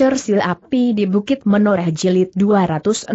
Cersil Api di Bukit Menoreh Jilid 216.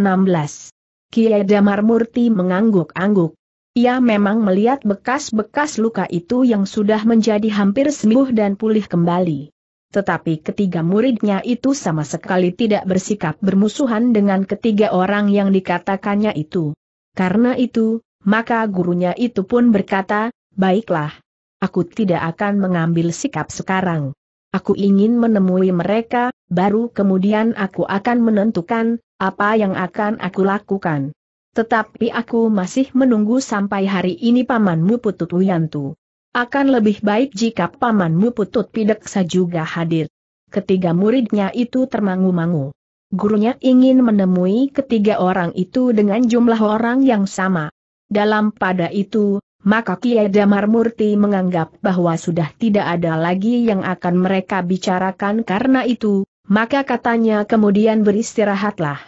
Kiai Damar Murti mengangguk-angguk. Ia memang melihat bekas-bekas luka itu yang sudah menjadi hampir sembuh dan pulih kembali. Tetapi ketiga muridnya itu sama sekali tidak bersikap bermusuhan dengan ketiga orang yang dikatakannya itu. Karena itu, maka gurunya itu pun berkata, baiklah. Aku tidak akan mengambil sikap sekarang. Aku ingin menemui mereka, baru kemudian aku akan menentukan, apa yang akan aku lakukan. Tetapi aku masih menunggu sampai hari ini pamanmu Putut Wiyantu. Akan lebih baik jika pamanmu Putut Pideksa juga hadir. Ketiga muridnya itu termangu-mangu. Gurunya ingin menemui ketiga orang itu dengan jumlah orang yang sama. Dalam pada itu, maka Kiai Damar Murti menganggap bahwa sudah tidak ada lagi yang akan mereka bicarakan karena itu, maka katanya kemudian beristirahatlah.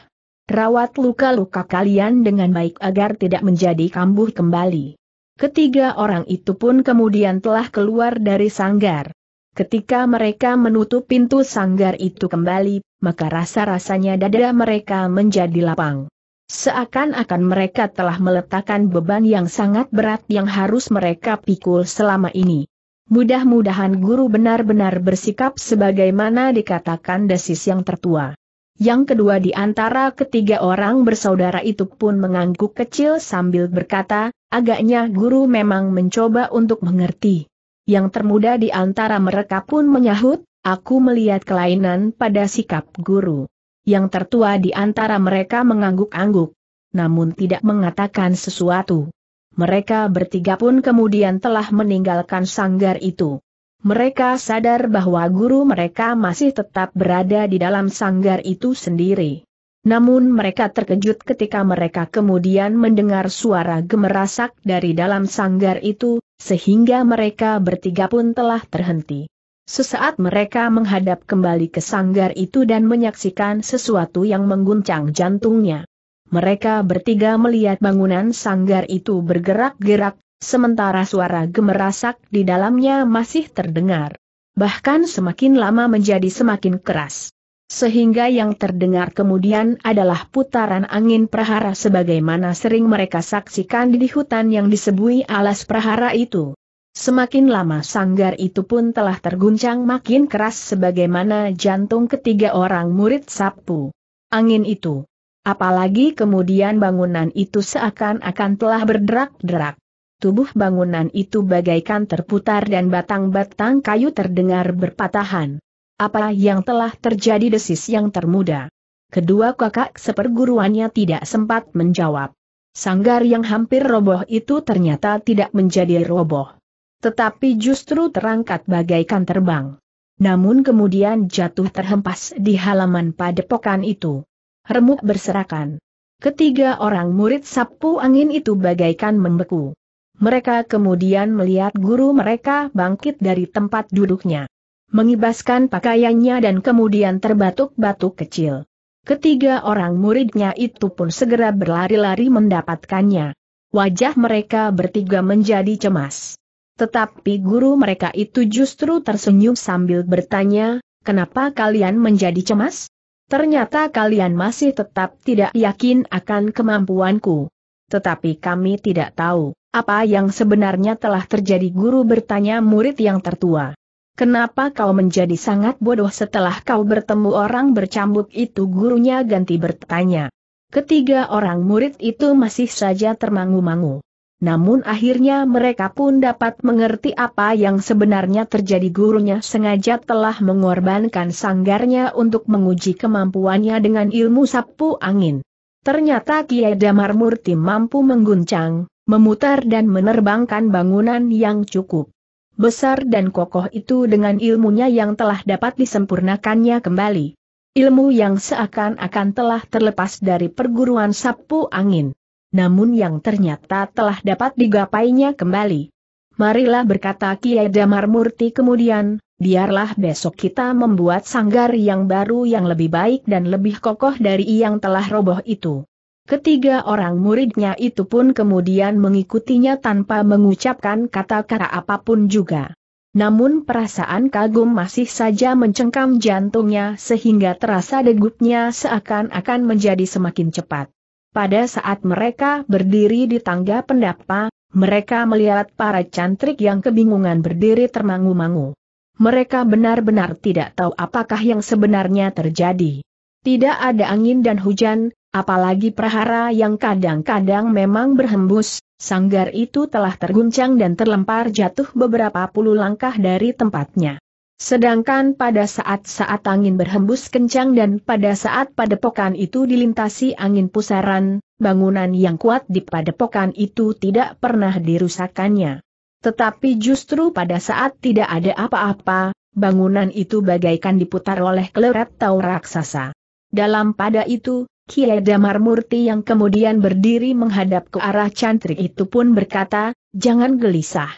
Rawat luka-luka kalian dengan baik agar tidak menjadi kambuh kembali. Ketiga orang itu pun kemudian telah keluar dari sanggar. Ketika mereka menutup pintu sanggar itu kembali, maka rasa-rasanya dada mereka menjadi lapang. Seakan-akan mereka telah meletakkan beban yang sangat berat yang harus mereka pikul selama ini. Mudah-mudahan guru benar-benar bersikap sebagaimana dikatakan desis yang tertua. Yang kedua di antara ketiga orang bersaudara itu pun mengangguk kecil sambil berkata, agaknya guru memang mencoba untuk mengerti. Yang termuda di antara mereka pun menyahut, aku melihat kelainan pada sikap guru yang tertua di antara mereka mengangguk-angguk, namun tidak mengatakan sesuatu. Mereka bertiga pun kemudian telah meninggalkan sanggar itu. Mereka sadar bahwa guru mereka masih tetap berada di dalam sanggar itu sendiri. Namun mereka terkejut ketika mereka kemudian mendengar suara gemerasak dari dalam sanggar itu, sehingga mereka bertiga pun telah terhenti. Sesaat mereka menghadap kembali ke sanggar itu dan menyaksikan sesuatu yang mengguncang jantungnya. Mereka bertiga melihat bangunan sanggar itu bergerak-gerak, sementara suara gemerasak di dalamnya masih terdengar. Bahkan semakin lama menjadi semakin keras. Sehingga yang terdengar kemudian adalah putaran angin prahara sebagaimana sering mereka saksikan di hutan yang disebui alas prahara itu. Semakin lama sanggar itu pun telah terguncang makin keras sebagaimana jantung ketiga orang murid sapu. Angin itu. Apalagi kemudian bangunan itu seakan-akan telah berderak-derak. Tubuh bangunan itu bagaikan terputar dan batang-batang kayu terdengar berpatahan. Apa yang telah terjadi desis yang termuda? Kedua kakak seperguruannya tidak sempat menjawab. Sanggar yang hampir roboh itu ternyata tidak menjadi roboh tetapi justru terangkat bagaikan terbang. Namun kemudian jatuh terhempas di halaman padepokan itu. Remuk berserakan. Ketiga orang murid sapu angin itu bagaikan membeku. Mereka kemudian melihat guru mereka bangkit dari tempat duduknya. Mengibaskan pakaiannya dan kemudian terbatuk-batuk kecil. Ketiga orang muridnya itu pun segera berlari-lari mendapatkannya. Wajah mereka bertiga menjadi cemas. Tetapi guru mereka itu justru tersenyum sambil bertanya, kenapa kalian menjadi cemas? Ternyata kalian masih tetap tidak yakin akan kemampuanku. Tetapi kami tidak tahu, apa yang sebenarnya telah terjadi guru bertanya murid yang tertua. Kenapa kau menjadi sangat bodoh setelah kau bertemu orang bercambuk itu gurunya ganti bertanya. Ketiga orang murid itu masih saja termangu-mangu. Namun akhirnya mereka pun dapat mengerti apa yang sebenarnya terjadi gurunya sengaja telah mengorbankan sanggarnya untuk menguji kemampuannya dengan ilmu sapu angin. Ternyata Kiai Damar Murti mampu mengguncang, memutar dan menerbangkan bangunan yang cukup besar dan kokoh itu dengan ilmunya yang telah dapat disempurnakannya kembali. Ilmu yang seakan-akan telah terlepas dari perguruan sapu angin namun yang ternyata telah dapat digapainya kembali. Marilah berkata Kiai Damar Murti kemudian, biarlah besok kita membuat sanggar yang baru yang lebih baik dan lebih kokoh dari yang telah roboh itu. Ketiga orang muridnya itu pun kemudian mengikutinya tanpa mengucapkan kata-kata apa pun juga. Namun perasaan kagum masih saja mencengkam jantungnya sehingga terasa degupnya seakan-akan menjadi semakin cepat. Pada saat mereka berdiri di tangga pendapa, mereka melihat para cantrik yang kebingungan berdiri termangu-mangu. Mereka benar-benar tidak tahu apakah yang sebenarnya terjadi. Tidak ada angin dan hujan, apalagi prahara yang kadang-kadang memang berhembus, sanggar itu telah terguncang dan terlempar jatuh beberapa puluh langkah dari tempatnya. Sedangkan pada saat-saat angin berhembus kencang dan pada saat padepokan itu dilintasi angin pusaran, bangunan yang kuat di padepokan itu tidak pernah dirusakannya. Tetapi justru pada saat tidak ada apa-apa, bangunan itu bagaikan diputar oleh keleret tau raksasa. Dalam pada itu, Kiai Damar Murti yang kemudian berdiri menghadap ke arah cantrik itu pun berkata, jangan gelisah.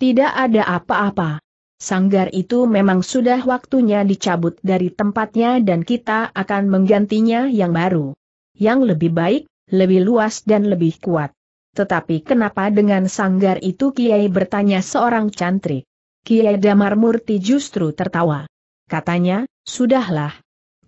Tidak ada apa-apa. Sanggar itu memang sudah waktunya dicabut dari tempatnya dan kita akan menggantinya yang baru. Yang lebih baik, lebih luas dan lebih kuat. Tetapi kenapa dengan sanggar itu Kiai bertanya seorang cantrik? Kiai Damar Murti justru tertawa. Katanya, sudahlah.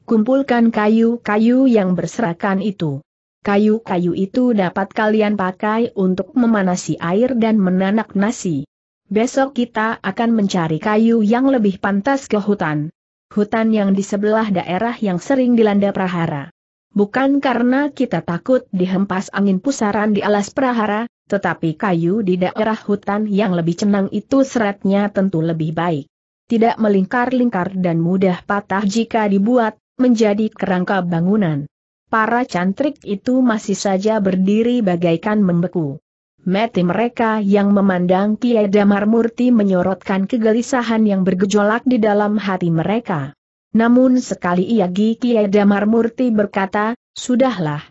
Kumpulkan kayu-kayu yang berserakan itu. Kayu-kayu itu dapat kalian pakai untuk memanasi air dan menanak nasi. Besok kita akan mencari kayu yang lebih pantas ke hutan. Hutan yang di sebelah daerah yang sering dilanda prahara. Bukan karena kita takut dihempas angin pusaran di alas prahara, tetapi kayu di daerah hutan yang lebih cenang itu seratnya tentu lebih baik. Tidak melingkar-lingkar dan mudah patah jika dibuat menjadi kerangka bangunan. Para cantrik itu masih saja berdiri bagaikan membeku. Mati mereka yang memandang Kiai Damar Murti menyorotkan kegelisahan yang bergejolak di dalam hati mereka. Namun sekali ia Gigi Damar Murti berkata, sudahlah.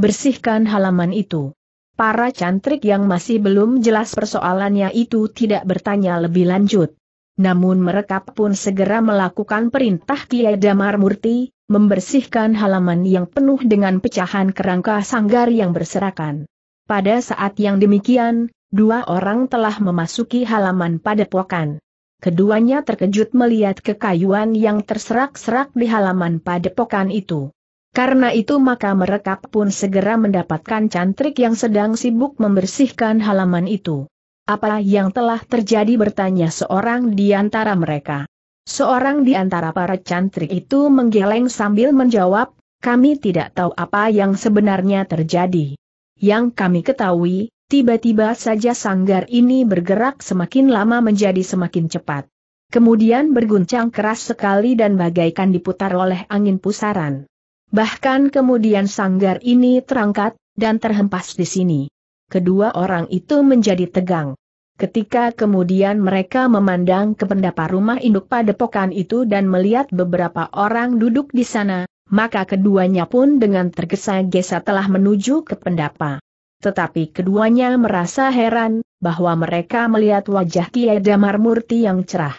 Bersihkan halaman itu. Para cantrik yang masih belum jelas persoalannya itu tidak bertanya lebih lanjut. Namun mereka pun segera melakukan perintah Kiai Damar Murti, membersihkan halaman yang penuh dengan pecahan kerangka sanggar yang berserakan. Pada saat yang demikian, dua orang telah memasuki halaman padepokan. Keduanya terkejut melihat kekayuan yang terserak-serak di halaman padepokan itu. Karena itu maka mereka pun segera mendapatkan cantrik yang sedang sibuk membersihkan halaman itu. Apa yang telah terjadi bertanya seorang di antara mereka. Seorang di antara para cantrik itu menggeleng sambil menjawab, kami tidak tahu apa yang sebenarnya terjadi. Yang kami ketahui, Tiba-tiba saja sanggar ini bergerak semakin lama menjadi semakin cepat. Kemudian berguncang keras sekali dan bagaikan diputar oleh angin pusaran. Bahkan kemudian sanggar ini terangkat, dan terhempas di sini. Kedua orang itu menjadi tegang. Ketika kemudian mereka memandang ke pendapa rumah induk padepokan itu dan melihat beberapa orang duduk di sana, maka keduanya pun dengan tergesa-gesa telah menuju ke pendapa tetapi keduanya merasa heran, bahwa mereka melihat wajah Kiai Damar Murti yang cerah.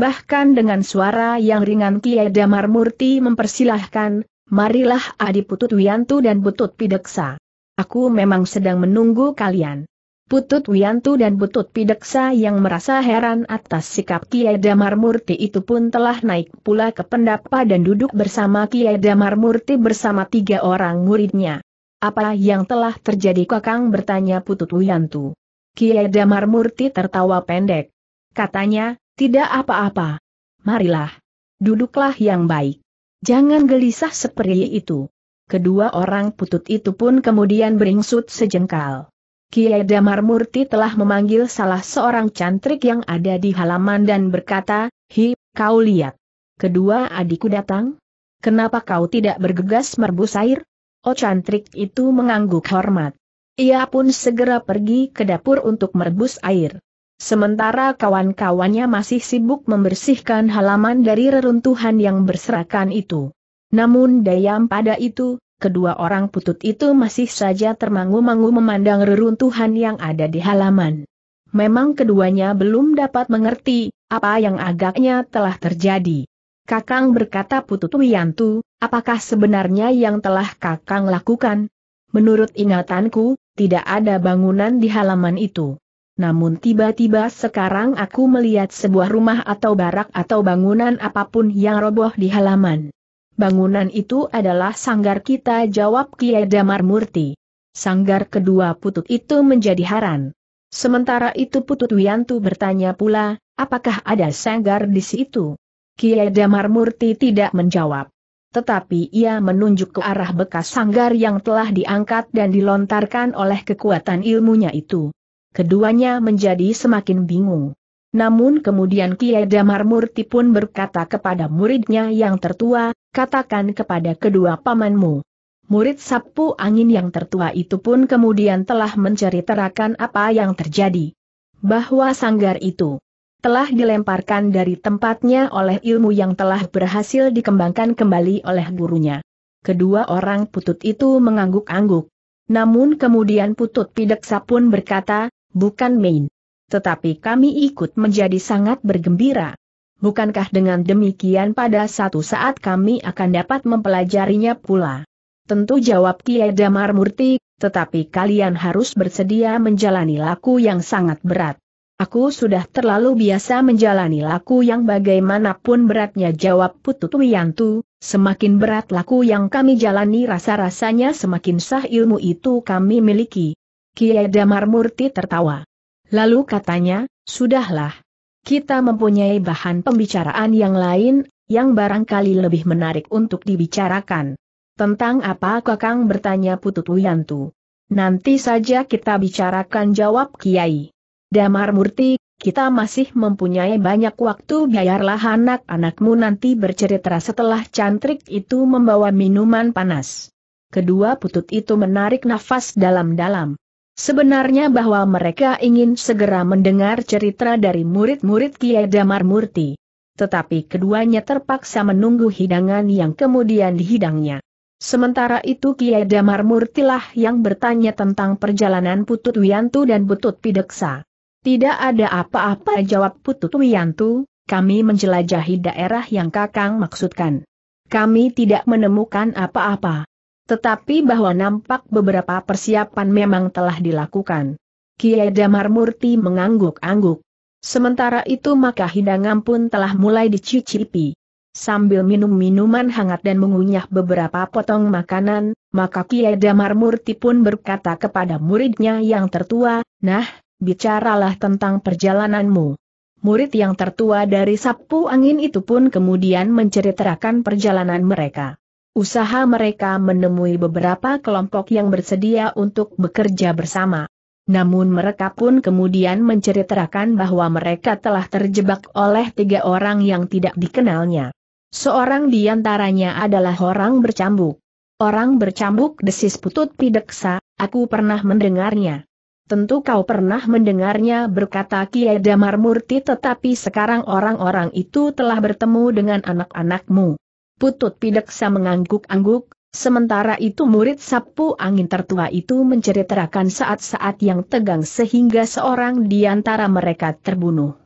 Bahkan dengan suara yang ringan Kiai Damar Murti mempersilahkan, marilah Adi Putut Wiantu dan Butut Pideksa. Aku memang sedang menunggu kalian. Putut Wiantu dan Butut Pideksa yang merasa heran atas sikap Kiai Damar Murti itu pun telah naik pula ke pendapa dan duduk bersama Kiai Damar Murti bersama tiga orang muridnya. Apa yang telah terjadi Kakang bertanya Putut Wiyantu. Kiai Damar Murti tertawa pendek. Katanya, tidak apa-apa. Marilah. Duduklah yang baik. Jangan gelisah seperti itu. Kedua orang putut itu pun kemudian beringsut sejengkal. Kiai Damar Murti telah memanggil salah seorang cantrik yang ada di halaman dan berkata, Hi, kau lihat. Kedua adikku datang? Kenapa kau tidak bergegas merebus air? Oh cantrik itu mengangguk hormat. Ia pun segera pergi ke dapur untuk merebus air. Sementara kawan-kawannya masih sibuk membersihkan halaman dari reruntuhan yang berserakan itu. Namun dayam pada itu, kedua orang putut itu masih saja termangu-mangu memandang reruntuhan yang ada di halaman. Memang keduanya belum dapat mengerti, apa yang agaknya telah terjadi. Kakang berkata Putut Wiyantu, apakah sebenarnya yang telah Kakang lakukan? Menurut ingatanku, tidak ada bangunan di halaman itu. namun tiba-tiba sekarang aku melihat sebuah rumah atau barak atau bangunan apa pun yang roboh di halaman. Bangunan itu adalah sanggar kita jawab Kiai Damar Murti. Sanggar kedua putut itu menjadi haran. Sementara itu Putut Wiantu bertanya pula, apakah ada sanggar di situ? Kiai Damar Murti tidak menjawab. Tetapi ia menunjuk ke arah bekas sanggar yang telah diangkat dan dilontarkan oleh kekuatan ilmunya itu. Keduanya menjadi semakin bingung. Namun kemudian Kiai Damar Murti pun berkata kepada muridnya yang tertua, katakan kepada kedua pamanmu, Murid sapu angin yang tertua itu pun kemudian telah menceritakan apa yang terjadi. Bahwa sanggar itu telah dilemparkan dari tempatnya oleh ilmu yang telah berhasil dikembangkan kembali oleh gurunya. Kedua orang putut itu mengangguk-angguk. Namun kemudian putut pideksa pun berkata, bukan main. Tetapi kami ikut menjadi sangat bergembira. Bukankah dengan demikian pada satu saat kami akan dapat mempelajarinya pula? Tentu jawab Kiai Damar Murti, tetapi kalian harus bersedia menjalani laku yang sangat berat. Aku sudah terlalu biasa menjalani laku yang bagaimanapun beratnya jawab Putut Wiyantu, semakin berat laku yang kami jalani rasa-rasanya semakin sah ilmu itu kami miliki. Kiai Damar Murti tertawa. Lalu katanya, sudahlah. Kita mempunyai bahan pembicaraan yang lain, yang barangkali lebih menarik untuk dibicarakan. Tentang apa Kakang bertanya Putut Wiyantu. Nanti saja kita bicarakan jawab Kiai. Damar Murti, kita masih mempunyai banyak waktu biarlah anak-anakmu nanti bercerita setelah cantrik itu membawa minuman panas. Kedua putut itu menarik nafas dalam-dalam. Sebenarnya bahwa mereka ingin segera mendengar cerita dari murid-murid Kiai Damar Murti. Tetapi keduanya terpaksa menunggu hidangan yang kemudian dihidangnya. Sementara itu Kiai Damar Murtilah yang bertanya tentang perjalanan Putut Wiyantu dan Putut Pideksa. Tidak ada apa-apa jawab Putut Wiyantu, kami menjelajahi daerah yang Kakang maksudkan. Kami tidak menemukan apa-apa. Tetapi bahwa nampak beberapa persiapan memang telah dilakukan. Kiai Damar Murti mengangguk-angguk. Sementara itu maka hidangan pun telah mulai dicicipi. Sambil minum minuman hangat dan mengunyah beberapa potong makanan, maka Kiai Damar Murti pun berkata kepada muridnya yang tertua, Nah, bicaralah tentang perjalananmu. Murid yang tertua dari sapu angin itu pun kemudian menceritakan perjalanan mereka. Usaha mereka menemui beberapa kelompok yang bersedia untuk bekerja bersama. Namun mereka pun kemudian menceritakan bahwa mereka telah terjebak oleh tiga orang yang tidak dikenalnya. Seorang di antaranya adalah orang bercambuk. Orang bercambuk desis putut pideksa, aku pernah mendengarnya. Tentu kau pernah mendengarnya berkata Kiai Damar Murti tetapi sekarang orang-orang itu telah bertemu dengan anak-anakmu. Putut pideksa mengangguk-angguk, sementara itu murid sapu angin tertua itu menceritakan saat-saat yang tegang sehingga seorang di antara mereka terbunuh.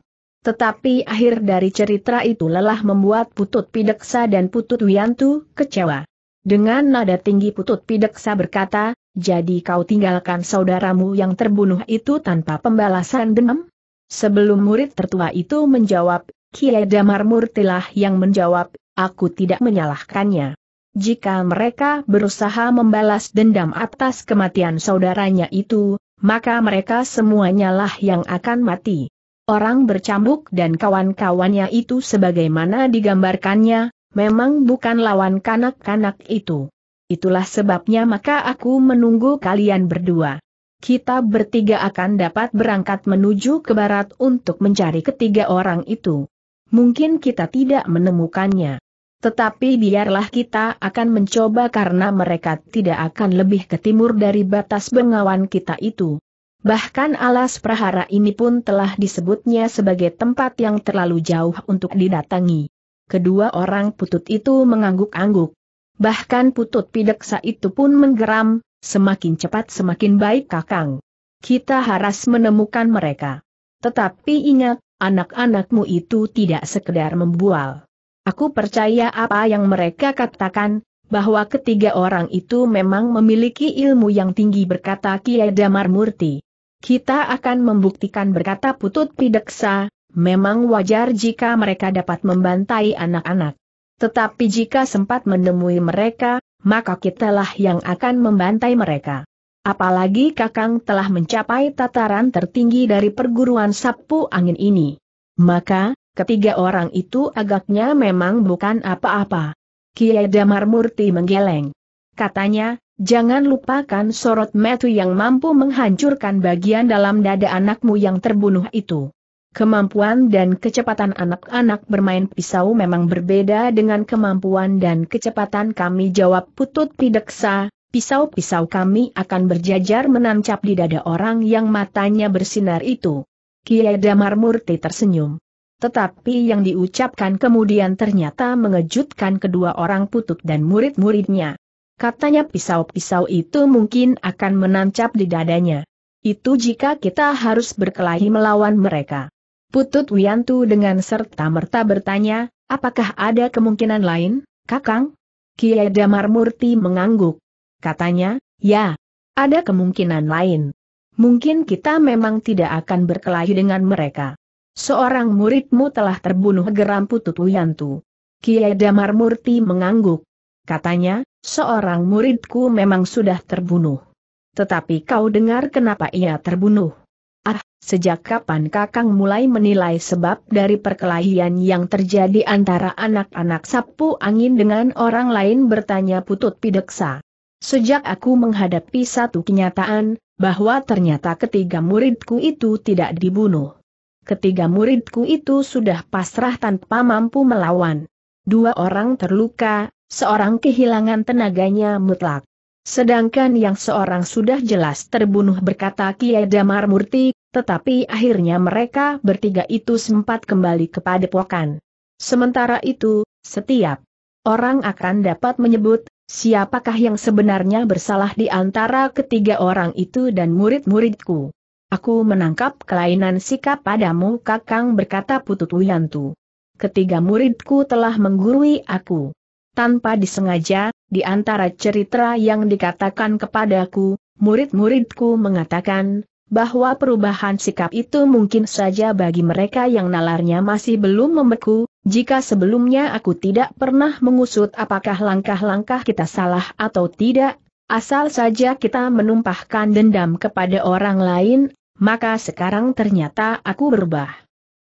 Tetapi akhir dari cerita itu lelah membuat Putut Pideksa dan Putut Wiantu kecewa. Dengan nada tinggi Putut Pideksa berkata, jadi kau tinggalkan saudaramu yang terbunuh itu tanpa pembalasan dendam? Sebelum murid tertua itu menjawab, Kiai Damar Murtilah yang menjawab, aku tidak menyalahkannya. Jika mereka berusaha membalas dendam atas kematian saudaranya itu, maka mereka semuanya lah yang akan mati. Orang bercambuk dan kawan-kawannya itu sebagaimana digambarkannya, memang bukan lawan kanak-kanak itu. Itulah sebabnya maka aku menunggu kalian berdua. Kita bertiga akan dapat berangkat menuju ke barat untuk mencari ketiga orang itu. Mungkin kita tidak menemukannya. Tetapi biarlah kita akan mencoba karena mereka tidak akan lebih ke timur dari batas bengawan kita itu. Bahkan alas prahara ini pun telah disebutnya sebagai tempat yang terlalu jauh untuk didatangi. Kedua orang putut itu mengangguk-angguk. Bahkan putut pideksa itu pun menggeram, semakin cepat semakin baik kakang. Kita harus menemukan mereka. Tetapi ingat, anak-anakmu itu tidak sekedar membual. Aku percaya apa yang mereka katakan, bahwa ketiga orang itu memang memiliki ilmu yang tinggi berkata Kiai Damar Murti. Kita akan membuktikan berkata Putut Pideksa, memang wajar jika mereka dapat membantai anak-anak. Tetapi jika sempat menemui mereka, maka kitalah yang akan membantai mereka. Apalagi Kakang telah mencapai tataran tertinggi dari perguruan sapu angin ini. Maka, ketiga orang itu agaknya memang bukan apa-apa. Kiai Damar Murti menggeleng. Katanya, jangan lupakan sorot metu yang mampu menghancurkan bagian dalam dada anakmu yang terbunuh itu. Kemampuan dan kecepatan anak-anak bermain pisau memang berbeda dengan kemampuan dan kecepatan kami jawab putut pideksa, pisau-pisau kami akan berjajar menancap di dada orang yang matanya bersinar itu. Kiai Damar Murti tersenyum. Tetapi yang diucapkan kemudian ternyata mengejutkan kedua orang putut dan murid-muridnya. Katanya pisau-pisau itu mungkin akan menancap di dadanya. Itu jika kita harus berkelahi melawan mereka. Putut Wiantu dengan serta-merta bertanya, apakah ada kemungkinan lain, Kakang? Kiai Damar Murti mengangguk. Katanya, ya, ada kemungkinan lain. Mungkin kita memang tidak akan berkelahi dengan mereka. Seorang muridmu telah terbunuh geram Putut Wiantu. Kiai Damar Murti mengangguk. Katanya, seorang muridku memang sudah terbunuh. Tetapi kau dengar kenapa ia terbunuh? Ah, sejak kapan Kakang mulai menilai sebab dari perkelahian yang terjadi antara anak-anak sapu angin dengan orang lain bertanya Putut Pideksa. Sejak aku menghadapi satu kenyataan, bahwa ternyata ketiga muridku itu tidak dibunuh. Ketiga muridku itu sudah pasrah tanpa mampu melawan. Dua orang terluka, seorang kehilangan tenaganya mutlak. Sedangkan yang seorang sudah jelas terbunuh berkata Kiai Damar Murti, tetapi akhirnya mereka bertiga itu sempat kembali ke padepokan. Sementara itu, setiap orang akan dapat menyebut, siapakah yang sebenarnya bersalah di antara ketiga orang itu dan murid-muridku. Aku menangkap kelainan sikap padamu kakang berkata Putut Wiyantu. Ketiga muridku telah menggurui aku. Tanpa disengaja, di antara cerita yang dikatakan kepadaku, murid-muridku mengatakan, bahwa perubahan sikap itu mungkin saja bagi mereka yang nalarnya masih belum membeku, jika sebelumnya aku tidak pernah mengusut apakah langkah-langkah kita salah atau tidak, asal saja kita menumpahkan dendam kepada orang lain, maka sekarang ternyata aku berubah.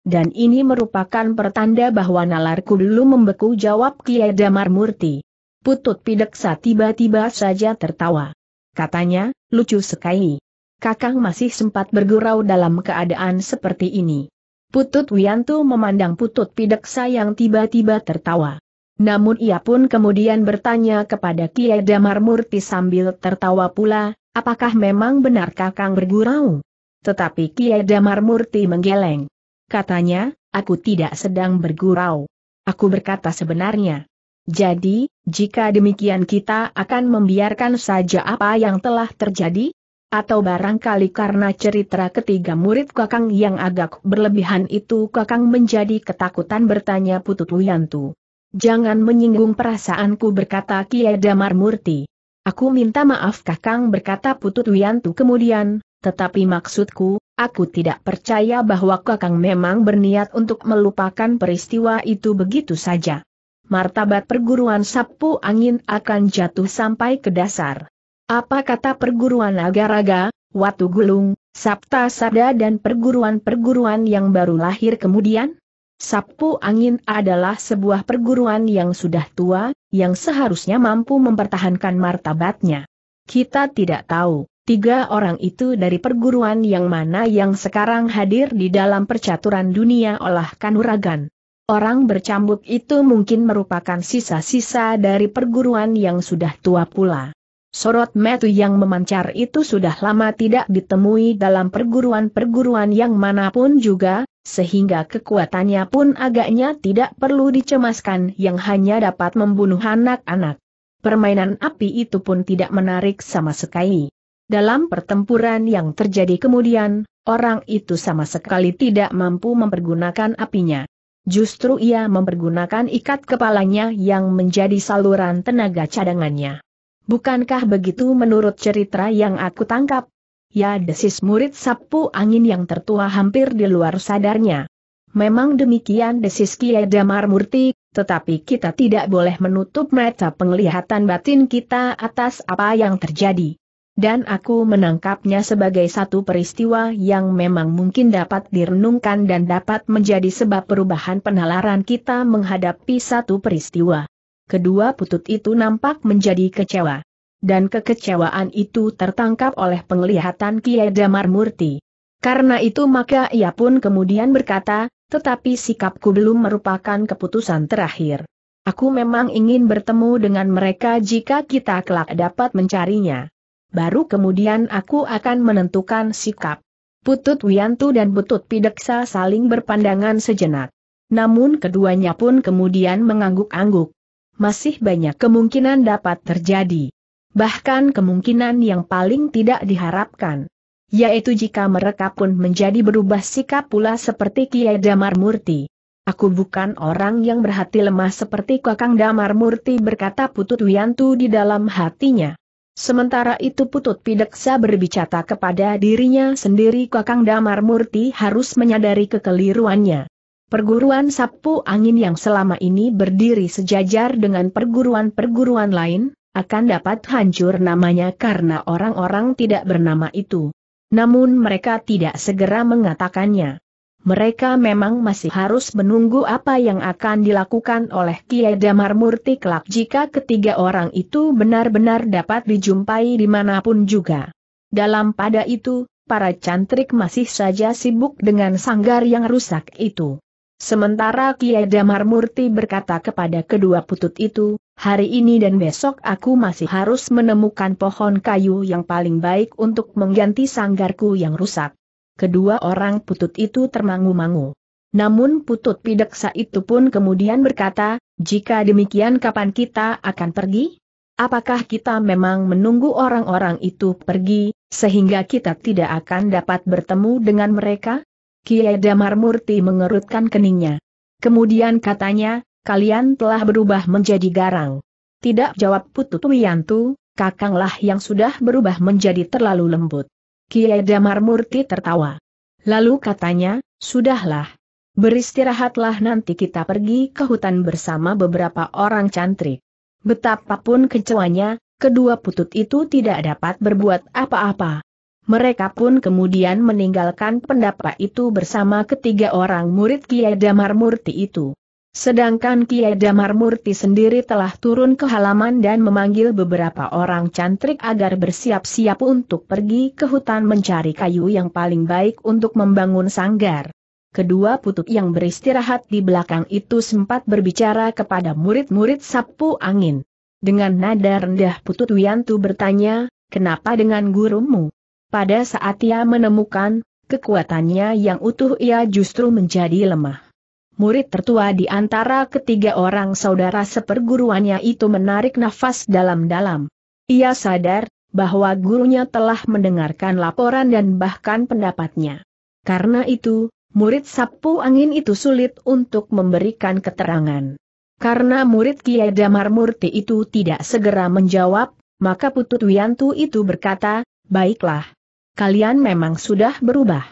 Dan ini merupakan pertanda bahwa nalarku belum membeku jawab Kiai Damar Murti. Putut Pideksa tiba-tiba saja tertawa. Katanya, lucu sekali. Kakang masih sempat bergurau dalam keadaan seperti ini. Putut Wiantu memandang Putut Pideksa yang tiba-tiba tertawa. Namun ia pun kemudian bertanya kepada Kiai Damar Murti sambil tertawa pula, apakah memang benar Kakang bergurau? Tetapi Kiai Damar Murti menggeleng. Katanya, aku tidak sedang bergurau. Aku berkata sebenarnya. Jadi, jika demikian kita akan membiarkan saja apa yang telah terjadi? Atau barangkali karena cerita ketiga murid kakang yang agak berlebihan itu kakang menjadi ketakutan bertanya Putut Wiyantu. Jangan menyinggung perasaanku berkata Kiai Damar Murti. Aku minta maaf kakang berkata Putut Wiyantu kemudian, tetapi maksudku, aku tidak percaya bahwa Kakang memang berniat untuk melupakan peristiwa itu begitu saja. Martabat perguruan sapu angin akan jatuh sampai ke dasar. Apa kata perguruan agaraga, Watu Gulung, Sabta Sada dan perguruan-perguruan yang baru lahir kemudian? Sapu angin adalah sebuah perguruan yang sudah tua, yang seharusnya mampu mempertahankan martabatnya. Kita tidak tahu, Tiga orang itu dari perguruan yang mana yang sekarang hadir di dalam percaturan dunia olah kanuragan. Orang bercambuk itu mungkin merupakan sisa-sisa dari perguruan yang sudah tua pula. Sorot metu yang memancar itu sudah lama tidak ditemui dalam perguruan-perguruan yang mana pun juga, sehingga kekuatannya pun agaknya tidak perlu dicemaskan yang hanya dapat membunuh anak-anak. Permainan api itu pun tidak menarik sama sekali. Dalam pertempuran yang terjadi kemudian, orang itu sama sekali tidak mampu mempergunakan apinya. Justru ia mempergunakan ikat kepalanya yang menjadi saluran tenaga cadangannya. Bukankah begitu menurut cerita yang aku tangkap? Ya desis murid sapu angin yang tertua hampir di luar sadarnya. Memang demikian desis Kiai Damar Murti, tetapi kita tidak boleh menutup mata penglihatan batin kita atas apa yang terjadi. Dan aku menangkapnya sebagai satu peristiwa yang memang mungkin dapat direnungkan dan dapat menjadi sebab perubahan penalaran kita menghadapi satu peristiwa. Kedua putut itu nampak menjadi kecewa dan kekecewaan itu tertangkap oleh penglihatan Kiai Damar Murti. Karena itu maka ia pun kemudian berkata, tetapi sikapku belum merupakan keputusan terakhir. Aku memang ingin bertemu dengan mereka jika kita kelak dapat mencarinya. Baru kemudian aku akan menentukan sikap. Putut Wiantu dan Putut Pideksa saling berpandangan sejenak. Namun keduanya pun kemudian mengangguk-angguk. Masih banyak kemungkinan dapat terjadi. Bahkan kemungkinan yang paling tidak diharapkan. Yaitu jika mereka pun menjadi berubah sikap pula seperti Kiai Damar Murti. Aku bukan orang yang berhati lemah seperti Kakang Damar Murti berkata Putut Wiantu di dalam hatinya. Sementara itu Putut Pideksa berbicara kepada dirinya sendiri Kakang Damar Murti harus menyadari kekeliruannya. Perguruan sapu angin yang selama ini berdiri sejajar dengan perguruan-perguruan lain, akan dapat hancur namanya karena orang-orang tidak bernama itu. Namun mereka tidak segera mengatakannya. Mereka memang masih harus menunggu apa yang akan dilakukan oleh Kiai Damar Murti kelak jika ketiga orang itu benar-benar dapat dijumpai di mana pun juga. Dalam pada itu, para cantrik masih saja sibuk dengan sanggar yang rusak itu. Sementara Kiai Damar Murti berkata kepada kedua putut itu, Hari ini dan besok aku masih harus menemukan pohon kayu yang paling baik untuk mengganti sanggarku yang rusak. Kedua orang putut itu termangu-mangu. Namun putut pideksa itu pun kemudian berkata, jika demikian kapan kita akan pergi? Apakah kita memang menunggu orang-orang itu pergi, sehingga kita tidak akan dapat bertemu dengan mereka? Kiai Damar Murti mengerutkan keningnya. Kemudian katanya, kalian telah berubah menjadi garang. Tidak jawab Putut Wiyantu, kakanglah yang sudah berubah menjadi terlalu lembut. Kiai Damar Murti tertawa. Lalu katanya, sudahlah. Beristirahatlah nanti kita pergi ke hutan bersama beberapa orang cantrik. Betapapun kecewanya, kedua putut itu tidak dapat berbuat apa-apa. Mereka pun kemudian meninggalkan pendapat itu bersama ketiga orang murid Kiai Damar Murti itu. Sedangkan Kiai Damar Murti sendiri telah turun ke halaman dan memanggil beberapa orang cantrik agar bersiap-siap untuk pergi ke hutan mencari kayu yang paling baik untuk membangun sanggar. Kedua putut yang beristirahat di belakang itu sempat berbicara kepada murid-murid sapu angin. Dengan nada rendah Putut Wiantu bertanya, kenapa dengan gurumu? Pada saat ia menemukan, kekuatannya yang utuh ia justru menjadi lemah. Murid tertua di antara ketiga orang saudara seperguruannya itu menarik nafas dalam-dalam. Ia sadar, bahwa gurunya telah mendengarkan laporan dan bahkan pendapatnya. Karena itu, murid sapu angin itu sulit untuk memberikan keterangan. Karena murid Kiai Damar Murti itu tidak segera menjawab, maka Putut Wiantu itu berkata, baiklah. Kalian memang sudah berubah.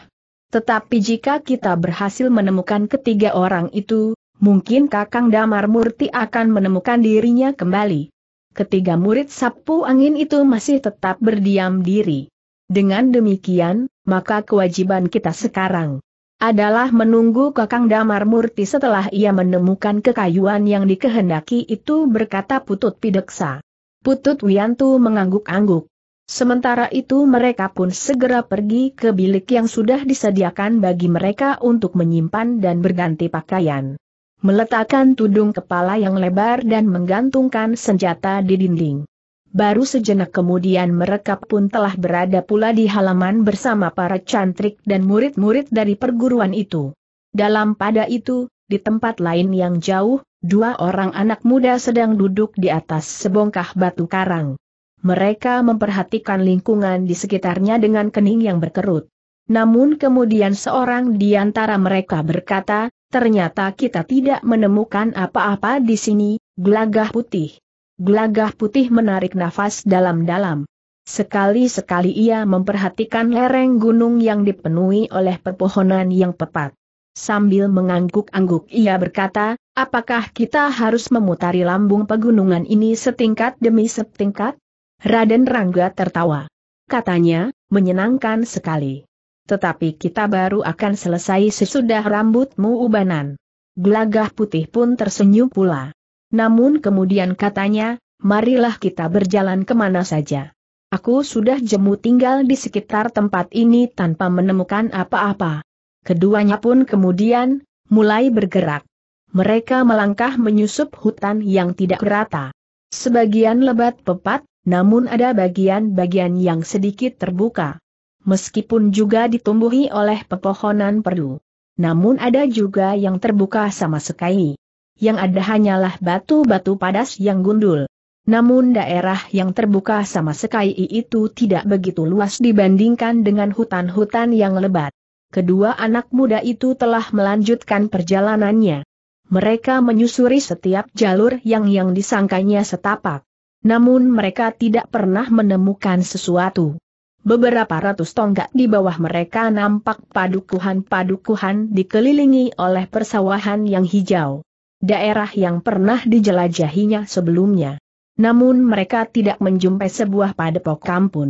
Tetapi jika kita berhasil menemukan ketiga orang itu, mungkin Kakang Damar Murti akan menemukan dirinya kembali. Ketiga murid sapu angin itu masih tetap berdiam diri. Dengan demikian, maka kewajiban kita sekarang adalah menunggu Kakang Damar Murti setelah ia menemukan kekayuan yang dikehendaki itu berkata Putut Pideksa. Putut Wiantu mengangguk-angguk. Sementara itu mereka pun segera pergi ke bilik yang sudah disediakan bagi mereka untuk menyimpan dan berganti pakaian. Meletakkan tudung kepala yang lebar dan menggantungkan senjata di dinding. Baru sejenak kemudian mereka pun telah berada pula di halaman bersama para cantrik dan murid-murid dari perguruan itu. Dalam pada itu, di tempat lain yang jauh, dua orang anak muda sedang duduk di atas sebongkah batu karang. Mereka memperhatikan lingkungan di sekitarnya dengan kening yang berkerut. Namun kemudian seorang di antara mereka berkata, ternyata kita tidak menemukan apa-apa di sini, gelagah putih. Gelagah putih menarik nafas dalam-dalam. Sekali-sekali ia memperhatikan lereng gunung yang dipenuhi oleh pepohonan yang pepat. Sambil mengangguk-angguk ia berkata, apakah kita harus memutari lambung pegunungan ini setingkat demi setingkat? Raden Rangga tertawa. Katanya, menyenangkan sekali. Tetapi kita baru akan selesai sesudah rambutmu ubanan. Gelagah putih pun tersenyum pula. Namun kemudian katanya, marilah kita berjalan ke mana saja. Aku sudah jemu tinggal di sekitar tempat ini tanpa menemukan apa-apa. Keduanya pun kemudian, mulai bergerak. Mereka melangkah menyusup hutan yang tidak rata. Sebagian lebat pepat, namun ada bagian-bagian yang sedikit terbuka. Meskipun juga ditumbuhi oleh pepohonan perdu. Namun ada juga yang terbuka sama sekali. Yang ada hanyalah batu-batu padas yang gundul. Namun daerah yang terbuka sama sekali itu tidak begitu luas dibandingkan dengan hutan-hutan yang lebat. Kedua anak muda itu telah melanjutkan perjalanannya. Mereka menyusuri setiap jalur yang yang disangkanya setapak. Namun mereka tidak pernah menemukan sesuatu. Beberapa ratus tonggak di bawah mereka nampak padukuhan-padukuhan dikelilingi oleh persawahan yang hijau. Daerah yang pernah dijelajahinya sebelumnya namun mereka tidak menjumpai sebuah padepokan pun.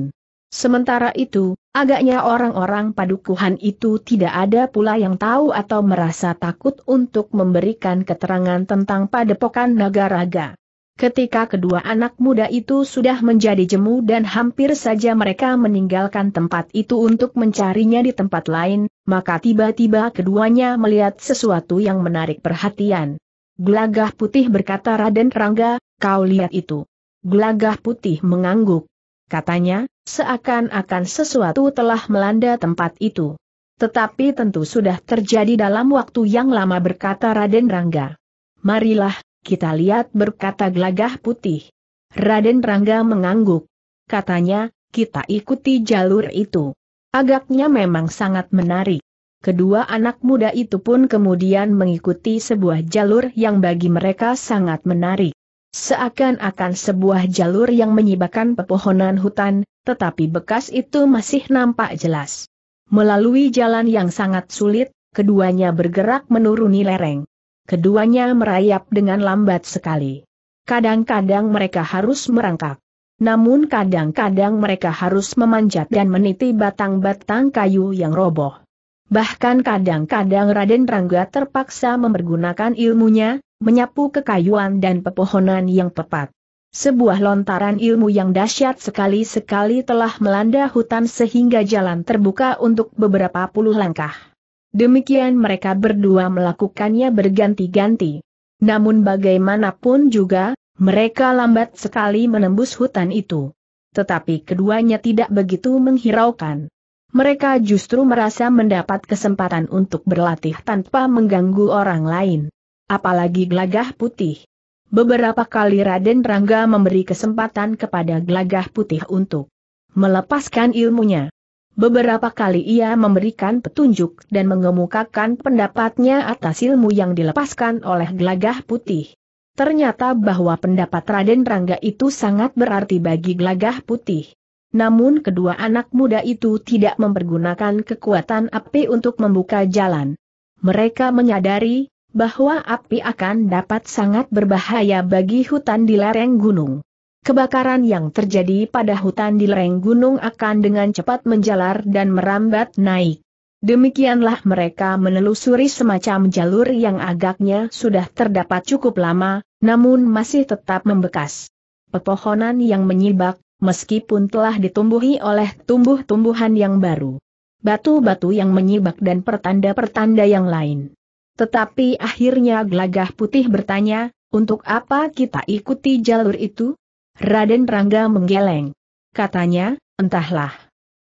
Sementara itu, agaknya orang-orang padukuhan itu tidak ada pula yang tahu atau merasa takut untuk memberikan keterangan tentang padepokan Nagaraga. Ketika kedua anak muda itu sudah menjadi jemu dan hampir saja mereka meninggalkan tempat itu untuk mencarinya di tempat lain, maka tiba-tiba keduanya melihat sesuatu yang menarik perhatian. Gelagah putih berkata Raden Rangga, kau lihat itu. Gelagah putih mengangguk. Katanya, seakan-akan sesuatu telah melanda tempat itu. Tetapi tentu sudah terjadi dalam waktu yang lama berkata Raden Rangga. Marilah, kita lihat berkata gelagah putih. Raden Rangga mengangguk. Katanya, kita ikuti jalur itu. Agaknya memang sangat menarik. Kedua anak muda itu pun kemudian mengikuti sebuah jalur yang bagi mereka sangat menarik. Seakan-akan sebuah jalur yang menyibakkan pepohonan hutan, tetapi bekas itu masih nampak jelas. Melalui jalan yang sangat sulit, keduanya bergerak menuruni lereng. Keduanya merayap dengan lambat sekali. Kadang-kadang mereka harus merangkak. Namun kadang-kadang mereka harus memanjat dan meniti batang-batang kayu yang roboh. Bahkan kadang-kadang Raden Rangga terpaksa mempergunakan ilmunya, menyapu kekayuan dan pepohonan yang tepat. Sebuah lontaran ilmu yang dahsyat sekali-sekali telah melanda hutan sehingga jalan terbuka untuk beberapa puluh langkah. Demikian mereka berdua melakukannya berganti-ganti. Namun bagaimanapun juga, mereka lambat sekali menembus hutan itu. Tetapi keduanya tidak begitu menghiraukan. Mereka justru merasa mendapat kesempatan untuk berlatih tanpa mengganggu orang lain apalagi gelagah putih. Beberapa kali Raden Rangga memberi kesempatan kepada gelagah putih untuk melepaskan ilmunya. Beberapa kali ia memberikan petunjuk dan mengemukakan pendapatnya atas ilmu yang dilepaskan oleh gelagah putih. Ternyata bahwa pendapat Raden Rangga itu sangat berarti bagi gelagah putih. Namun kedua anak muda itu tidak mempergunakan kekuatan api untuk membuka jalan. Mereka menyadari, bahwa api akan dapat sangat berbahaya bagi hutan di lereng gunung. Kebakaran yang terjadi pada hutan di lereng gunung akan dengan cepat menjalar dan merambat naik. Demikianlah mereka menelusuri semacam jalur yang agaknya sudah terdapat cukup lama, namun masih tetap membekas. Pepohonan yang menyibak, meskipun telah ditumbuhi oleh tumbuh-tumbuhan yang baru. Batu-batu yang menyibak dan pertanda-pertanda yang lain. Tetapi akhirnya gelagah putih bertanya, untuk apa kita ikuti jalur itu? Raden Rangga menggeleng. Katanya, entahlah.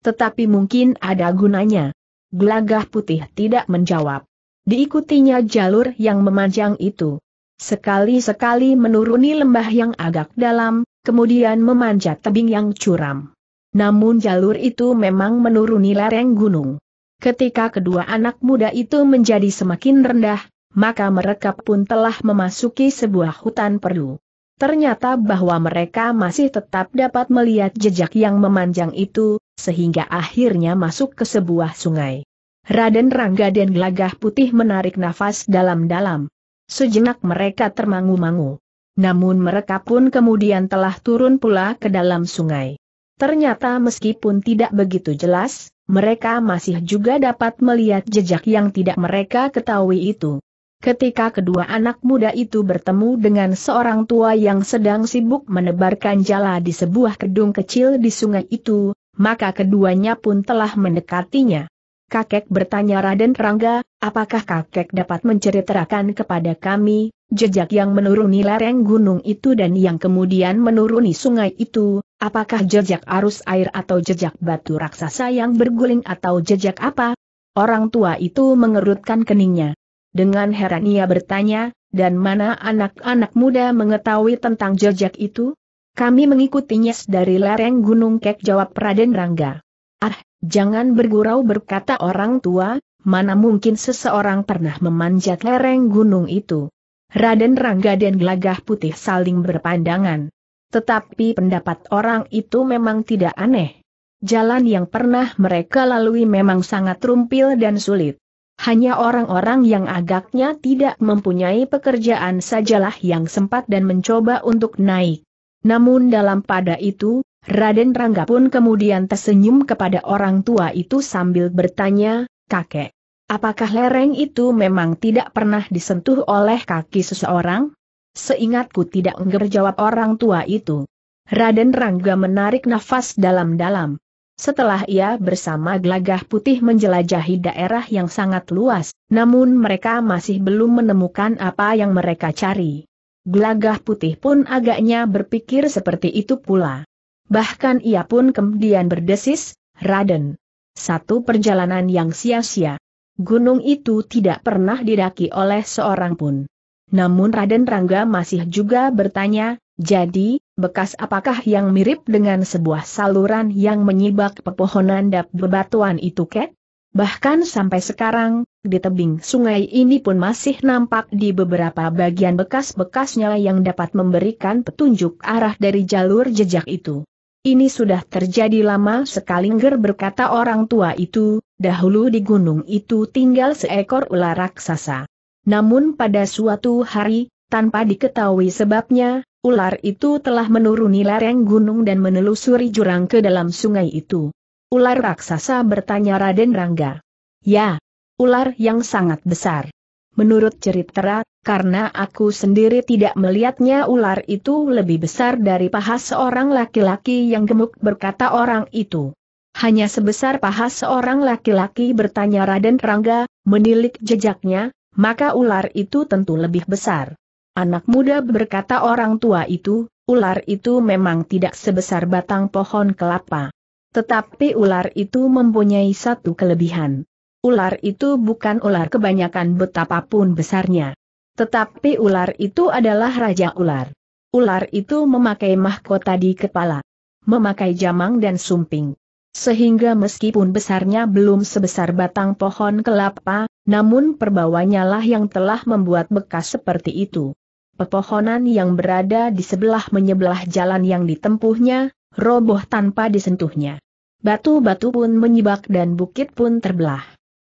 Tetapi mungkin ada gunanya. Gelagah putih tidak menjawab. Diikutinya jalur yang memanjang itu. Sekali-sekali menuruni lembah yang agak dalam, kemudian memanjat tebing yang curam. Namun jalur itu memang menuruni lereng gunung. Ketika kedua anak muda itu menjadi semakin rendah, maka mereka pun telah memasuki sebuah hutan perdu. Ternyata bahwa mereka masih tetap dapat melihat jejak yang memanjang itu, sehingga akhirnya masuk ke sebuah sungai. Raden Rangga dan Gelagah Putih menarik nafas dalam-dalam. Sejenak mereka termangu-mangu. Namun mereka pun kemudian telah turun pula ke dalam sungai. Ternyata meskipun tidak begitu jelas, mereka masih juga dapat melihat jejak yang tidak mereka ketahui itu. Ketika kedua anak muda itu bertemu dengan seorang tua yang sedang sibuk menebarkan jala di sebuah gedung kecil di sungai itu, maka keduanya pun telah mendekatinya. Kakek bertanya Raden Rangga, apakah kakek dapat menceritakan kepada kami, jejak yang menuruni lereng gunung itu dan yang kemudian menuruni sungai itu, Apakah jejak arus air atau jejak batu raksasa yang berguling atau jejak apa? Orang tua itu mengerutkan keningnya. Dengan heran ia bertanya, dan mana anak-anak muda mengetahui tentang jejak itu? Kami mengikutinya dari lereng Gunung Kek jawab Raden Rangga. Ah, jangan bergurau berkata orang tua, mana mungkin seseorang pernah memanjat lereng gunung itu. Raden Rangga dan Gelagah Putih saling berpandangan. Tetapi pendapat orang itu memang tidak aneh. Jalan yang pernah mereka lalui memang sangat rumpil dan sulit. Hanya orang-orang yang agaknya tidak mempunyai pekerjaan sajalah yang sempat dan mencoba untuk naik. Namun dalam pada itu, Raden Rangga pun kemudian tersenyum kepada orang tua itu sambil bertanya, kakek, apakah lereng itu memang tidak pernah disentuh oleh kaki seseorang? Seingatku tidak enggar jawab orang tua itu. Raden Rangga menarik nafas dalam-dalam. Setelah ia bersama gelagah putih menjelajahi daerah yang sangat luas, namun mereka masih belum menemukan apa yang mereka cari. Gelagah putih pun agaknya berpikir seperti itu pula. Bahkan ia pun kemudian berdesis, Raden. Satu perjalanan yang sia-sia. Gunung itu tidak pernah didaki oleh seorang pun. Namun Raden Rangga masih juga bertanya, jadi, bekas apakah yang mirip dengan sebuah saluran yang menyibak pepohonan dan bebatuan itu kek? Bahkan sampai sekarang, di tebing sungai ini pun masih nampak di beberapa bagian bekas-bekasnya yang dapat memberikan petunjuk arah dari jalur jejak itu. Ini sudah terjadi lama sekali nger berkata orang tua itu, dahulu di gunung itu tinggal seekor ular raksasa. Namun pada suatu hari, tanpa diketahui sebabnya, ular itu telah menuruni lereng gunung dan menelusuri jurang ke dalam sungai itu. Ular raksasa bertanya Raden Rangga. Ya, ular yang sangat besar. Menurut cerita, karena aku sendiri tidak melihatnya ular itu lebih besar dari paha seorang laki-laki yang gemuk berkata orang itu. Hanya sebesar paha seorang laki-laki bertanya Raden Rangga, menilik jejaknya, maka ular itu tentu lebih besar. Anak muda berkata orang tua itu, ular itu memang tidak sebesar batang pohon kelapa. Tetapi ular itu mempunyai satu kelebihan. Ular itu bukan ular kebanyakan betapapun besarnya. Tetapi ular itu adalah raja ular. Ular itu memakai mahkota di kepala. Memakai jamang dan sumping. Sehingga meskipun besarnya belum sebesar batang pohon kelapa, namun perbawanya lah yang telah membuat bekas seperti itu. Pepohonan yang berada di sebelah menyebelah jalan yang ditempuhnya, roboh tanpa disentuhnya. Batu-batu pun menyibak dan bukit pun terbelah.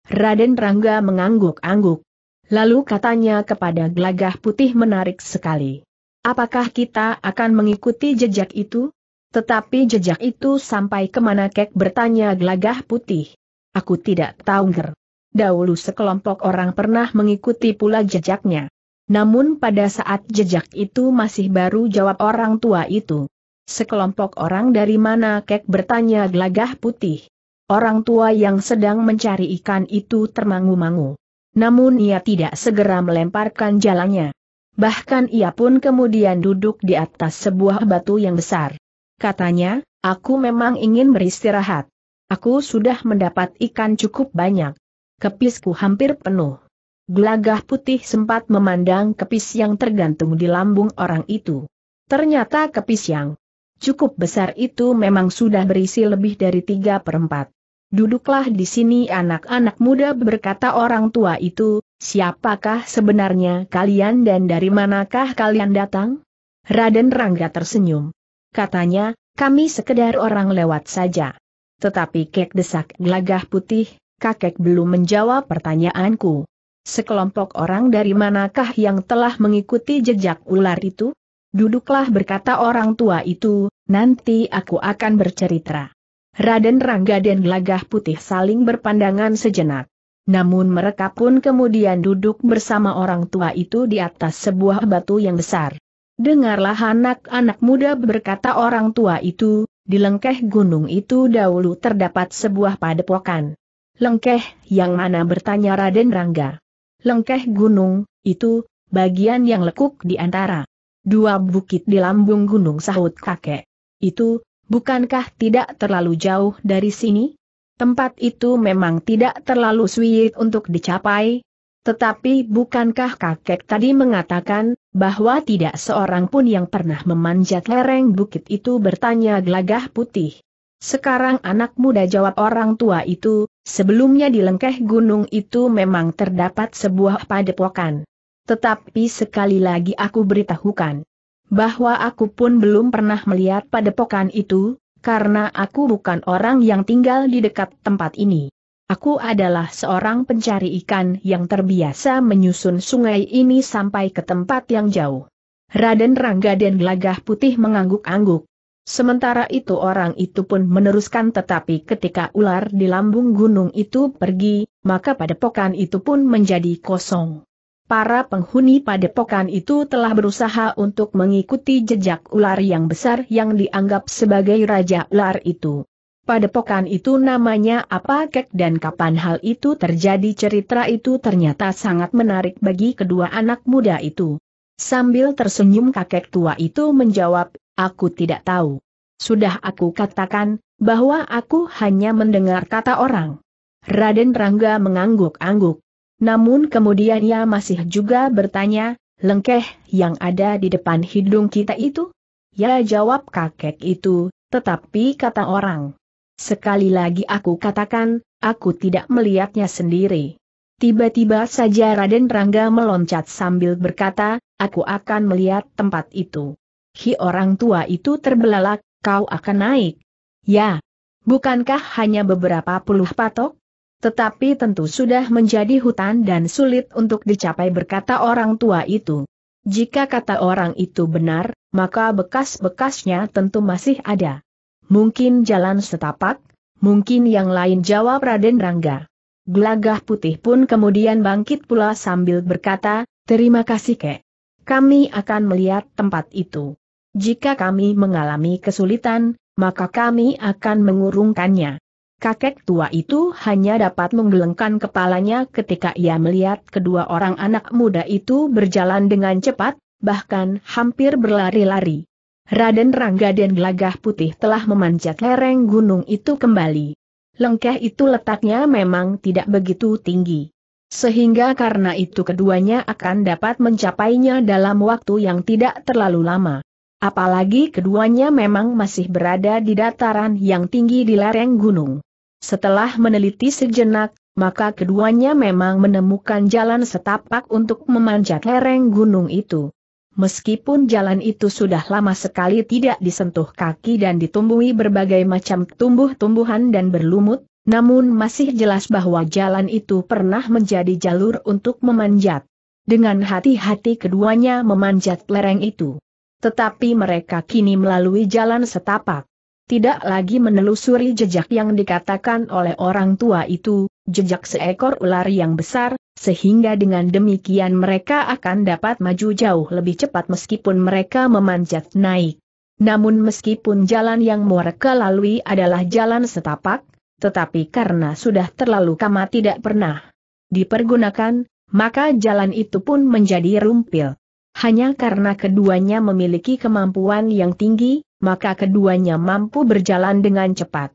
Raden Rangga mengangguk-angguk. Lalu katanya kepada gelagah putih menarik sekali. Apakah kita akan mengikuti jejak itu? Tetapi jejak itu sampai ke mana kek bertanya gelagah putih. Aku tidak tahu ger. Dahulu sekelompok orang pernah mengikuti pula jejaknya. Namun pada saat jejak itu masih baru jawab orang tua itu. Sekelompok orang dari mana kek bertanya gelagah putih. Orang tua yang sedang mencari ikan itu termangu-mangu. Namun ia tidak segera melemparkan jalannya. Bahkan ia pun kemudian duduk di atas sebuah batu yang besar. Katanya, aku memang ingin beristirahat. Aku sudah mendapat ikan cukup banyak. Kepisku hampir penuh. Gelagah putih sempat memandang kepis yang tergantung di lambung orang itu. Ternyata kepis yang cukup besar itu memang sudah berisi lebih dari tiga perempat. Duduklah di sini anak-anak muda berkata orang tua itu, siapakah sebenarnya kalian dan dari manakah kalian datang? Raden Rangga tersenyum. Katanya, kami sekedar orang lewat saja. Tetapi kek desak gelagah putih, kakek belum menjawab pertanyaanku. Sekelompok orang dari manakah yang telah mengikuti jejak ular itu? Duduklah berkata orang tua itu, nanti aku akan bercerita. Raden Rangga dan Gelagah Putih saling berpandangan sejenak. Namun mereka pun kemudian duduk bersama orang tua itu di atas sebuah batu yang besar. Dengarlah anak-anak muda berkata orang tua itu, di lengkeh gunung itu dahulu terdapat sebuah padepokan. Lengkeh, yang mana bertanya Raden Rangga. Lengkeh gunung, itu, bagian yang lekuk di antara dua bukit di lambung gunung sahut kakek. Itu, bukankah tidak terlalu jauh dari sini? Tempat itu memang tidak terlalu sulit untuk dicapai, tetapi bukankah kakek tadi mengatakan, bahwa tidak seorang pun yang pernah memanjat lereng bukit itu bertanya gelagah putih. Sekarang anak muda jawab orang tua itu, sebelumnya di lengkeh gunung itu memang terdapat sebuah padepokan. Tetapi sekali lagi aku beritahukan, bahwa aku pun belum pernah melihat padepokan itu, karena aku bukan orang yang tinggal di dekat tempat ini. Aku adalah seorang pencari ikan yang terbiasa menyusun sungai ini sampai ke tempat yang jauh. Raden Rangga dan Gelagah Putih mengangguk-angguk. Sementara itu orang itu pun meneruskan tetapi ketika ular di lambung gunung itu pergi, maka padepokan itu pun menjadi kosong. Para penghuni padepokan itu telah berusaha untuk mengikuti jejak ular yang besar yang dianggap sebagai raja ular itu. Padepokan itu namanya apa kek dan kapan hal itu terjadi cerita itu ternyata sangat menarik bagi kedua anak muda itu. Sambil tersenyum kakek tua itu menjawab, aku tidak tahu. Sudah aku katakan, bahwa aku hanya mendengar kata orang. Raden Rangga mengangguk-angguk. Namun kemudian ia masih juga bertanya, lengkeh yang ada di depan hidung kita itu? Ya jawab kakek itu, tetapi kata orang. Sekali lagi aku katakan, aku tidak melihatnya sendiri. Tiba-tiba saja Raden Rangga meloncat sambil berkata, aku akan melihat tempat itu. Hi orang tua itu terbelalak, kau akan naik. Ya, bukankah hanya beberapa puluh patok? Tetapi tentu sudah menjadi hutan dan sulit untuk dicapai berkata orang tua itu. Jika kata orang itu benar, maka bekas-bekasnya tentu masih ada. Mungkin jalan setapak, mungkin yang lain jawab Raden Rangga. Gelagah putih pun kemudian bangkit pula sambil berkata, terima kasih kek. Kami akan melihat tempat itu. Jika kami mengalami kesulitan, maka kami akan mengurungkannya. Kakek tua itu hanya dapat menggelengkan kepalanya ketika ia melihat kedua orang anak muda itu berjalan dengan cepat, bahkan hampir berlari-lari. Raden Rangga dan Gelagah Putih telah memanjat lereng gunung itu kembali. Lengkeh itu letaknya memang tidak begitu tinggi. Sehingga karena itu keduanya akan dapat mencapainya dalam waktu yang tidak terlalu lama. Apalagi keduanya memang masih berada di dataran yang tinggi di lereng gunung. Setelah meneliti sejenak, maka keduanya memang menemukan jalan setapak untuk memanjat lereng gunung itu. Meskipun jalan itu sudah lama sekali tidak disentuh kaki dan ditumbuhi berbagai macam tumbuh-tumbuhan dan berlumut, namun masih jelas bahwa jalan itu pernah menjadi jalur untuk memanjat. Dengan hati-hati keduanya memanjat lereng itu. Tetapi mereka kini melalui jalan setapak. Tidak lagi menelusuri jejak yang dikatakan oleh orang tua itu, jejak seekor ular yang besar, sehingga dengan demikian mereka akan dapat maju jauh lebih cepat meskipun mereka memanjat naik. Namun meskipun jalan yang mereka lalui adalah jalan setapak, tetapi karena sudah terlalu kama tidak pernah dipergunakan, maka jalan itu pun menjadi rumpil. Hanya karena keduanya memiliki kemampuan yang tinggi, maka keduanya mampu berjalan dengan cepat.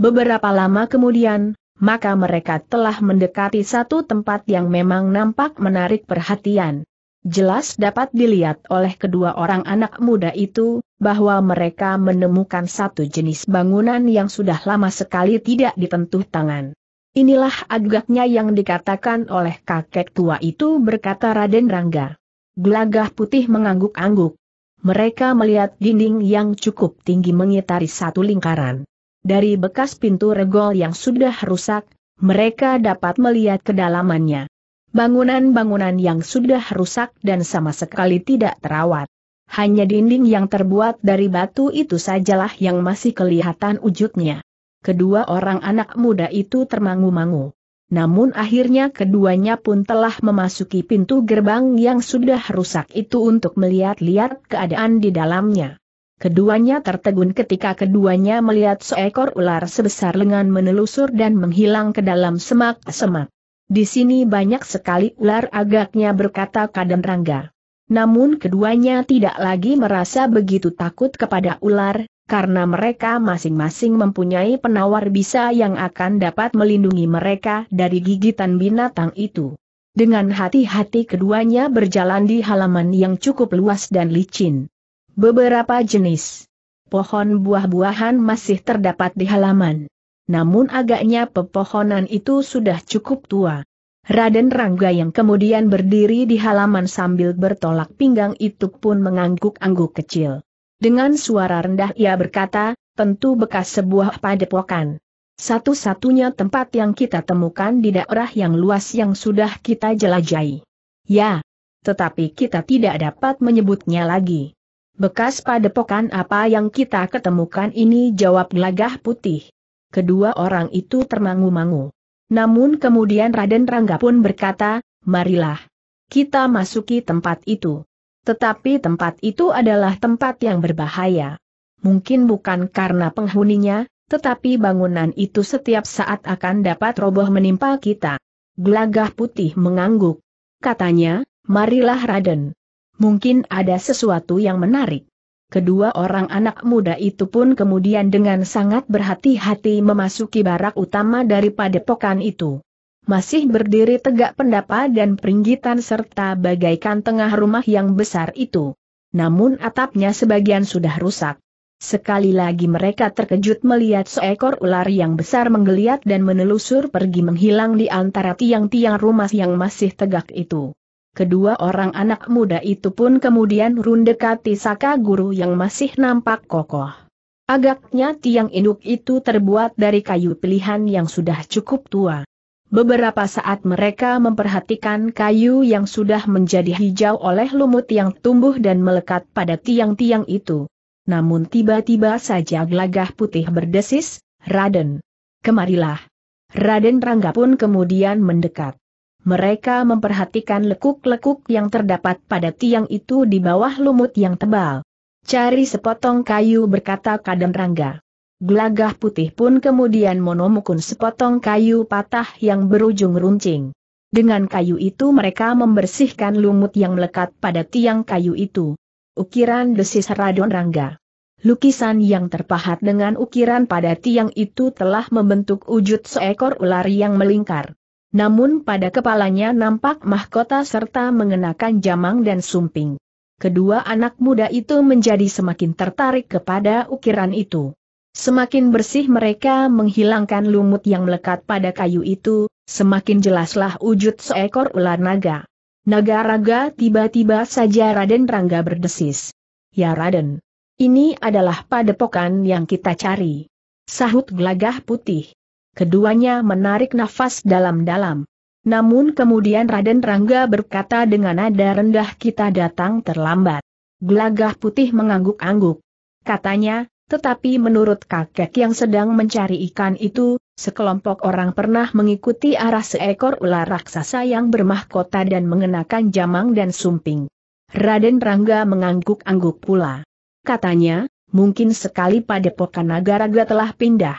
Beberapa lama kemudian, maka mereka telah mendekati satu tempat yang memang nampak menarik perhatian. Jelas dapat dilihat oleh kedua orang anak muda itu, bahwa mereka menemukan satu jenis bangunan yang sudah lama sekali tidak ditentuh tangan. Inilah agaknya yang dikatakan oleh kakek tua itu berkata Raden Rangga. Gelagah putih mengangguk-angguk. Mereka melihat dinding yang cukup tinggi mengitari satu lingkaran. Dari bekas pintu regol yang sudah rusak, mereka dapat melihat kedalamannya. Bangunan-bangunan yang sudah rusak dan sama sekali tidak terawat. Hanya dinding yang terbuat dari batu itu sajalah yang masih kelihatan wujudnya. Kedua orang anak muda itu termangu-mangu. Namun akhirnya keduanya pun telah memasuki pintu gerbang yang sudah rusak itu untuk melihat-lihat keadaan di dalamnya. Keduanya tertegun ketika keduanya melihat seekor ular sebesar lengan menelusur dan menghilang ke dalam semak-semak. Di sini banyak sekali ular agaknya berkata Kaden Rangga. Namun keduanya tidak lagi merasa begitu takut kepada ular, karena mereka masing-masing mempunyai penawar bisa yang akan dapat melindungi mereka dari gigitan binatang itu. Dengan hati-hati keduanya berjalan di halaman yang cukup luas dan licin. Beberapa jenis pohon buah-buahan masih terdapat di halaman. Namun agaknya pepohonan itu sudah cukup tua. Raden Rangga yang kemudian berdiri di halaman sambil bertolak pinggang itu pun mengangguk-angguk kecil. Dengan suara rendah ia berkata, tentu bekas sebuah padepokan. Satu-satunya tempat yang kita temukan di daerah yang luas yang sudah kita jelajahi. Ya, tetapi kita tidak dapat menyebutnya lagi. Bekas padepokan apa yang kita ketemukan ini jawab gelagah putih. Kedua orang itu termangu-mangu. Namun kemudian Raden Rangga pun berkata, marilah. Kita masuki tempat itu. Tetapi tempat itu adalah tempat yang berbahaya. Mungkin bukan karena penghuninya, tetapi bangunan itu setiap saat akan dapat roboh menimpa kita. Gelagah putih mengangguk. Katanya, marilah Raden mungkin ada sesuatu yang menarik. Kedua orang anak muda itu pun kemudian dengan sangat berhati-hati memasuki barak utama daripada pokan itu. Masih berdiri tegak pendapa dan peringgitan serta bagaikan tengah rumah yang besar itu. Namun atapnya sebagian sudah rusak. Sekali lagi mereka terkejut melihat seekor ular yang besar menggeliat dan menelusur pergi menghilang di antara tiang-tiang rumah yang masih tegak itu. Kedua orang anak muda itu pun kemudian rundekati Saka Guru yang masih nampak kokoh. Agaknya tiang induk itu terbuat dari kayu pilihan yang sudah cukup tua. Beberapa saat mereka memperhatikan kayu yang sudah menjadi hijau oleh lumut yang tumbuh dan melekat pada tiang-tiang itu. Namun tiba-tiba saja gelagah putih berdesis, Raden. Kemarilah. Raden Rangga pun kemudian mendekat. Mereka memperhatikan lekuk-lekuk yang terdapat pada tiang itu di bawah lumut yang tebal. Cari sepotong kayu berkata Kadem Rangga. Gelagah putih pun kemudian menomukun sepotong kayu patah yang berujung runcing. Dengan kayu itu mereka membersihkan lumut yang melekat pada tiang kayu itu. Ukiran desis Radon Rangga. Lukisan yang terpahat dengan ukiran pada tiang itu telah membentuk wujud seekor ular yang melingkar. Namun pada kepalanya nampak mahkota serta mengenakan jamang dan sumping. Kedua anak muda itu menjadi semakin tertarik kepada ukiran itu. Semakin bersih mereka menghilangkan lumut yang melekat pada kayu itu, semakin jelaslah wujud seekor ular naga. Naga raga tiba-tiba saja Raden Rangga berdesis. Ya Raden, ini adalah padepokan yang kita cari. Sahut gelagah putih. Keduanya menarik nafas dalam-dalam. Namun kemudian Raden Rangga berkata dengan nada rendah kita datang terlambat. Gelagah putih mengangguk-angguk. Katanya, tetapi menurut kakek yang sedang mencari ikan itu, sekelompok orang pernah mengikuti arah seekor ular raksasa yang bermahkota dan mengenakan jamang dan sumping. Raden Rangga mengangguk-angguk pula. Katanya, mungkin sekali pada Pokan Nagaraga telah pindah.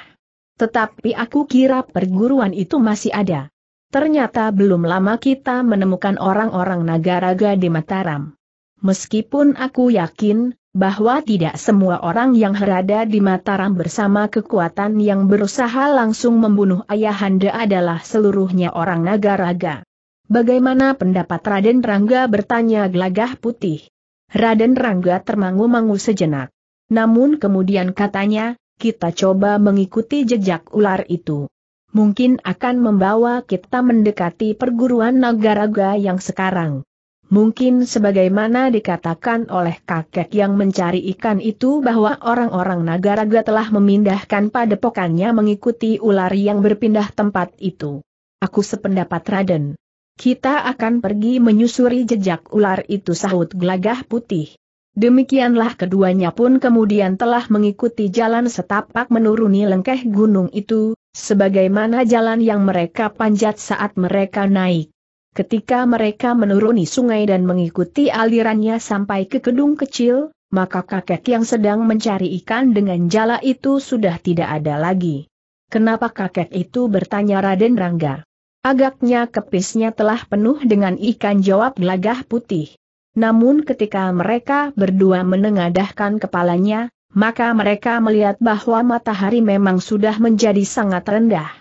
Tetapi aku kira perguruan itu masih ada. Ternyata belum lama kita menemukan orang-orang Nagaraga di Mataram. Meskipun aku yakin, bahwa tidak semua orang yang berada di Mataram bersama kekuatan yang berusaha langsung membunuh ayahanda adalah seluruhnya orang Nagaraga. Bagaimana pendapat Raden Rangga bertanya gelagah putih. Raden Rangga termangu-mangu sejenak. Namun kemudian katanya, kita coba mengikuti jejak ular itu. Mungkin akan membawa kita mendekati perguruan Nagaraga yang sekarang. Mungkin sebagaimana dikatakan oleh kakek yang mencari ikan itu bahwa orang-orang Nagaraga telah memindahkan padepokannya mengikuti ular yang berpindah tempat itu. Aku sependapat Raden. Kita akan pergi menyusuri jejak ular itu sahut gelagah putih. Demikianlah keduanya pun kemudian telah mengikuti jalan setapak menuruni lengkeh gunung itu, sebagaimana jalan yang mereka panjat saat mereka naik. Ketika mereka menuruni sungai dan mengikuti alirannya sampai ke gedung kecil, maka kakek yang sedang mencari ikan dengan jala itu sudah tidak ada lagi. Kenapa kakek itu bertanya Raden Rangga? Agaknya kepisnya telah penuh dengan ikan jawab gelagah putih. Namun ketika mereka berdua menengadahkan kepalanya, maka mereka melihat bahwa matahari memang sudah menjadi sangat rendah.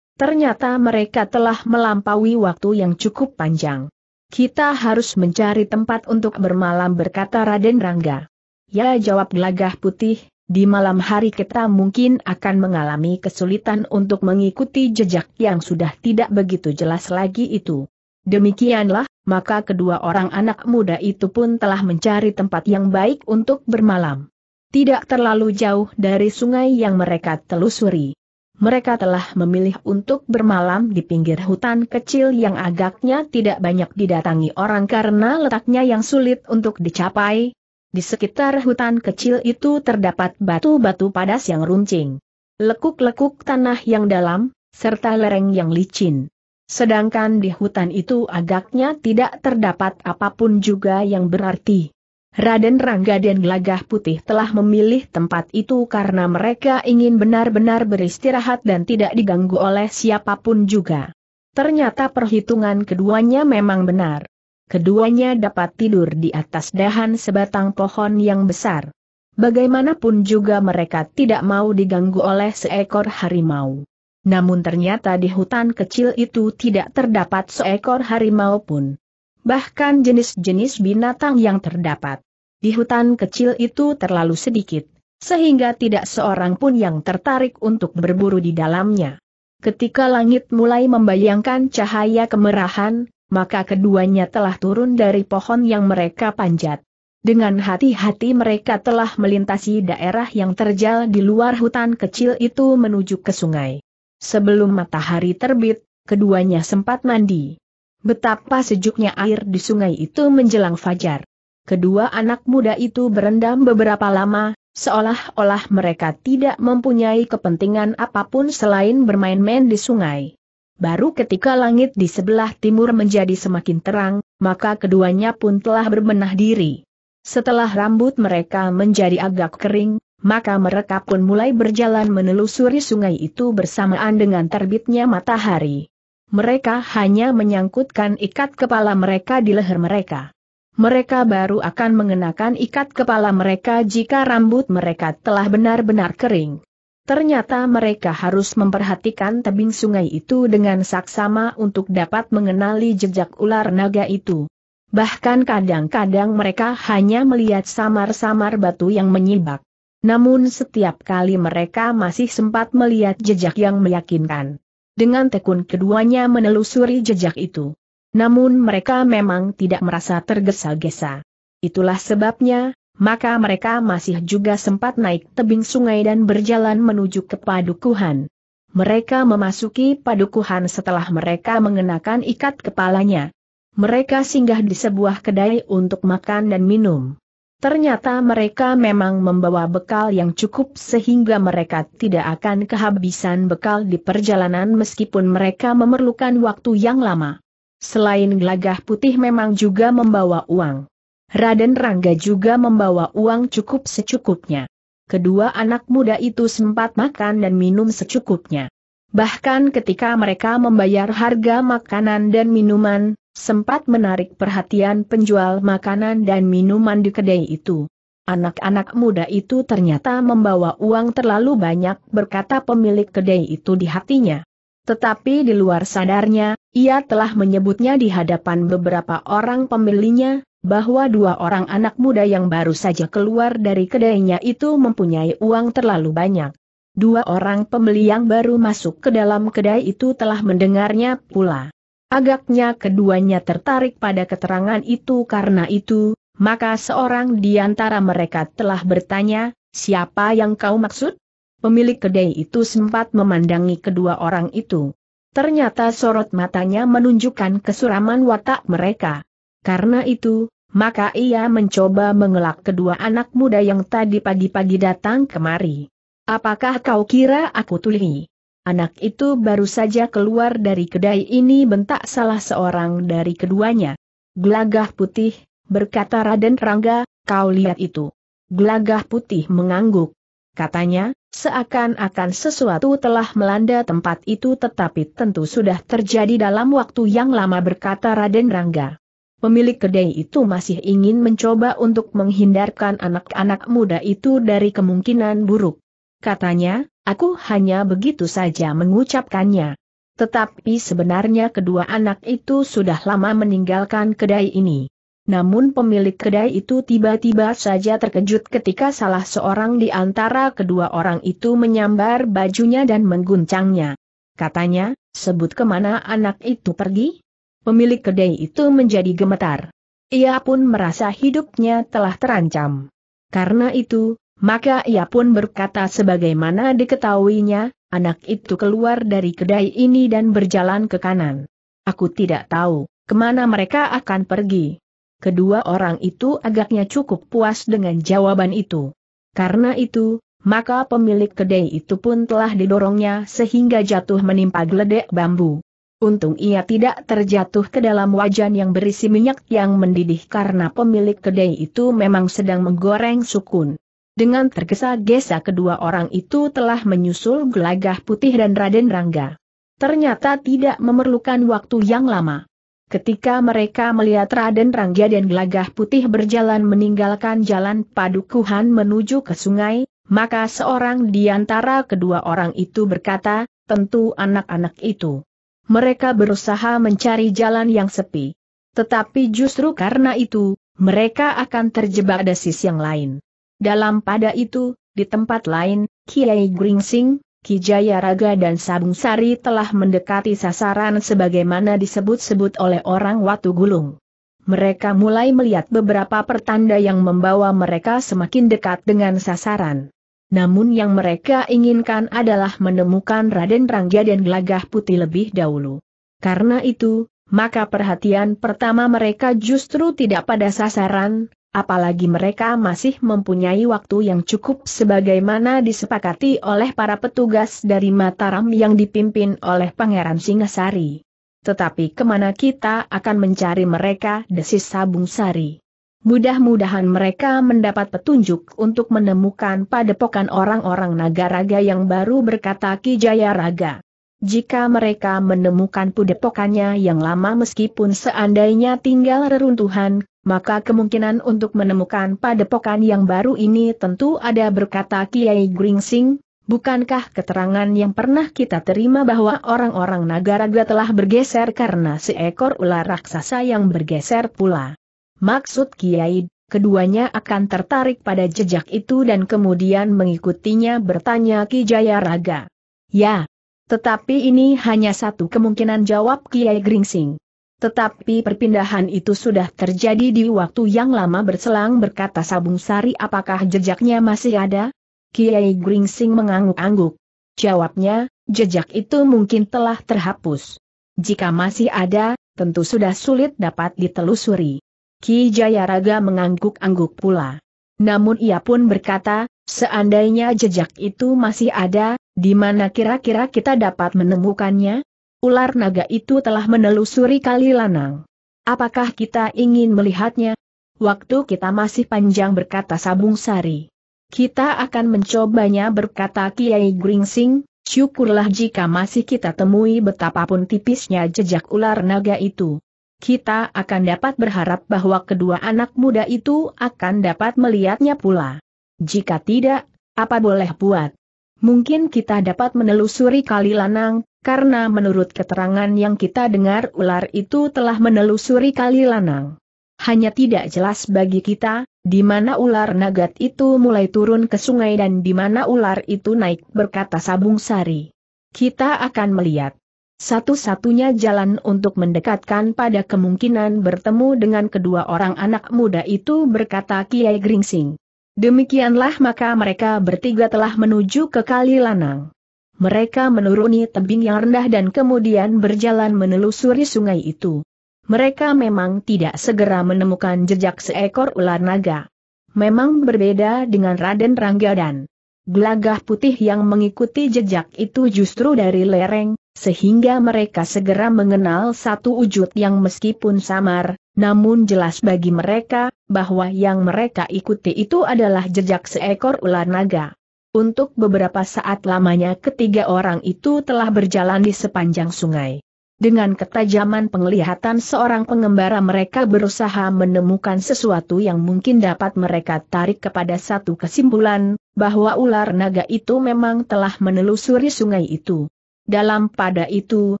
Ternyata mereka telah melampaui waktu yang cukup panjang. Kita harus mencari tempat untuk bermalam berkata Raden Rangga. Ya jawab gelagah putih, di malam hari kita mungkin akan mengalami kesulitan untuk mengikuti jejak yang sudah tidak begitu jelas lagi itu. Demikianlah, maka kedua orang anak muda itu pun telah mencari tempat yang baik untuk bermalam. Tidak terlalu jauh dari sungai yang mereka telusuri mereka telah memilih untuk bermalam di pinggir hutan kecil yang agaknya tidak banyak didatangi orang karena letaknya yang sulit untuk dicapai. Di sekitar hutan kecil itu terdapat batu-batu padas yang runcing, lekuk-lekuk tanah yang dalam, serta lereng yang licin. Sedangkan di hutan itu agaknya tidak terdapat apa pun juga yang berarti. Raden Rangga dan Gelagah Putih telah memilih tempat itu karena mereka ingin benar-benar beristirahat dan tidak diganggu oleh siapa pun juga. Ternyata perhitungan keduanya memang benar. Keduanya dapat tidur di atas dahan sebatang pohon yang besar. Bagaimanapun juga mereka tidak mau diganggu oleh seekor harimau. Namun ternyata di hutan kecil itu tidak terdapat seekor harimau pun bahkan jenis-jenis binatang yang terdapat di hutan kecil itu terlalu sedikit, sehingga tidak seorang pun yang tertarik untuk berburu di dalamnya. Ketika langit mulai membayangkan cahaya kemerahan, maka keduanya telah turun dari pohon yang mereka panjat. Dengan hati-hati mereka telah melintasi daerah yang terjal di luar hutan kecil itu menuju ke sungai. Sebelum matahari terbit, keduanya sempat mandi. Betapa sejuknya air di sungai itu menjelang fajar. Kedua anak muda itu berendam beberapa lama, seolah-olah mereka tidak mempunyai kepentingan apa pun selain bermain-main di sungai. Baru ketika langit di sebelah timur menjadi semakin terang, maka keduanya pun telah berbenah diri. Setelah rambut mereka menjadi agak kering, maka mereka pun mulai berjalan menelusuri sungai itu bersamaan dengan terbitnya matahari mereka hanya menyangkutkan ikat kepala mereka di leher mereka. Mereka baru akan mengenakan ikat kepala mereka jika rambut mereka telah benar-benar kering. Ternyata mereka harus memperhatikan tebing sungai itu dengan saksama untuk dapat mengenali jejak ular naga itu. Bahkan kadang-kadang mereka hanya melihat samar-samar batu yang menyibak. Namun setiap kali mereka masih sempat melihat jejak yang meyakinkan. Dengan tekun keduanya menelusuri jejak itu. Namun mereka memang tidak merasa tergesa-gesa. Itulah sebabnya, maka mereka masih juga sempat naik tebing sungai dan berjalan menuju ke padukuhan. Mereka memasuki padukuhan setelah mereka mengenakan ikat kepalanya. Mereka singgah di sebuah kedai untuk makan dan minum. Ternyata mereka memang membawa bekal yang cukup sehingga mereka tidak akan kehabisan bekal di perjalanan meskipun mereka memerlukan waktu yang lama. Selain gelagah putih memang juga membawa uang. Raden Rangga juga membawa uang cukup secukupnya. Kedua anak muda itu sempat makan dan minum secukupnya. Bahkan ketika mereka membayar harga makanan dan minuman, sempat menarik perhatian penjual makanan dan minuman di kedai itu. Anak-anak muda itu ternyata membawa uang terlalu banyak berkata pemilik kedai itu di hatinya. Tetapi di luar sadarnya, ia telah menyebutnya di hadapan beberapa orang pembelinya, bahwa dua orang anak muda yang baru saja keluar dari kedainya itu mempunyai uang terlalu banyak. Dua orang pembeli yang baru masuk ke dalam kedai itu telah mendengarnya pula. Agaknya keduanya tertarik pada keterangan itu karena itu, maka seorang di antara mereka telah bertanya, siapa yang kau maksud? Pemilik kedai itu sempat memandangi kedua orang itu. Ternyata sorot matanya menunjukkan kesuraman watak mereka. Karena itu, maka ia mencoba mengelak kedua anak muda yang tadi pagi-pagi datang kemari. Apakah kau kira aku tuli? Anak itu baru saja keluar dari kedai ini bentak salah seorang dari keduanya. Gelagah putih, berkata Raden Rangga, kau lihat itu. Gelagah putih mengangguk. Katanya, seakan-akan sesuatu telah melanda tempat itu tetapi tentu sudah terjadi dalam waktu yang lama berkata Raden Rangga. Pemilik kedai itu masih ingin mencoba untuk menghindarkan anak-anak muda itu dari kemungkinan buruk. Katanya, Aku hanya begitu saja mengucapkannya. Tetapi sebenarnya kedua anak itu sudah lama meninggalkan kedai ini. Namun pemilik kedai itu tiba-tiba saja terkejut ketika salah seorang di antara kedua orang itu menyambar bajunya dan mengguncangnya. Katanya, sebut ke mana anak itu pergi? Pemilik kedai itu menjadi gemetar. Ia pun merasa hidupnya telah terancam. Karena itu, maka ia pun berkata sebagaimana diketahuinya, anak itu keluar dari kedai ini dan berjalan ke kanan. Aku tidak tahu, ke mana mereka akan pergi. Kedua orang itu agaknya cukup puas dengan jawaban itu. Karena itu, maka pemilik kedai itu pun telah didorongnya sehingga jatuh menimpa geledek bambu. Untung ia tidak terjatuh ke dalam wajan yang berisi minyak yang mendidih karena pemilik kedai itu memang sedang menggoreng sukun. Dengan tergesa-gesa kedua orang itu telah menyusul gelagah putih dan Raden Rangga. Ternyata tidak memerlukan waktu yang lama. Ketika mereka melihat Raden Rangga dan gelagah putih berjalan meninggalkan jalan padukuhan menuju ke sungai, maka seorang di antara kedua orang itu berkata, tentu anak-anak itu. Mereka berusaha mencari jalan yang sepi. Tetapi justru karena itu, mereka akan terjebak desis yang lain. Dalam pada itu, di tempat lain, Kiai Gringsing, Ki Jaya Raga dan Sabung Sari telah mendekati sasaran sebagaimana disebut-sebut oleh orang Watu Gulung. Mereka mulai melihat beberapa pertanda yang membawa mereka semakin dekat dengan sasaran. Namun yang mereka inginkan adalah menemukan Raden Rangga dan Gelagah Putih lebih dahulu. Karena itu, maka perhatian pertama mereka justru tidak pada sasaran, apalagi mereka masih mempunyai waktu yang cukup sebagaimana disepakati oleh para petugas dari Mataram yang dipimpin oleh Pangeran Singasari. Tetapi ke mana kita akan mencari mereka, desis Sabung Sari. Mudah-mudahan mereka mendapat petunjuk untuk menemukan padepokan orang-orang Nagaraga yang baru berkata Ki Jaya Raga. Jika mereka menemukan padepokannya yang lama meskipun seandainya tinggal reruntuhan, maka kemungkinan untuk menemukan padepokan yang baru ini tentu ada berkata Kiai Gringsing, bukankah keterangan yang pernah kita terima bahwa orang-orang Nagaraga telah bergeser karena seekor ular raksasa yang bergeser pula. Maksud Kiai, keduanya akan tertarik pada jejak itu dan kemudian mengikutinya bertanya Ki Jaya Raga. Ya, tetapi ini hanya satu kemungkinan jawab Kiai Gringsing. Tetapi perpindahan itu sudah terjadi di waktu yang lama berselang berkata Sabung Sari apakah jejaknya masih ada? Kiai Gringsing mengangguk-angguk. Jawabnya, jejak itu mungkin telah terhapus. Jika masih ada, tentu sudah sulit dapat ditelusuri. Ki Jayaraga mengangguk-angguk pula. Namun ia pun berkata, seandainya jejak itu masih ada, di mana kira-kira kita dapat menemukannya? Ular naga itu telah menelusuri kali lanang. Apakah kita ingin melihatnya? Waktu kita masih panjang berkata Sabung Sari. Kita akan mencobanya berkata Kiai Gringsing, syukurlah jika masih kita temui betapapun tipisnya jejak ular naga itu. Kita akan dapat berharap bahwa kedua anak muda itu akan dapat melihatnya pula. Jika tidak, apa boleh buat? Mungkin kita dapat menelusuri kali lanang, karena menurut keterangan yang kita dengar ular itu telah menelusuri kali lanang. Hanya tidak jelas bagi kita, di mana ular nagat itu mulai turun ke sungai dan di mana ular itu naik berkata Sabung Sari. Kita akan melihat. Satu-satunya jalan untuk mendekatkan pada kemungkinan bertemu dengan kedua orang anak muda itu berkata Kiai Gringsing. Demikianlah maka mereka bertiga telah menuju ke Kali Lanang. Mereka menuruni tebing yang rendah dan kemudian berjalan menelusuri sungai itu. Mereka memang tidak segera menemukan jejak seekor ular naga. Memang berbeda dengan Raden Rangga dan gelagah putih yang mengikuti jejak itu justru dari lereng, sehingga mereka segera mengenal satu wujud yang meskipun samar, namun jelas bagi mereka, bahwa yang mereka ikuti itu adalah jejak seekor ular naga. Untuk beberapa saat lamanya ketiga orang itu telah berjalan di sepanjang sungai. Dengan ketajaman penglihatan seorang pengembara mereka berusaha menemukan sesuatu yang mungkin dapat mereka tarik kepada satu kesimpulan, bahwa ular naga itu memang telah menelusuri sungai itu. Dalam pada itu,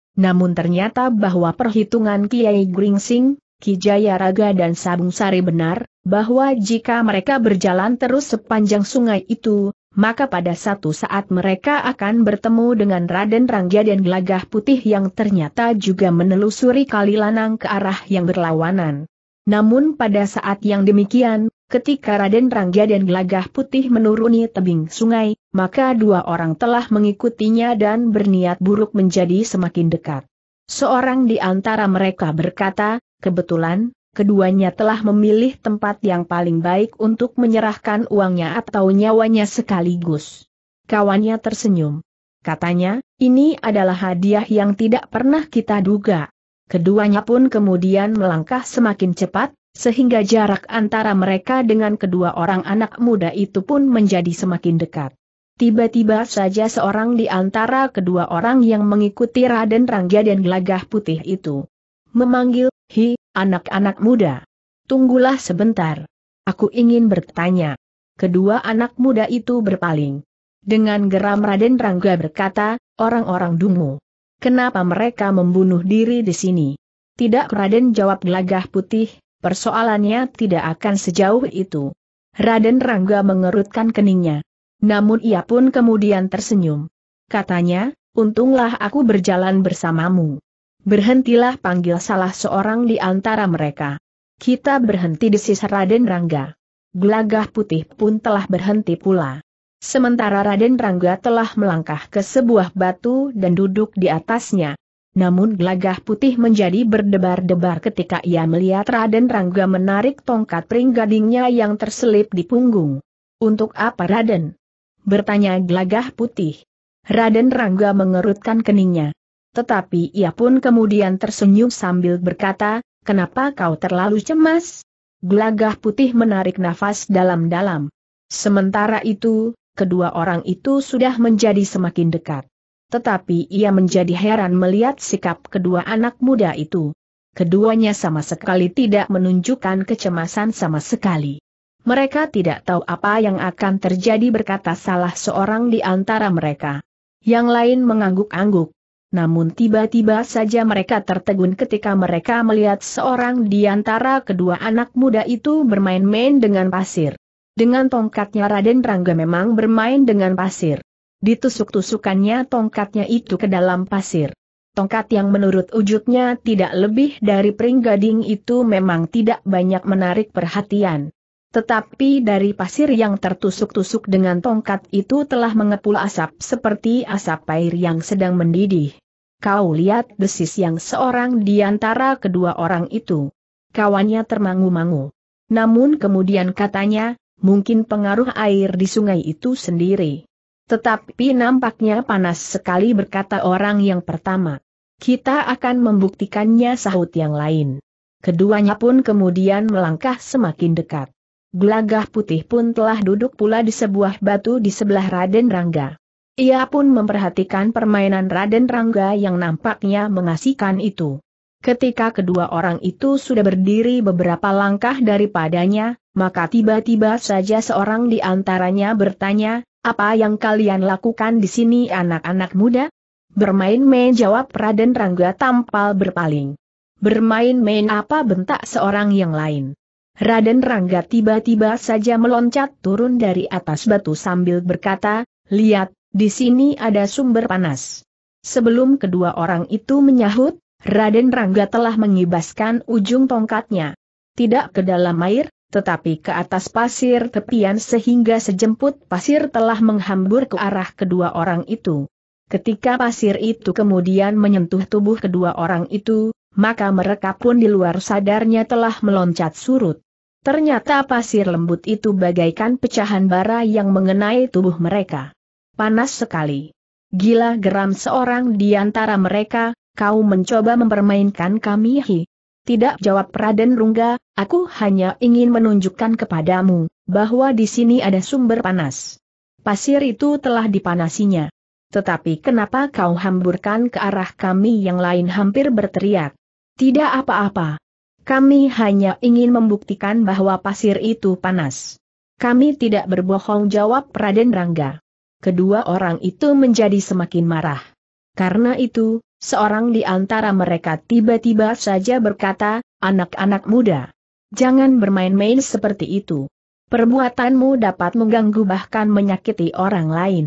namun ternyata bahwa perhitungan Kiai Gringsing, Ki Jaya Raga dan Sabung Sari benar, bahwa jika mereka berjalan terus sepanjang sungai itu, maka pada satu saat mereka akan bertemu dengan Raden Rangga dan Gelagah Putih yang ternyata juga menelusuri kali lanang ke arah yang berlawanan. Namun pada saat yang demikian, Ketika Raden Rangga dan Gelagah Putih menuruni tebing sungai, maka dua orang telah mengikutinya dan berniat buruk menjadi semakin dekat. Seorang di antara mereka berkata, kebetulan, keduanya telah memilih tempat yang paling baik untuk menyerahkan uangnya atau nyawanya sekaligus. Kawannya tersenyum. Katanya, ini adalah hadiah yang tidak pernah kita duga. Keduanya pun kemudian melangkah semakin cepat, sehingga jarak antara mereka dengan kedua orang anak muda itu pun menjadi semakin dekat. Tiba-tiba saja seorang di antara kedua orang yang mengikuti Raden Rangga dan Gelagah Putih itu memanggil, Hi, anak-anak muda. Tunggulah sebentar. Aku ingin bertanya. Kedua anak muda itu berpaling. Dengan geram Raden Rangga berkata, orang-orang dungu. Kenapa mereka membunuh diri di sini? Tidak Raden jawab Gelagah Putih, persoalannya tidak akan sejauh itu. Raden Rangga mengerutkan keningnya. Namun ia pun kemudian tersenyum. Katanya, untunglah aku berjalan bersamamu. Berhentilah panggil salah seorang di antara mereka. Kita berhenti di sisi Raden Rangga. Gelagah putih pun telah berhenti pula. Sementara Raden Rangga telah melangkah ke sebuah batu dan duduk di atasnya. Namun gelagah putih menjadi berdebar-debar ketika ia melihat Raden Rangga menarik tongkat pringgadingnya yang terselip di punggung. Untuk apa Raden? Bertanya gelagah putih. Raden Rangga mengerutkan keningnya. Tetapi ia pun kemudian tersenyum sambil berkata, kenapa kau terlalu cemas? Gelagah putih menarik nafas dalam-dalam. Sementara itu, kedua orang itu sudah menjadi semakin dekat tetapi ia menjadi heran melihat sikap kedua anak muda itu. Keduanya sama sekali tidak menunjukkan kecemasan sama sekali. Mereka tidak tahu apa yang akan terjadi berkata salah seorang di antara mereka. Yang lain mengangguk-angguk. Namun tiba-tiba saja mereka tertegun ketika mereka melihat seorang di antara kedua anak muda itu bermain-main dengan pasir. Dengan tongkatnya Raden Rangga memang bermain dengan pasir ditusuk-tusukannya tongkatnya itu ke dalam pasir. Tongkat yang menurut wujudnya tidak lebih dari pringgading itu memang tidak banyak menarik perhatian. Tetapi dari pasir yang tertusuk-tusuk dengan tongkat itu telah mengepul asap seperti asap air yang sedang mendidih. Kau lihat desis yang seorang di antara kedua orang itu. Kawannya termangu-mangu. Namun kemudian katanya, mungkin pengaruh air di sungai itu sendiri. Tetapi nampaknya panas sekali berkata orang yang pertama. Kita akan membuktikannya sahut yang lain. Keduanya pun kemudian melangkah semakin dekat. Gelagah putih pun telah duduk pula di sebuah batu di sebelah Raden Rangga. Ia pun memperhatikan permainan Raden Rangga yang nampaknya mengasihkan itu. Ketika kedua orang itu sudah berdiri beberapa langkah daripadanya, maka tiba-tiba saja seorang di antaranya bertanya, apa yang kalian lakukan di sini anak-anak muda? Bermain-main jawab Raden Rangga tampal berpaling. Bermain-main apa bentak seorang yang lain. Raden Rangga tiba-tiba saja meloncat turun dari atas batu sambil berkata, lihat, di sini ada sumber panas. Sebelum kedua orang itu menyahut, Raden Rangga telah mengibaskan ujung tongkatnya. Tidak ke dalam air, tetapi ke atas pasir tepian sehingga sejemput pasir telah menghambur ke arah kedua orang itu. Ketika pasir itu kemudian menyentuh tubuh kedua orang itu, maka mereka pun di luar sadarnya telah meloncat surut. Ternyata pasir lembut itu bagaikan pecahan bara yang mengenai tubuh mereka. Panas sekali. Gila geram seorang di antara mereka, kau mencoba mempermainkan kami hi. Tidak jawab Raden Rungga, aku hanya ingin menunjukkan kepadamu, bahwa di sini ada sumber panas. Pasir itu telah dipanasinya. Tetapi kenapa kau hamburkan ke arah kami yang lain hampir berteriak? Tidak apa-apa. Kami hanya ingin membuktikan bahwa pasir itu panas. Kami tidak berbohong jawab Raden Rangga kedua orang itu menjadi semakin marah. Karena itu, seorang di antara mereka tiba-tiba saja berkata, anak-anak muda, jangan bermain-main seperti itu. Perbuatanmu dapat mengganggu bahkan menyakiti orang lain.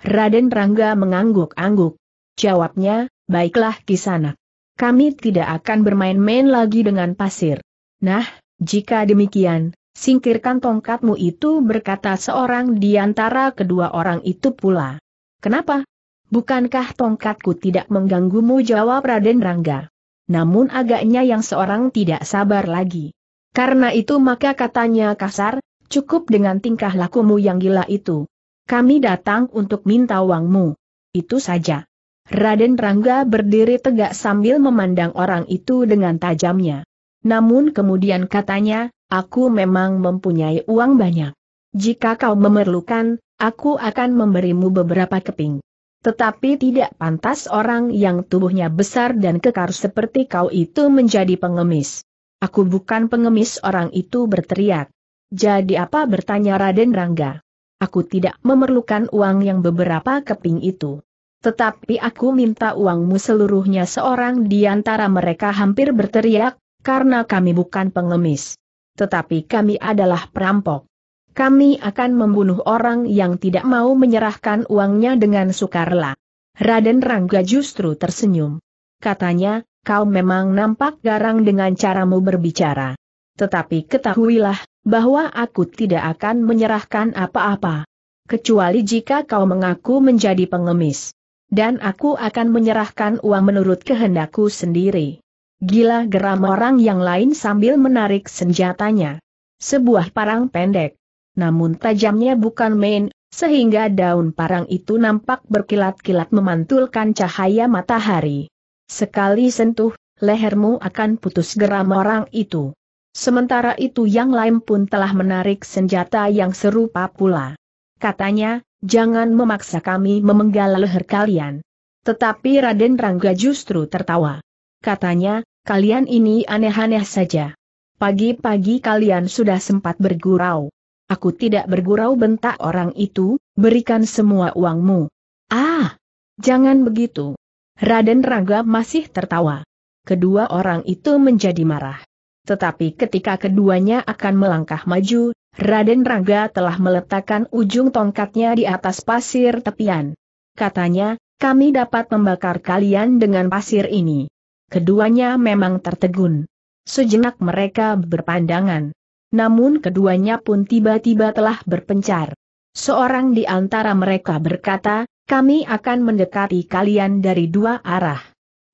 Raden Rangga mengangguk-angguk. Jawabnya, baiklah kisanak. Kami tidak akan bermain-main lagi dengan pasir. Nah, jika demikian, Singkirkan tongkatmu itu berkata seorang di antara kedua orang itu pula. Kenapa? Bukankah tongkatku tidak mengganggumu jawab Raden Rangga. Namun agaknya yang seorang tidak sabar lagi. Karena itu maka katanya kasar, cukup dengan tingkah lakumu yang gila itu. Kami datang untuk minta uangmu. Itu saja. Raden Rangga berdiri tegak sambil memandang orang itu dengan tajamnya. Namun kemudian katanya, Aku memang mempunyai uang banyak. Jika kau memerlukan, aku akan memberimu beberapa keping. Tetapi tidak pantas orang yang tubuhnya besar dan kekar seperti kau itu menjadi pengemis. Aku bukan pengemis orang itu berteriak. Jadi apa bertanya Raden Rangga? Aku tidak memerlukan uang yang beberapa keping itu. Tetapi aku minta uangmu seluruhnya seorang di antara mereka hampir berteriak, karena kami bukan pengemis tetapi kami adalah perampok. Kami akan membunuh orang yang tidak mau menyerahkan uangnya dengan sukarela. Raden Rangga justru tersenyum. Katanya, kau memang nampak garang dengan caramu berbicara. Tetapi ketahuilah, bahwa aku tidak akan menyerahkan apa-apa. Kecuali jika kau mengaku menjadi pengemis. Dan aku akan menyerahkan uang menurut kehendakku sendiri. Gila geram orang yang lain sambil menarik senjatanya. Sebuah parang pendek. Namun tajamnya bukan main, sehingga daun parang itu nampak berkilat-kilat memantulkan cahaya matahari. Sekali sentuh, lehermu akan putus geram orang itu. Sementara itu yang lain pun telah menarik senjata yang serupa pula. Katanya, jangan memaksa kami memenggal leher kalian. Tetapi Raden Rangga justru tertawa. Katanya, kalian ini aneh-aneh saja. Pagi-pagi kalian sudah sempat bergurau. Aku tidak bergurau bentak orang itu, berikan semua uangmu. Ah, jangan begitu. Raden Rangga masih tertawa. Kedua orang itu menjadi marah. Tetapi ketika keduanya akan melangkah maju, Raden Rangga telah meletakkan ujung tongkatnya di atas pasir tepian. Katanya, kami dapat membakar kalian dengan pasir ini. Keduanya memang tertegun. Sejenak mereka berpandangan. Namun keduanya pun tiba-tiba telah berpencar. Seorang di antara mereka berkata, kami akan mendekati kalian dari dua arah.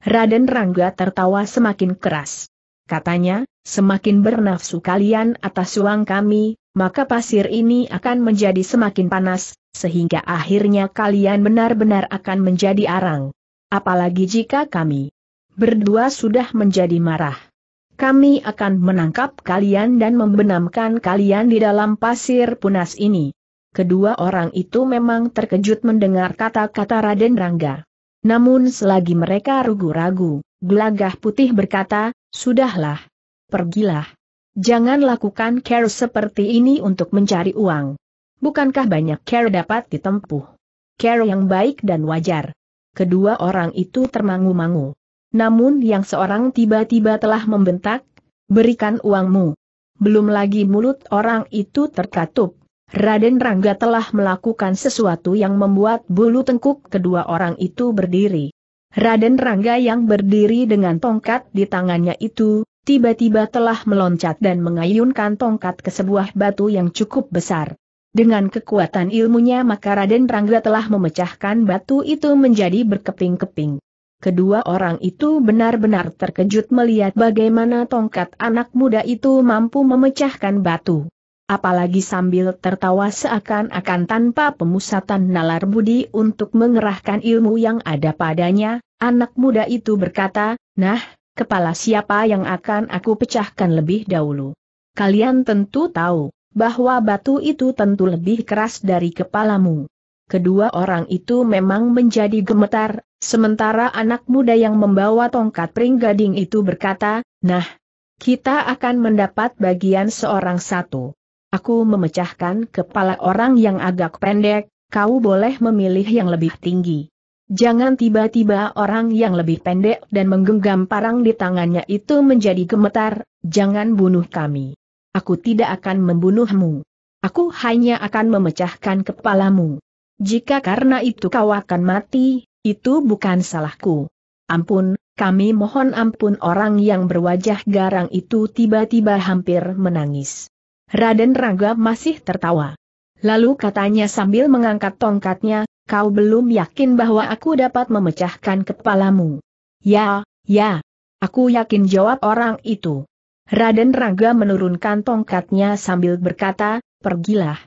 Raden Rangga tertawa semakin keras. Katanya, semakin bernafsu kalian atas uang kami, maka pasir ini akan menjadi semakin panas, sehingga akhirnya kalian benar-benar akan menjadi arang. Apalagi jika kami berdua sudah menjadi marah. Kami akan menangkap kalian dan membenamkan kalian di dalam pasir punas ini. Kedua orang itu memang terkejut mendengar kata-kata Raden Rangga. Namun selagi mereka ragu-ragu, gelagah putih berkata, Sudahlah. Pergilah. Jangan lakukan care seperti ini untuk mencari uang. Bukankah banyak care dapat ditempuh? Care yang baik dan wajar. Kedua orang itu termangu-mangu. Namun yang seorang tiba-tiba telah membentak, berikan uangmu. Belum lagi mulut orang itu terkatup. Raden Rangga telah melakukan sesuatu yang membuat bulu tengkuk kedua orang itu berdiri. Raden Rangga yang berdiri dengan tongkat di tangannya itu, tiba-tiba telah meloncat dan mengayunkan tongkat ke sebuah batu yang cukup besar. Dengan kekuatan ilmunya maka Raden Rangga telah memecahkan batu itu menjadi berkeping-keping. Kedua orang itu benar-benar terkejut melihat bagaimana tongkat anak muda itu mampu memecahkan batu. Apalagi sambil tertawa seakan-akan tanpa pemusatan nalar budi untuk mengerahkan ilmu yang ada padanya, anak muda itu berkata, Nah, kepala siapa yang akan aku pecahkan lebih dahulu? Kalian tentu tahu bahwa batu itu tentu lebih keras dari kepalamu. Kedua orang itu memang menjadi gemetar, sementara anak muda yang membawa tongkat pringgading itu berkata, Nah, kita akan mendapat bagian seorang satu. Aku memecahkan kepala orang yang agak pendek, kau boleh memilih yang lebih tinggi. Jangan tiba-tiba orang yang lebih pendek dan menggenggam parang di tangannya itu menjadi gemetar, jangan bunuh kami. Aku tidak akan membunuhmu. Aku hanya akan memecahkan kepalamu. Jika karena itu kau akan mati, itu bukan salahku. Ampun, kami mohon ampun orang yang berwajah garang itu tiba-tiba hampir menangis. Raden Raga masih tertawa. Lalu katanya sambil mengangkat tongkatnya, kau belum yakin bahwa aku dapat memecahkan kepalamu. Ya, ya. Aku yakin jawab orang itu. Raden Raga menurunkan tongkatnya sambil berkata, pergilah.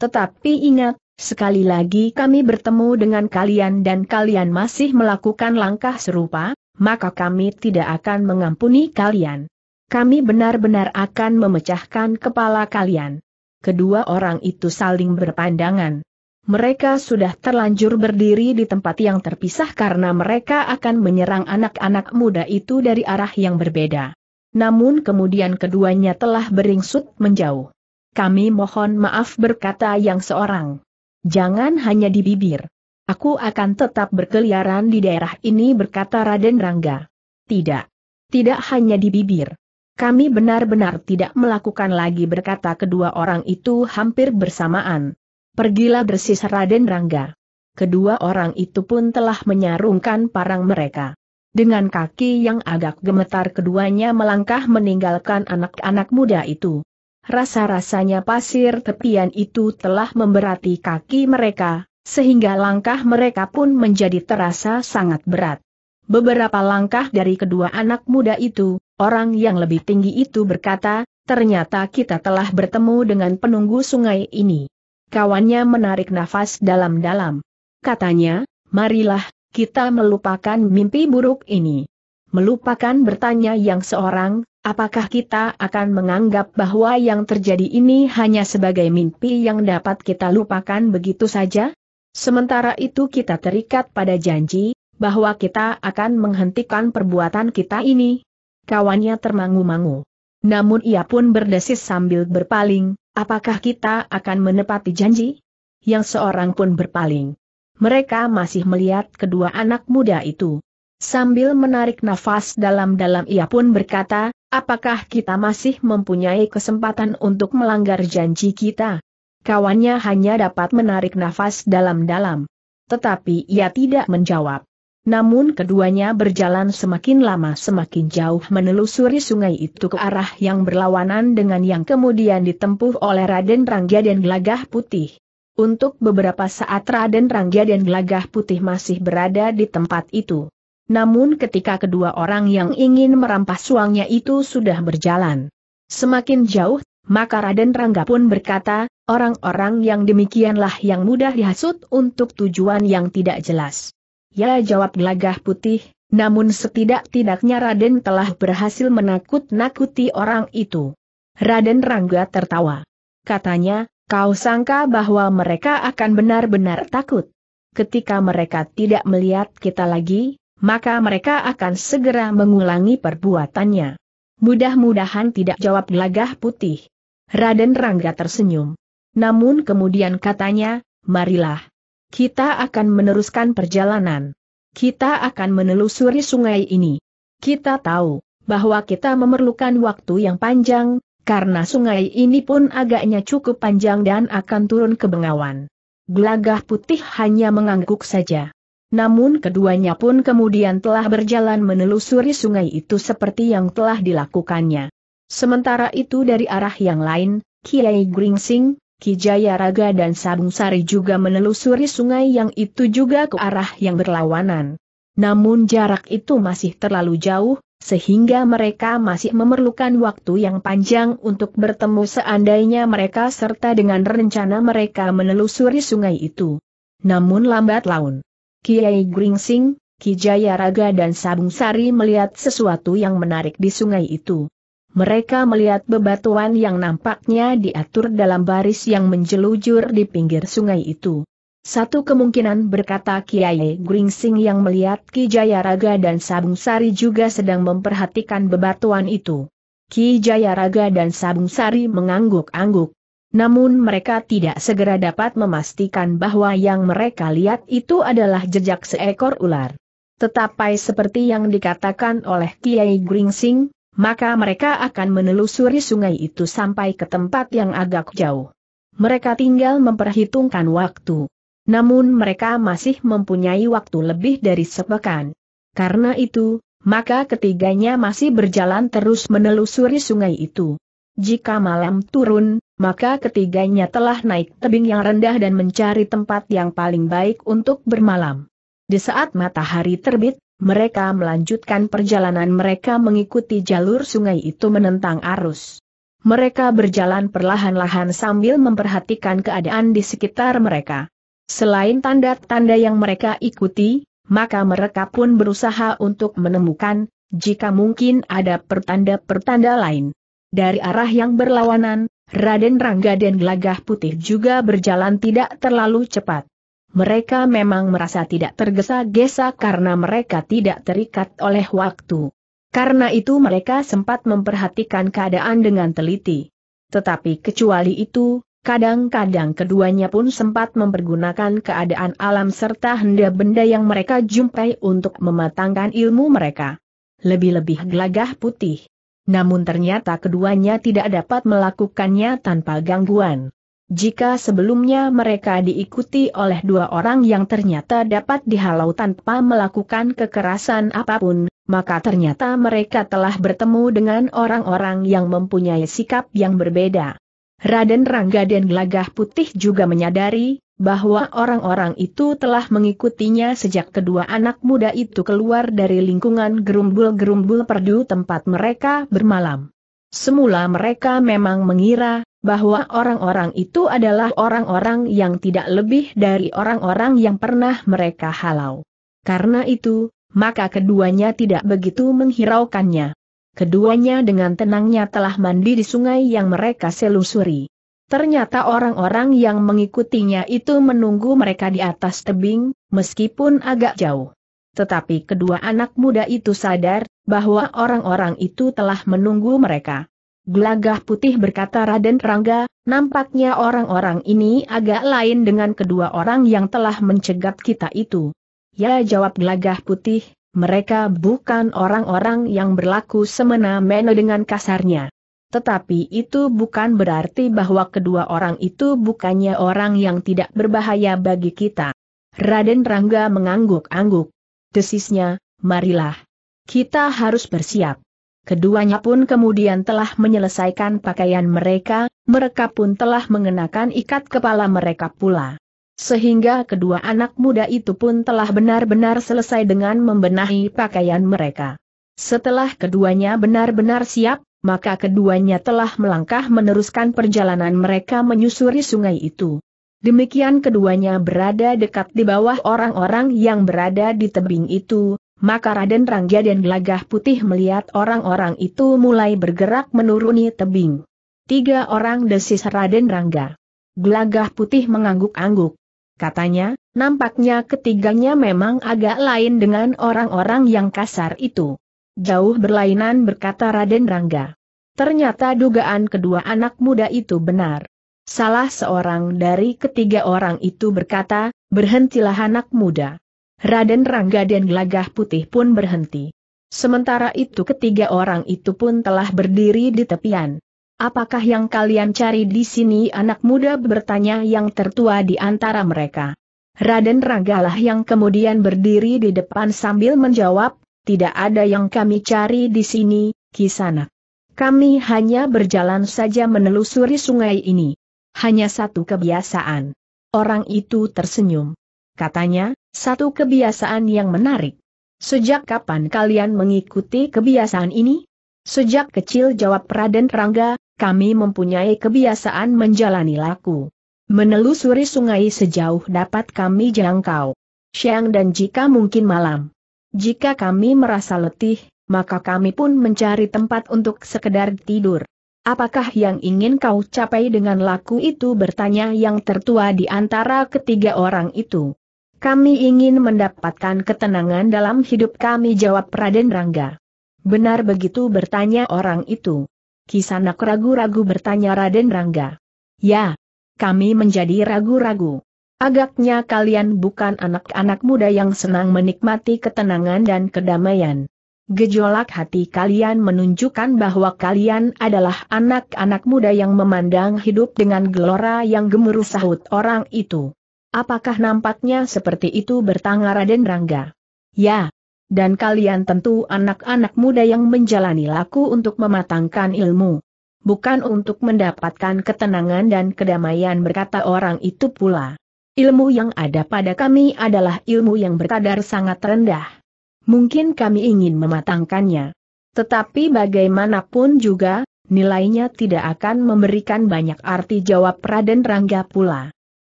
Tetapi ingat, sekali lagi kami bertemu dengan kalian dan kalian masih melakukan langkah serupa, maka kami tidak akan mengampuni kalian. Kami benar-benar akan memecahkan kepala kalian. Kedua orang itu saling berpandangan. Mereka sudah terlanjur berdiri di tempat yang terpisah karena mereka akan menyerang anak-anak muda itu dari arah yang berbeda. Namun kemudian keduanya telah beringsut menjauh. Kami mohon maaf berkata yang seorang. Jangan hanya di bibir. Aku akan tetap berkeliaran di daerah ini berkata Raden Rangga. Tidak. Tidak hanya di bibir. Kami benar-benar tidak melakukan lagi berkata kedua orang itu hampir bersamaan. Pergilah bersis Raden Rangga. Kedua orang itu pun telah menyarungkan parang mereka. Dengan kaki yang agak gemetar keduanya melangkah meninggalkan anak-anak muda itu. Rasa-rasanya pasir tepian itu telah memberati kaki mereka, sehingga langkah mereka pun menjadi terasa sangat berat. Beberapa langkah dari kedua anak muda itu, orang yang lebih tinggi itu berkata, ternyata kita telah bertemu dengan penunggu sungai ini. Kawannya menarik nafas dalam-dalam. Katanya, marilah, kita melupakan mimpi buruk ini. Melupakan bertanya yang seorang, apakah kita akan menganggap bahwa yang terjadi ini hanya sebagai mimpi yang dapat kita lupakan begitu saja? Sementara itu kita terikat pada janji, bahwa kita akan menghentikan perbuatan kita ini. Kawannya termangu-mangu. Namun ia pun berdesis sambil berpaling, apakah kita akan menepati janji? Yang seorang pun berpaling mereka masih melihat kedua anak muda itu. Sambil menarik nafas dalam-dalam ia pun berkata, apakah kita masih mempunyai kesempatan untuk melanggar janji kita? Kawannya hanya dapat menarik nafas dalam-dalam. Tetapi ia tidak menjawab. Namun keduanya berjalan semakin lama semakin jauh menelusuri sungai itu ke arah yang berlawanan dengan yang kemudian ditempuh oleh Raden Rangga dan Gelagah Putih. Untuk beberapa saat Raden Rangga dan Gelagah Putih masih berada di tempat itu. Namun ketika kedua orang yang ingin merampas suangnya itu sudah berjalan semakin jauh, maka Raden Rangga pun berkata, orang-orang yang demikianlah yang mudah dihasut untuk tujuan yang tidak jelas. Ya jawab Gelagah Putih, namun setidak-tidaknya Raden telah berhasil menakut-nakuti orang itu. Raden Rangga tertawa. Katanya, Kau sangka bahwa mereka akan benar-benar takut. Ketika mereka tidak melihat kita lagi, maka mereka akan segera mengulangi perbuatannya. Mudah-mudahan tidak jawab gelagah putih. Raden Rangga tersenyum. Namun kemudian katanya, marilah. Kita akan meneruskan perjalanan. Kita akan menelusuri sungai ini. Kita tahu bahwa kita memerlukan waktu yang panjang, karena sungai ini pun agaknya cukup panjang dan akan turun ke Bengawan. Gelagah putih hanya mengangguk saja. Namun keduanya pun kemudian telah berjalan menelusuri sungai itu seperti yang telah dilakukannya. Sementara itu dari arah yang lain, Kiai Gringsing, Ki Jaya Raga dan Sabung Sari juga menelusuri sungai yang itu juga ke arah yang berlawanan. Namun jarak itu masih terlalu jauh, sehingga mereka masih memerlukan waktu yang panjang untuk bertemu seandainya mereka serta dengan rencana mereka menelusuri sungai itu. Namun lambat laun. Kiai Gringsing, Ki Jaya Raga dan Sabung Sari melihat sesuatu yang menarik di sungai itu. Mereka melihat bebatuan yang nampaknya diatur dalam baris yang menjelujur di pinggir sungai itu. Satu kemungkinan berkata Kiai Gringsing yang melihat Ki Jaya Raga dan Sabung Sari juga sedang memperhatikan bebatuan itu. Ki Jaya Raga dan Sabung Sari mengangguk-angguk. Namun mereka tidak segera dapat memastikan bahwa yang mereka lihat itu adalah jejak seekor ular. Tetapi seperti yang dikatakan oleh Kiai Gringsing, maka mereka akan menelusuri sungai itu sampai ke tempat yang agak jauh. Mereka tinggal memperhitungkan waktu. Namun mereka masih mempunyai waktu lebih dari sepekan. Karena itu, maka ketiganya masih berjalan terus menelusuri sungai itu. Jika malam turun, maka ketiganya telah naik tebing yang rendah dan mencari tempat yang paling baik untuk bermalam. Di saat matahari terbit, mereka melanjutkan perjalanan mereka mengikuti jalur sungai itu menentang arus. Mereka berjalan perlahan-lahan sambil memperhatikan keadaan di sekitar mereka. Selain tanda-tanda yang mereka ikuti, maka mereka pun berusaha untuk menemukan, jika mungkin ada pertanda-pertanda lain. Dari arah yang berlawanan, Raden Rangga dan Gelagah Putih juga berjalan tidak terlalu cepat. Mereka memang merasa tidak tergesa-gesa karena mereka tidak terikat oleh waktu. Karena itu mereka sempat memperhatikan keadaan dengan teliti. Tetapi kecuali itu, kadang-kadang keduanya pun sempat mempergunakan keadaan alam serta henda benda yang mereka jumpai untuk mematangkan ilmu mereka. Lebih-lebih gelagah putih namun ternyata keduanya tidak dapat melakukannya tanpa gangguan. Jika sebelumnya mereka diikuti oleh dua orang yang ternyata dapat dihalau tanpa melakukan kekerasan apa pun, maka ternyata mereka telah bertemu dengan orang-orang yang mempunyai sikap yang berbeda. Raden Rangga dan Gelagah Putih juga menyadari, bahwa orang-orang itu telah mengikutinya sejak kedua anak muda itu keluar dari lingkungan gerumbul-gerumbul perdu tempat mereka bermalam. Semula mereka memang mengira bahwa orang-orang itu adalah orang-orang yang tidak lebih dari orang-orang yang pernah mereka halau. Karena itu, maka keduanya tidak begitu menghiraukannya. Keduanya dengan tenangnya telah mandi di sungai yang mereka selusuri. Ternyata orang-orang yang mengikutinya itu menunggu mereka di atas tebing, meskipun agak jauh. Tetapi kedua anak muda itu sadar, bahwa orang-orang itu telah menunggu mereka. Gelagah putih berkata Raden Rangga, nampaknya orang-orang ini agak lain dengan kedua orang yang telah mencegat kita itu. Ya jawab gelagah putih, mereka bukan orang-orang yang berlaku semena-mena dengan kasarnya. Tetapi itu bukan berarti bahwa kedua orang itu bukannya orang yang tidak berbahaya bagi kita. Raden Rangga mengangguk-angguk. Desisnya, marilah. Kita harus bersiap. Keduanya pun kemudian telah menyelesaikan pakaian mereka, mereka pun telah mengenakan ikat kepala mereka pula. Sehingga kedua anak muda itu pun telah benar-benar selesai dengan membenahi pakaian mereka. Setelah keduanya benar-benar siap, maka keduanya telah melangkah meneruskan perjalanan mereka menyusuri sungai itu. Demikian keduanya berada dekat di bawah orang-orang yang berada di tebing itu, maka Raden Rangga dan Gelagah Putih melihat orang-orang itu mulai bergerak menuruni tebing. Tiga orang desis Raden Rangga. Gelagah Putih mengangguk-angguk. Katanya, nampaknya ketiganya memang agak lain dengan orang-orang yang kasar itu. Jauh berlainan berkata Raden Rangga. Ternyata dugaan kedua anak muda itu benar. Salah seorang dari ketiga orang itu berkata, berhentilah anak muda. Raden Rangga dan Gelagah Putih pun berhenti. Sementara itu ketiga orang itu pun telah berdiri di tepian. Apakah yang kalian cari di sini anak muda bertanya yang tertua di antara mereka. Raden Ranggalah yang kemudian berdiri di depan sambil menjawab, tidak ada yang kami cari di sini, Kisanak. Kami hanya berjalan saja menelusuri sungai ini. Hanya satu kebiasaan. Orang itu tersenyum. Katanya, satu kebiasaan yang menarik. Sejak kapan kalian mengikuti kebiasaan ini? Sejak kecil jawab Raden Rangga, kami mempunyai kebiasaan menjalani laku. Menelusuri sungai sejauh dapat kami jangkau. Siang dan jika mungkin malam. Jika kami merasa letih, maka kami pun mencari tempat untuk sekedar tidur. Apakah yang ingin kau capai dengan laku itu bertanya yang tertua di antara ketiga orang itu. Kami ingin mendapatkan ketenangan dalam hidup kami jawab Raden Rangga. Benar begitu bertanya orang itu. Kisanak ragu-ragu bertanya Raden Rangga. Ya, kami menjadi ragu-ragu. Agaknya kalian bukan anak-anak muda yang senang menikmati ketenangan dan kedamaian. Gejolak hati kalian menunjukkan bahwa kalian adalah anak-anak muda yang memandang hidup dengan gelora yang gemuruh sahut orang itu. Apakah nampaknya seperti itu bertanya Raden Rangga? Ya, dan kalian tentu anak-anak muda yang menjalani laku untuk mematangkan ilmu. Bukan untuk mendapatkan ketenangan dan kedamaian berkata orang itu pula. Ilmu yang ada pada kami adalah ilmu yang berkadar sangat rendah. Mungkin kami ingin mematangkannya. Tetapi bagaimanapun juga, nilainya tidak akan memberikan banyak arti jawab Raden Rangga pula.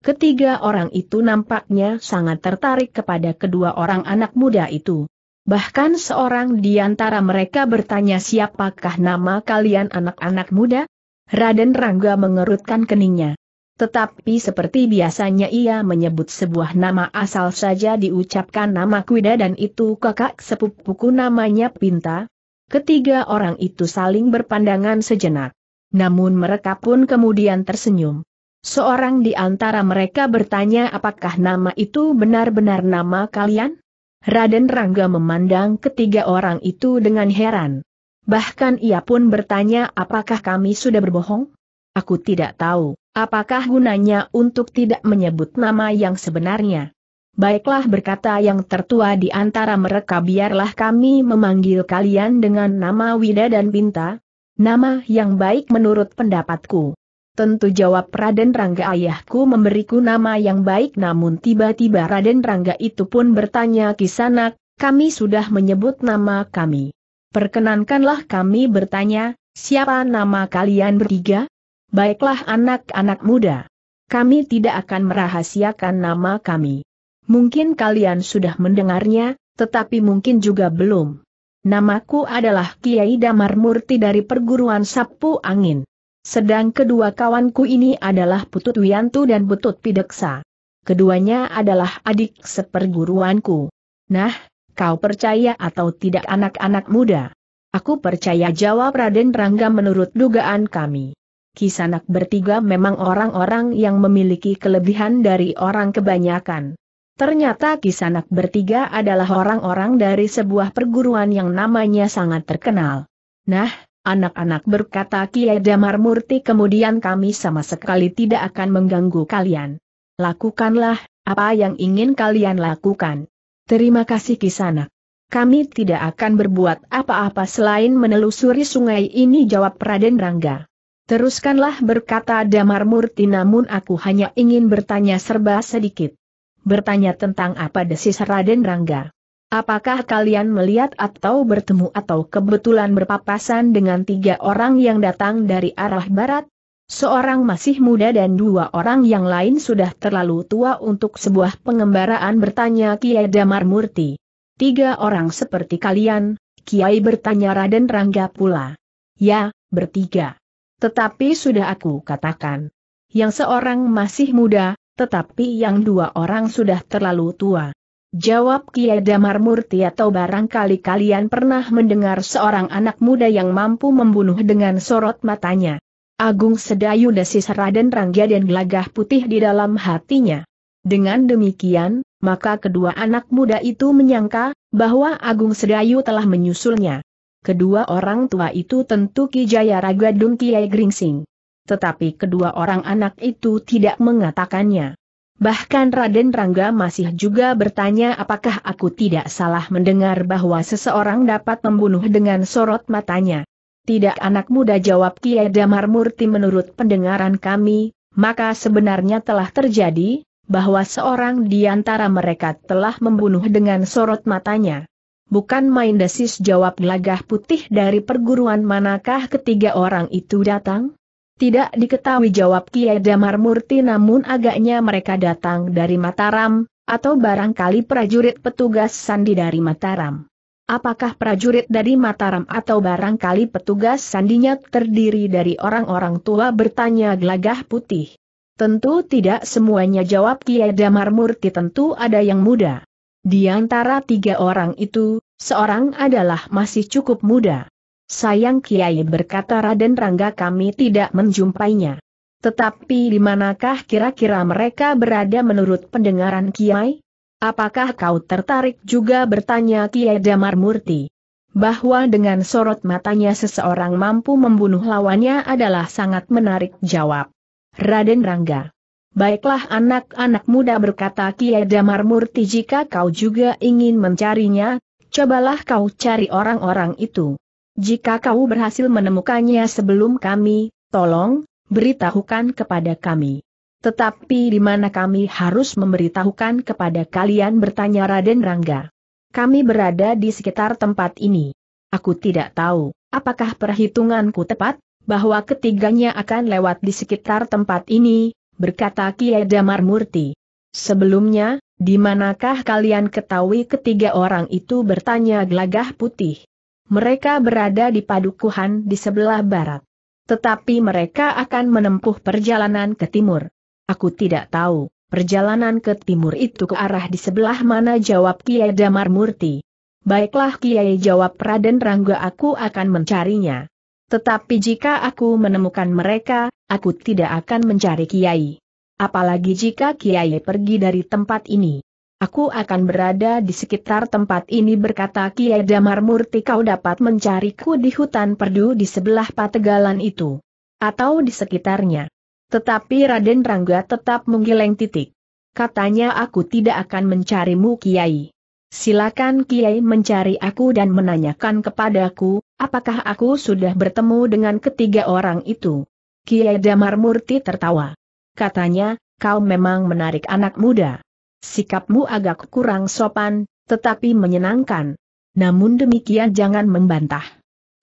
Ketiga orang itu nampaknya sangat tertarik kepada kedua orang anak muda itu. Bahkan seorang di antara mereka bertanya siapakah nama kalian anak-anak muda? Raden Rangga mengerutkan keningnya. Tetapi seperti biasanya ia menyebut sebuah nama asal saja diucapkan nama Kuida dan itu kakak sepupuku namanya Pinta. Ketiga orang itu saling berpandangan sejenak. Namun mereka pun kemudian tersenyum. Seorang di antara mereka bertanya apakah nama itu benar-benar nama kalian? Raden Rangga memandang ketiga orang itu dengan heran. Bahkan ia pun bertanya apakah kami sudah berbohong? Aku tidak tahu. Apakah gunanya untuk tidak menyebut nama yang sebenarnya? Baiklah berkata yang tertua di antara mereka biarlah kami memanggil kalian dengan nama Wida dan Binta. Nama yang baik menurut pendapatku. Tentu jawab Raden Rangga ayahku memberiku nama yang baik namun tiba-tiba Raden Rangga itu pun bertanya kisanak, kami sudah menyebut nama kami. Perkenankanlah kami bertanya, siapa nama kalian bertiga? Baiklah anak-anak muda. Kami tidak akan merahasiakan nama kami. Mungkin kalian sudah mendengarnya, tetapi mungkin juga belum. Namaku adalah Kiai Damar Murti dari perguruan Sapu Angin. Sedang kedua kawanku ini adalah Putut Wiantu dan Putut Pideksa. Keduanya adalah adik seperguruanku. Nah, kau percaya atau tidak anak-anak muda? Aku percaya jawab Raden Rangga menurut dugaan kami. Kisanak bertiga memang orang-orang yang memiliki kelebihan dari orang kebanyakan. Ternyata Kisanak bertiga adalah orang-orang dari sebuah perguruan yang namanya sangat terkenal. Nah, anak-anak berkata Kiai Damar Murti kemudian kami sama sekali tidak akan mengganggu kalian. Lakukanlah, apa yang ingin kalian lakukan. Terima kasih Kisanak. Kami tidak akan berbuat apa-apa selain menelusuri sungai ini jawab Raden Rangga. Teruskanlah berkata Damar Murti namun aku hanya ingin bertanya serba sedikit. Bertanya tentang apa desis Raden Rangga. Apakah kalian melihat atau bertemu atau kebetulan berpapasan dengan tiga orang yang datang dari arah barat? Seorang masih muda dan dua orang yang lain sudah terlalu tua untuk sebuah pengembaraan bertanya Kiai Damar Murti. Tiga orang seperti kalian, Kiai bertanya Raden Rangga pula. Ya, bertiga. Tetapi sudah aku katakan. Yang seorang masih muda, tetapi yang dua orang sudah terlalu tua. Jawab Kiai Damar Murti atau barangkali kalian pernah mendengar seorang anak muda yang mampu membunuh dengan sorot matanya. Agung Sedayu desis Raden Rangga dan gelagah putih di dalam hatinya. Dengan demikian, maka kedua anak muda itu menyangka, bahwa Agung Sedayu telah menyusulnya. Kedua orang tua itu tentu Ki Jaya Ragadung Kiai Gringsing. Tetapi kedua orang anak itu tidak mengatakannya. Bahkan Raden Rangga masih juga bertanya apakah aku tidak salah mendengar bahwa seseorang dapat membunuh dengan sorot matanya. Tidak anak muda jawab Kiai Damar Murti menurut pendengaran kami, maka sebenarnya telah terjadi, bahwa seorang di antara mereka telah membunuh dengan sorot matanya. Bukan main desis jawab gelagah putih dari perguruan manakah ketiga orang itu datang? Tidak diketahui jawab Kiai Damar Murti namun agaknya mereka datang dari Mataram, atau barangkali prajurit petugas sandi dari Mataram. Apakah prajurit dari Mataram atau barangkali petugas sandinya terdiri dari orang-orang tua bertanya gelagah putih. Tentu tidak semuanya jawab Kiai Damar Murti tentu ada yang muda. Di antara tiga orang itu, seorang adalah masih cukup muda. Sayang Kiai berkata Raden Rangga kami tidak menjumpainya. Tetapi di manakah kira-kira mereka berada menurut pendengaran Kiai? Apakah kau tertarik juga bertanya Kiai Damar Murti? Bahwa dengan sorot matanya seseorang mampu membunuh lawannya adalah sangat menarik jawab. Raden Rangga. Baiklah anak-anak muda berkata Kiai Damar Murti jika kau juga ingin mencarinya, cobalah kau cari orang-orang itu. Jika kau berhasil menemukannya sebelum kami, tolong, beritahukan kepada kami. Tetapi di mana kami harus memberitahukan kepada kalian bertanya Raden Rangga. Kami berada di sekitar tempat ini. Aku tidak tahu, apakah perhitunganku tepat, bahwa ketiganya akan lewat di sekitar tempat ini, berkata Kiai Damar Murti. Sebelumnya, di manakah kalian ketahui ketiga orang itu bertanya gelagah putih? Mereka berada di padukuhan di sebelah barat. Tetapi mereka akan menempuh perjalanan ke timur. Aku tidak tahu, perjalanan ke timur itu ke arah di sebelah mana jawab Kiai Damar Murti. Baiklah Kiai jawab Raden Rangga aku akan mencarinya. Tetapi jika aku menemukan mereka, aku tidak akan mencari Kiai. Apalagi jika Kiai pergi dari tempat ini. Aku akan berada di sekitar tempat ini berkata Kiai Damar Murti kau dapat mencariku di hutan perdu di sebelah pategalan itu. Atau di sekitarnya. Tetapi Raden Rangga tetap menggeleng titik. Katanya aku tidak akan mencarimu Kiai. Silakan Kiai mencari aku dan menanyakan kepadaku, apakah aku sudah bertemu dengan ketiga orang itu. Kiai Damar Murti tertawa. Katanya, kau memang menarik anak muda. Sikapmu agak kurang sopan, tetapi menyenangkan. Namun demikian jangan membantah.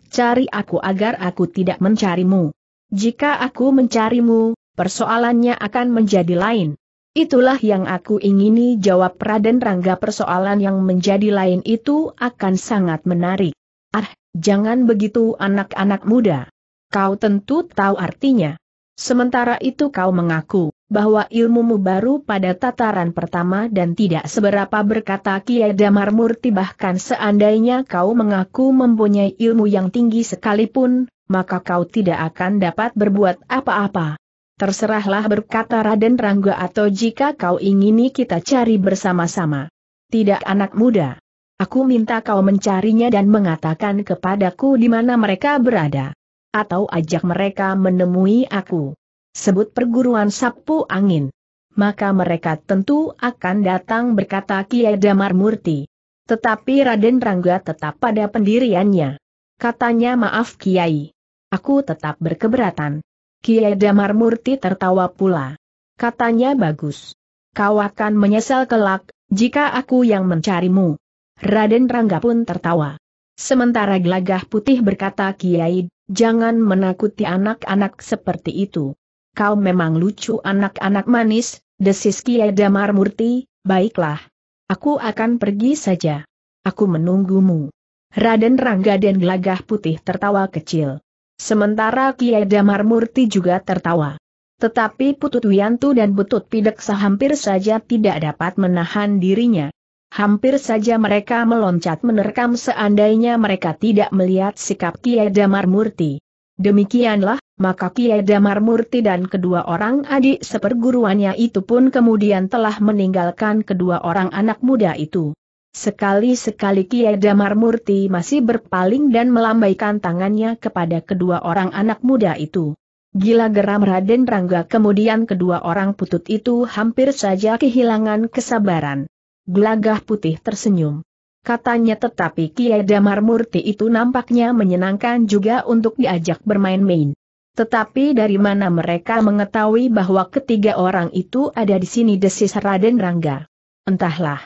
Cari aku agar aku tidak mencarimu. Jika aku mencarimu, persoalannya akan menjadi lain. Itulah yang aku ingini jawab Raden Rangga persoalan yang menjadi lain itu akan sangat menarik. Ah, jangan begitu anak-anak muda. Kau tentu tahu artinya. Sementara itu kau mengaku bahwa ilmumu baru pada tataran pertama dan tidak seberapa berkata Kiai Damar Murti bahkan seandainya kau mengaku mempunyai ilmu yang tinggi sekalipun, maka kau tidak akan dapat berbuat apa-apa. Terserahlah berkata Raden Rangga atau jika kau ingini kita cari bersama-sama. Tidak anak muda. Aku minta kau mencarinya dan mengatakan kepadaku di mana mereka berada atau ajak mereka menemui aku. Sebut perguruan sapu angin. Maka mereka tentu akan datang berkata Kiai Damar Murti. Tetapi Raden Rangga tetap pada pendiriannya. Katanya maaf Kiai. Aku tetap berkeberatan. Kiai Damar Murti tertawa pula. Katanya bagus. Kau akan menyesal kelak, jika aku yang mencarimu. Raden Rangga pun tertawa. Sementara gelagah putih berkata Kiai, Jangan menakuti anak-anak seperti itu. Kau memang lucu anak-anak manis, desis Kiai Damar Murti, baiklah. Aku akan pergi saja. Aku menunggumu. Raden Rangga dan Gelagah Putih tertawa kecil. Sementara Kiai Damar Murti juga tertawa. Tetapi Putut Wiantu dan Putut Pideksa hampir saja tidak dapat menahan dirinya. Hampir saja mereka meloncat menerkam seandainya mereka tidak melihat sikap Kiai Damar Murti. Demikianlah, maka Kiai Damar Murti dan kedua orang adik seperguruannya itu pun kemudian telah meninggalkan kedua orang anak muda itu. Sekali-sekali Kiai Damar Murti masih berpaling dan melambaikan tangannya kepada kedua orang anak muda itu. Gila geram Raden Rangga kemudian kedua orang putut itu hampir saja kehilangan kesabaran. Gelagah putih tersenyum. Katanya tetapi Kiai Damar Murti itu nampaknya menyenangkan juga untuk diajak bermain-main. Tetapi dari mana mereka mengetahui bahwa ketiga orang itu ada di sini desis Raden Rangga? Entahlah.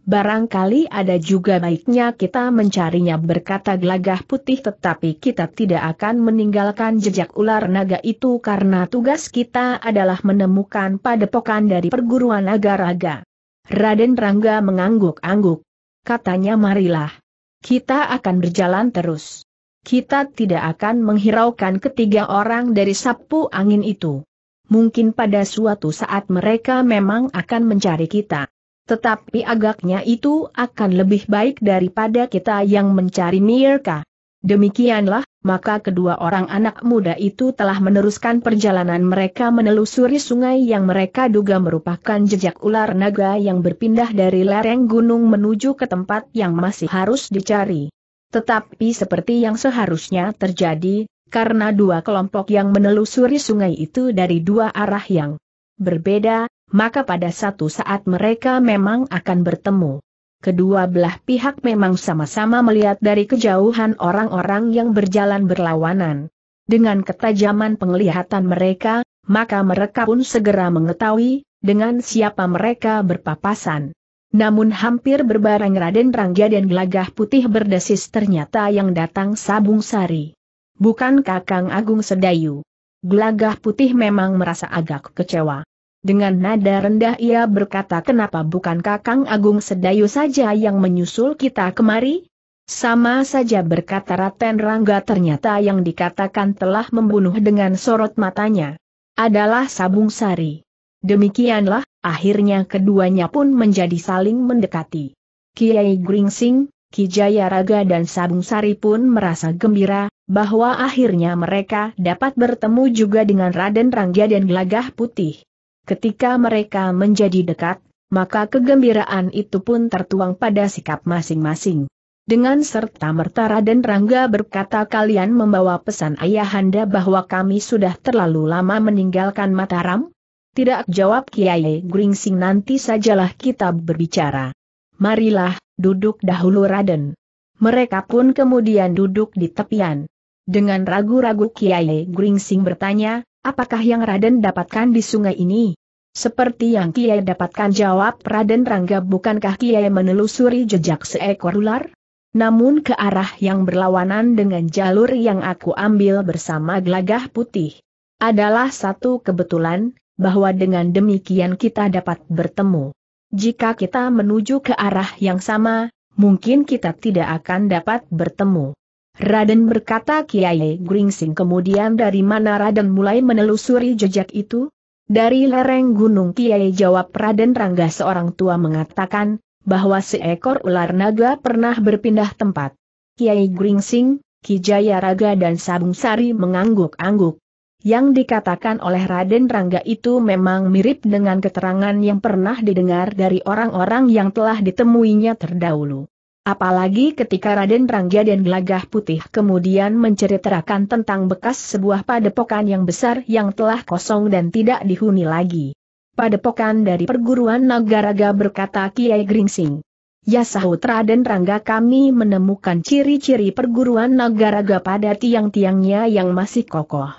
Barangkali ada juga baiknya kita mencarinya berkata gelagah putih tetapi kita tidak akan meninggalkan jejak ular naga itu karena tugas kita adalah menemukan padepokan dari perguruan naga-raga. Raden Rangga mengangguk-angguk. Katanya marilah. Kita akan berjalan terus. Kita tidak akan menghiraukan ketiga orang dari sapu angin itu. Mungkin pada suatu saat mereka memang akan mencari kita. Tetapi agaknya itu akan lebih baik daripada kita yang mencari Mirka. Demikianlah, maka kedua orang anak muda itu telah meneruskan perjalanan mereka menelusuri sungai yang mereka duga merupakan jejak ular naga yang berpindah dari lereng gunung menuju ke tempat yang masih harus dicari. Tetapi seperti yang seharusnya terjadi, karena dua kelompok yang menelusuri sungai itu dari dua arah yang berbeda, maka pada satu saat mereka memang akan bertemu. Kedua belah pihak memang sama-sama melihat dari kejauhan orang-orang yang berjalan berlawanan. Dengan ketajaman penglihatan mereka, maka mereka pun segera mengetahui, dengan siapa mereka berpapasan. Namun hampir berbareng Raden Rangga dan Gelagah Putih berdesis ternyata yang datang Sabung Sari. Bukan Kakang Agung Sedayu. Gelagah Putih memang merasa agak kecewa. Dengan nada rendah ia berkata kenapa bukan Kakang Agung Sedayu saja yang menyusul kita kemari? Sama saja berkata Raten Rangga ternyata yang dikatakan telah membunuh dengan sorot matanya. Adalah Sabung Sari. Demikianlah, akhirnya keduanya pun menjadi saling mendekati. Kiai Gringsing, Ki Jaya Raga dan Sabung Sari pun merasa gembira, bahwa akhirnya mereka dapat bertemu juga dengan Raden Rangga dan Gelagah Putih. Ketika mereka menjadi dekat, maka kegembiraan itu pun tertuang pada sikap masing-masing. Dengan serta-merta Raden Rangga berkata kalian membawa pesan ayahanda bahwa kami sudah terlalu lama meninggalkan Mataram? Tidak jawab Kiai Gringsing nanti sajalah kita berbicara. Marilah, duduk dahulu Raden. Mereka pun kemudian duduk di tepian. Dengan ragu-ragu Kiai Gringsing bertanya, apakah yang Raden dapatkan di sungai ini? Seperti yang Kiai dapatkan jawab Raden Rangga bukankah Kiai menelusuri jejak seekor ular? Namun ke arah yang berlawanan dengan jalur yang aku ambil bersama gelagah putih. Adalah satu kebetulan, bahwa dengan demikian kita dapat bertemu. Jika kita menuju ke arah yang sama, mungkin kita tidak akan dapat bertemu. Raden berkata Kiai Gringsing kemudian dari mana Raden mulai menelusuri jejak itu? Dari lereng gunung Kiai jawab Raden Rangga seorang tua mengatakan, bahwa seekor ular naga pernah berpindah tempat. Kiai Gringsing, Kijaya Raga dan Sabung Sari mengangguk-angguk. Yang dikatakan oleh Raden Rangga itu memang mirip dengan keterangan yang pernah didengar dari orang-orang yang telah ditemuinya terdahulu. Apalagi ketika Raden Rangga dan Gelagah Putih kemudian menceritakan tentang bekas sebuah padepokan yang besar yang telah kosong dan tidak dihuni lagi. Padepokan dari perguruan Nagaraga berkata Kiai Gringsing. Ya sahut Raden Rangga kami menemukan ciri-ciri perguruan Nagaraga pada tiang-tiangnya yang masih kokoh.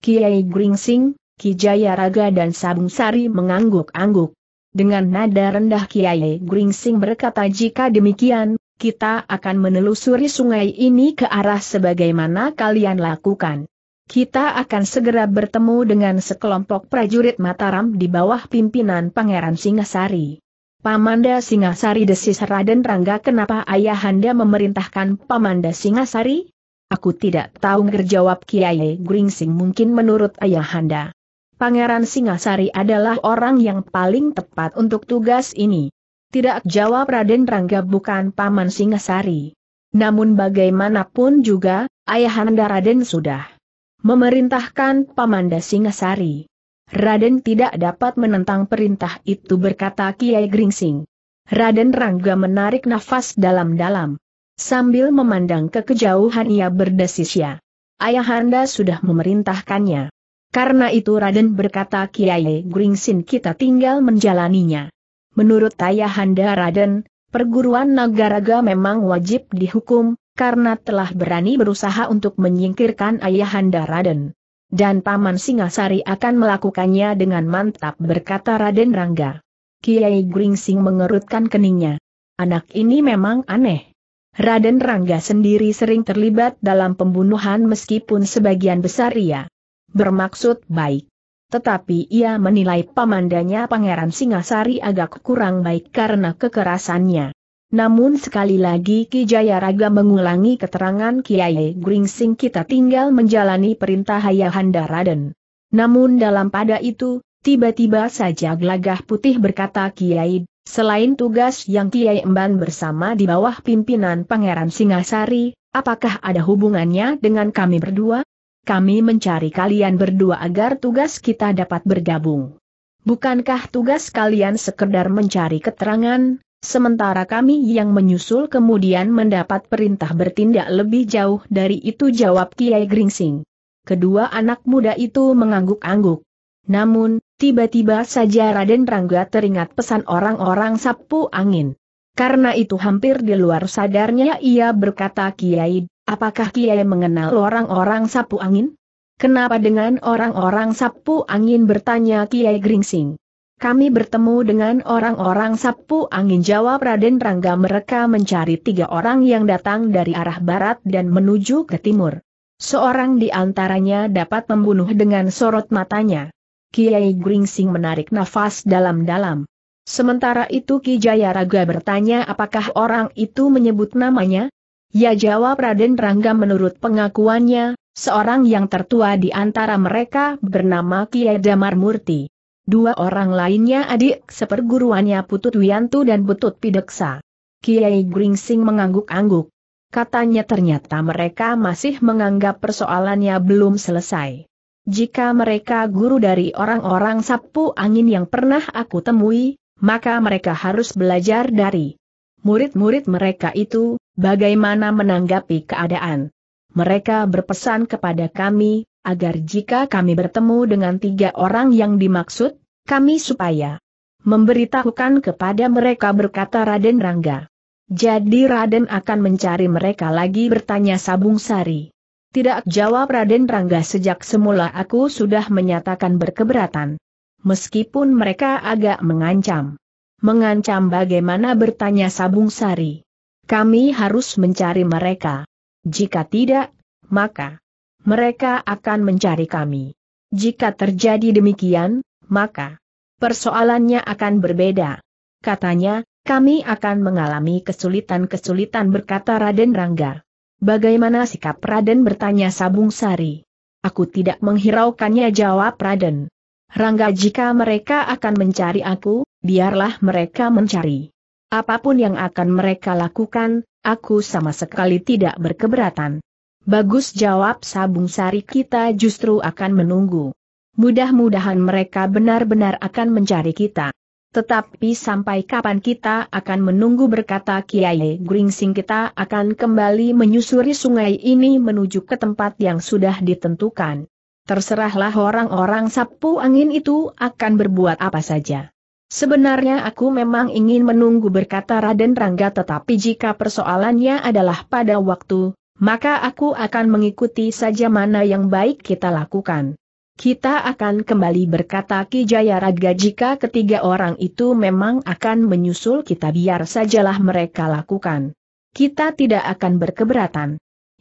Kiai Gringsing, Ki Jaya Raga dan Sabung Sari mengangguk-angguk. Dengan nada rendah Kiai Gringsing berkata jika demikian, kita akan menelusuri sungai ini ke arah sebagaimana kalian lakukan. Kita akan segera bertemu dengan sekelompok prajurit Mataram di bawah pimpinan Pangeran Singasari. Pamanda Singasari desis Raden Rangga kenapa ayahanda memerintahkan Pamanda Singasari? Aku tidak tahu ngerjawab Kiai Gringsing mungkin menurut ayahanda. Pangeran Singasari adalah orang yang paling tepat untuk tugas ini. Tidak jawab Raden Rangga bukan Paman Singasari. Namun bagaimanapun juga, ayahanda Raden sudah memerintahkan Pamanda Singasari. Raden tidak dapat menentang perintah itu berkata Kiai Gringsing. Raden Rangga menarik nafas dalam-dalam. Sambil memandang ke kejauhan ia berdesis ya. Ayahanda sudah memerintahkannya. Karena itu Raden berkata Kiai Gringsin kita tinggal menjalaninya. Menurut Ayahanda Raden, perguruan Nagaraga memang wajib dihukum, karena telah berani berusaha untuk menyingkirkan Ayahanda Raden. Dan Paman Singasari akan melakukannya dengan mantap berkata Raden Rangga. Kiai Gringsing mengerutkan keningnya. Anak ini memang aneh. Raden Rangga sendiri sering terlibat dalam pembunuhan meskipun sebagian besar ia bermaksud baik. Tetapi ia menilai pamandanya Pangeran Singasari agak kurang baik karena kekerasannya. Namun sekali lagi Ki Jayaraga mengulangi keterangan Kiai Gringsing kita tinggal menjalani perintah Ayahanda Raden. Namun dalam pada itu, tiba-tiba saja gelagah putih berkata Kiai, selain tugas yang Kiai emban bersama di bawah pimpinan Pangeran Singasari, apakah ada hubungannya dengan kami berdua? Kami mencari kalian berdua agar tugas kita dapat bergabung. Bukankah tugas kalian sekedar mencari keterangan, sementara kami yang menyusul kemudian mendapat perintah bertindak lebih jauh dari itu jawab Kiai Gringsing. Kedua anak muda itu mengangguk-angguk. Namun, tiba-tiba saja Raden Rangga teringat pesan orang-orang sapu angin. Karena itu hampir di luar sadarnya ia berkata Kiai, Apakah Kiai mengenal orang-orang sapu angin? Kenapa dengan orang-orang sapu angin bertanya Kiai Gringsing? Kami bertemu dengan orang-orang sapu angin jawab Raden Rangga mereka mencari tiga orang yang datang dari arah barat dan menuju ke timur. Seorang di antaranya dapat membunuh dengan sorot matanya. Kiai Gringsing menarik nafas dalam-dalam. Sementara itu Ki Jayaraga bertanya apakah orang itu menyebut namanya? Ya jawab Raden Rangga menurut pengakuannya, seorang yang tertua di antara mereka bernama Kiai Damar Murti. Dua orang lainnya adik seperguruannya Putut Wiantu dan Putut Pideksa. Kiai Gringsing mengangguk-angguk. Katanya ternyata mereka masih menganggap persoalannya belum selesai. Jika mereka guru dari orang-orang sapu angin yang pernah aku temui, maka mereka harus belajar dari murid-murid mereka itu, bagaimana menanggapi keadaan. Mereka berpesan kepada kami, agar jika kami bertemu dengan tiga orang yang dimaksud, kami supaya memberitahukan kepada mereka berkata Raden Rangga. Jadi Raden akan mencari mereka lagi bertanya Sabung Sari. Tidak jawab Raden Rangga sejak semula aku sudah menyatakan berkeberatan. Meskipun mereka agak mengancam. Mengancam bagaimana bertanya Sabung Sari. Kami harus mencari mereka. Jika tidak, maka mereka akan mencari kami. Jika terjadi demikian, maka persoalannya akan berbeda. Katanya, kami akan mengalami kesulitan-kesulitan berkata Raden Rangga. Bagaimana sikap Raden bertanya Sabung Sari? Aku tidak menghiraukannya jawab Raden. Rangga jika mereka akan mencari aku, biarlah mereka mencari. Apa pun yang akan mereka lakukan, aku sama sekali tidak berkeberatan. Bagus jawab Sabung Sari kita justru akan menunggu. Mudah-mudahan mereka benar-benar akan mencari kita. Tetapi sampai kapan kita akan menunggu berkata Kiai Gringsing kita akan kembali menyusuri sungai ini menuju ke tempat yang sudah ditentukan. Terserahlah orang-orang sapu angin itu akan berbuat apa saja. Sebenarnya aku memang ingin menunggu berkata Raden Rangga tetapi jika persoalannya adalah pada waktu, maka aku akan mengikuti saja mana yang baik kita lakukan. Kita akan kembali berkata Ki Jaya Raga jika ketiga orang itu memang akan menyusul kita biar sajalah mereka lakukan. Kita tidak akan berkeberatan.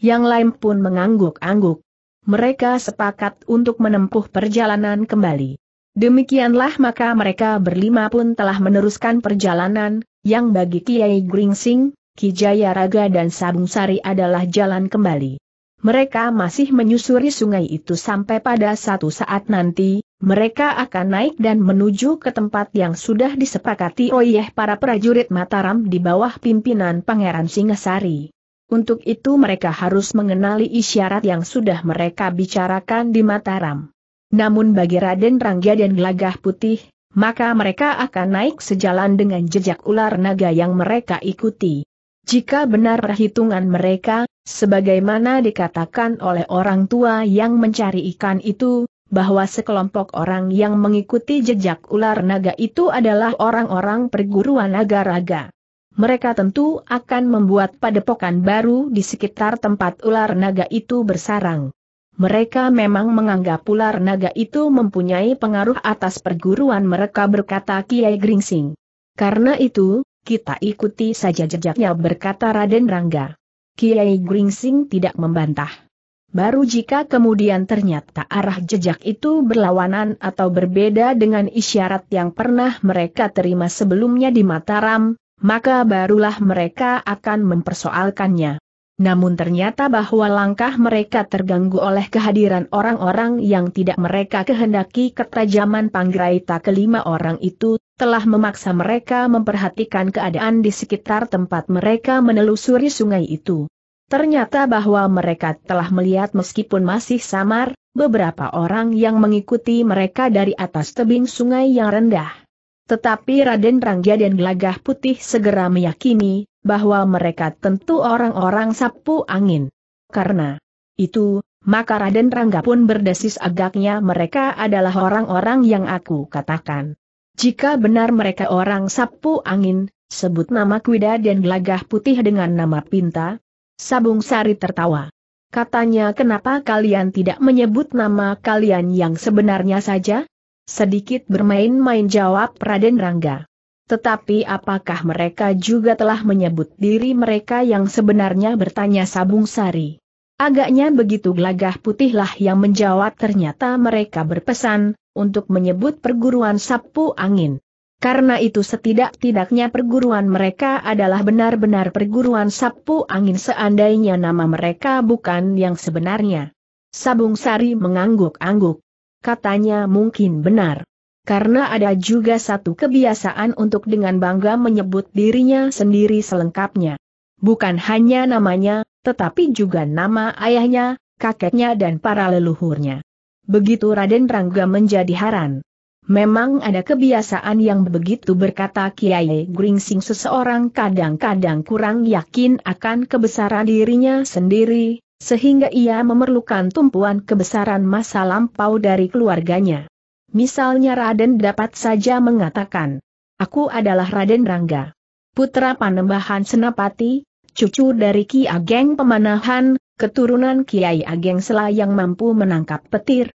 Yang lain pun mengangguk-angguk. Mereka sepakat untuk menempuh perjalanan kembali. Demikianlah maka mereka berlima pun telah meneruskan perjalanan, yang bagi Kiai Gringsing, Ki Raga dan Sabung Sari adalah jalan kembali. Mereka masih menyusuri sungai itu sampai pada satu saat nanti, mereka akan naik dan menuju ke tempat yang sudah disepakati oleh para prajurit Mataram di bawah pimpinan Pangeran Singasari. Untuk itu mereka harus mengenali isyarat yang sudah mereka bicarakan di Mataram. Namun bagi Raden Rangga dan Gelagah Putih, maka mereka akan naik sejalan dengan jejak ular naga yang mereka ikuti. Jika benar perhitungan mereka, sebagaimana dikatakan oleh orang tua yang mencari ikan itu, bahwa sekelompok orang yang mengikuti jejak ular naga itu adalah orang-orang perguruan naga-raga. Mereka tentu akan membuat padepokan baru di sekitar tempat ular naga itu bersarang. Mereka memang menganggap ular naga itu mempunyai pengaruh atas perguruan mereka berkata Kiai Gringsing. Karena itu, kita ikuti saja jejaknya berkata Raden Rangga. Kiai Gringsing tidak membantah. Baru jika kemudian ternyata arah jejak itu berlawanan atau berbeda dengan isyarat yang pernah mereka terima sebelumnya di Mataram, maka barulah mereka akan mempersoalkannya. Namun ternyata bahwa langkah mereka terganggu oleh kehadiran orang-orang yang tidak mereka kehendaki ketajaman Panggraita kelima orang itu, telah memaksa mereka memperhatikan keadaan di sekitar tempat mereka menelusuri sungai itu. Ternyata bahwa mereka telah melihat meskipun masih samar, beberapa orang yang mengikuti mereka dari atas tebing sungai yang rendah. Tetapi Raden Rangga dan Gelagah Putih segera meyakini, bahwa mereka tentu orang-orang sapu angin. Karena itu, maka Raden Rangga pun berdesis agaknya mereka adalah orang-orang yang aku katakan. Jika benar mereka orang sapu angin, sebut nama Kwida dan Gelagah Putih dengan nama Pinta, Sabung Sari tertawa. Katanya kenapa kalian tidak menyebut nama kalian yang sebenarnya saja? Sedikit bermain-main jawab Raden Rangga. Tetapi apakah mereka juga telah menyebut diri mereka yang sebenarnya bertanya Sabung Sari? Agaknya begitu gelagah putihlah yang menjawab ternyata mereka berpesan, untuk menyebut perguruan sapu angin. Karena itu setidak-tidaknya perguruan mereka adalah benar-benar perguruan sapu angin seandainya nama mereka bukan yang sebenarnya. Sabung Sari mengangguk-angguk. Katanya mungkin benar. Karena ada juga satu kebiasaan untuk dengan bangga menyebut dirinya sendiri selengkapnya. Bukan hanya namanya, tetapi juga nama ayahnya, kakeknya dan para leluhurnya. Begitu Raden Rangga menjadi haran. Memang ada kebiasaan yang begitu berkata Kiai Gringsing seseorang kadang-kadang kurang yakin akan kebesaran dirinya sendiri, sehingga ia memerlukan tumpuan kebesaran masa lampau dari keluarganya. Misalnya Raden dapat saja mengatakan, Aku adalah Raden Rangga. Putra Panembahan Senapati, cucu dari Ki Ageng Pemanahan, keturunan Kiai Ageng Sela yang mampu menangkap petir,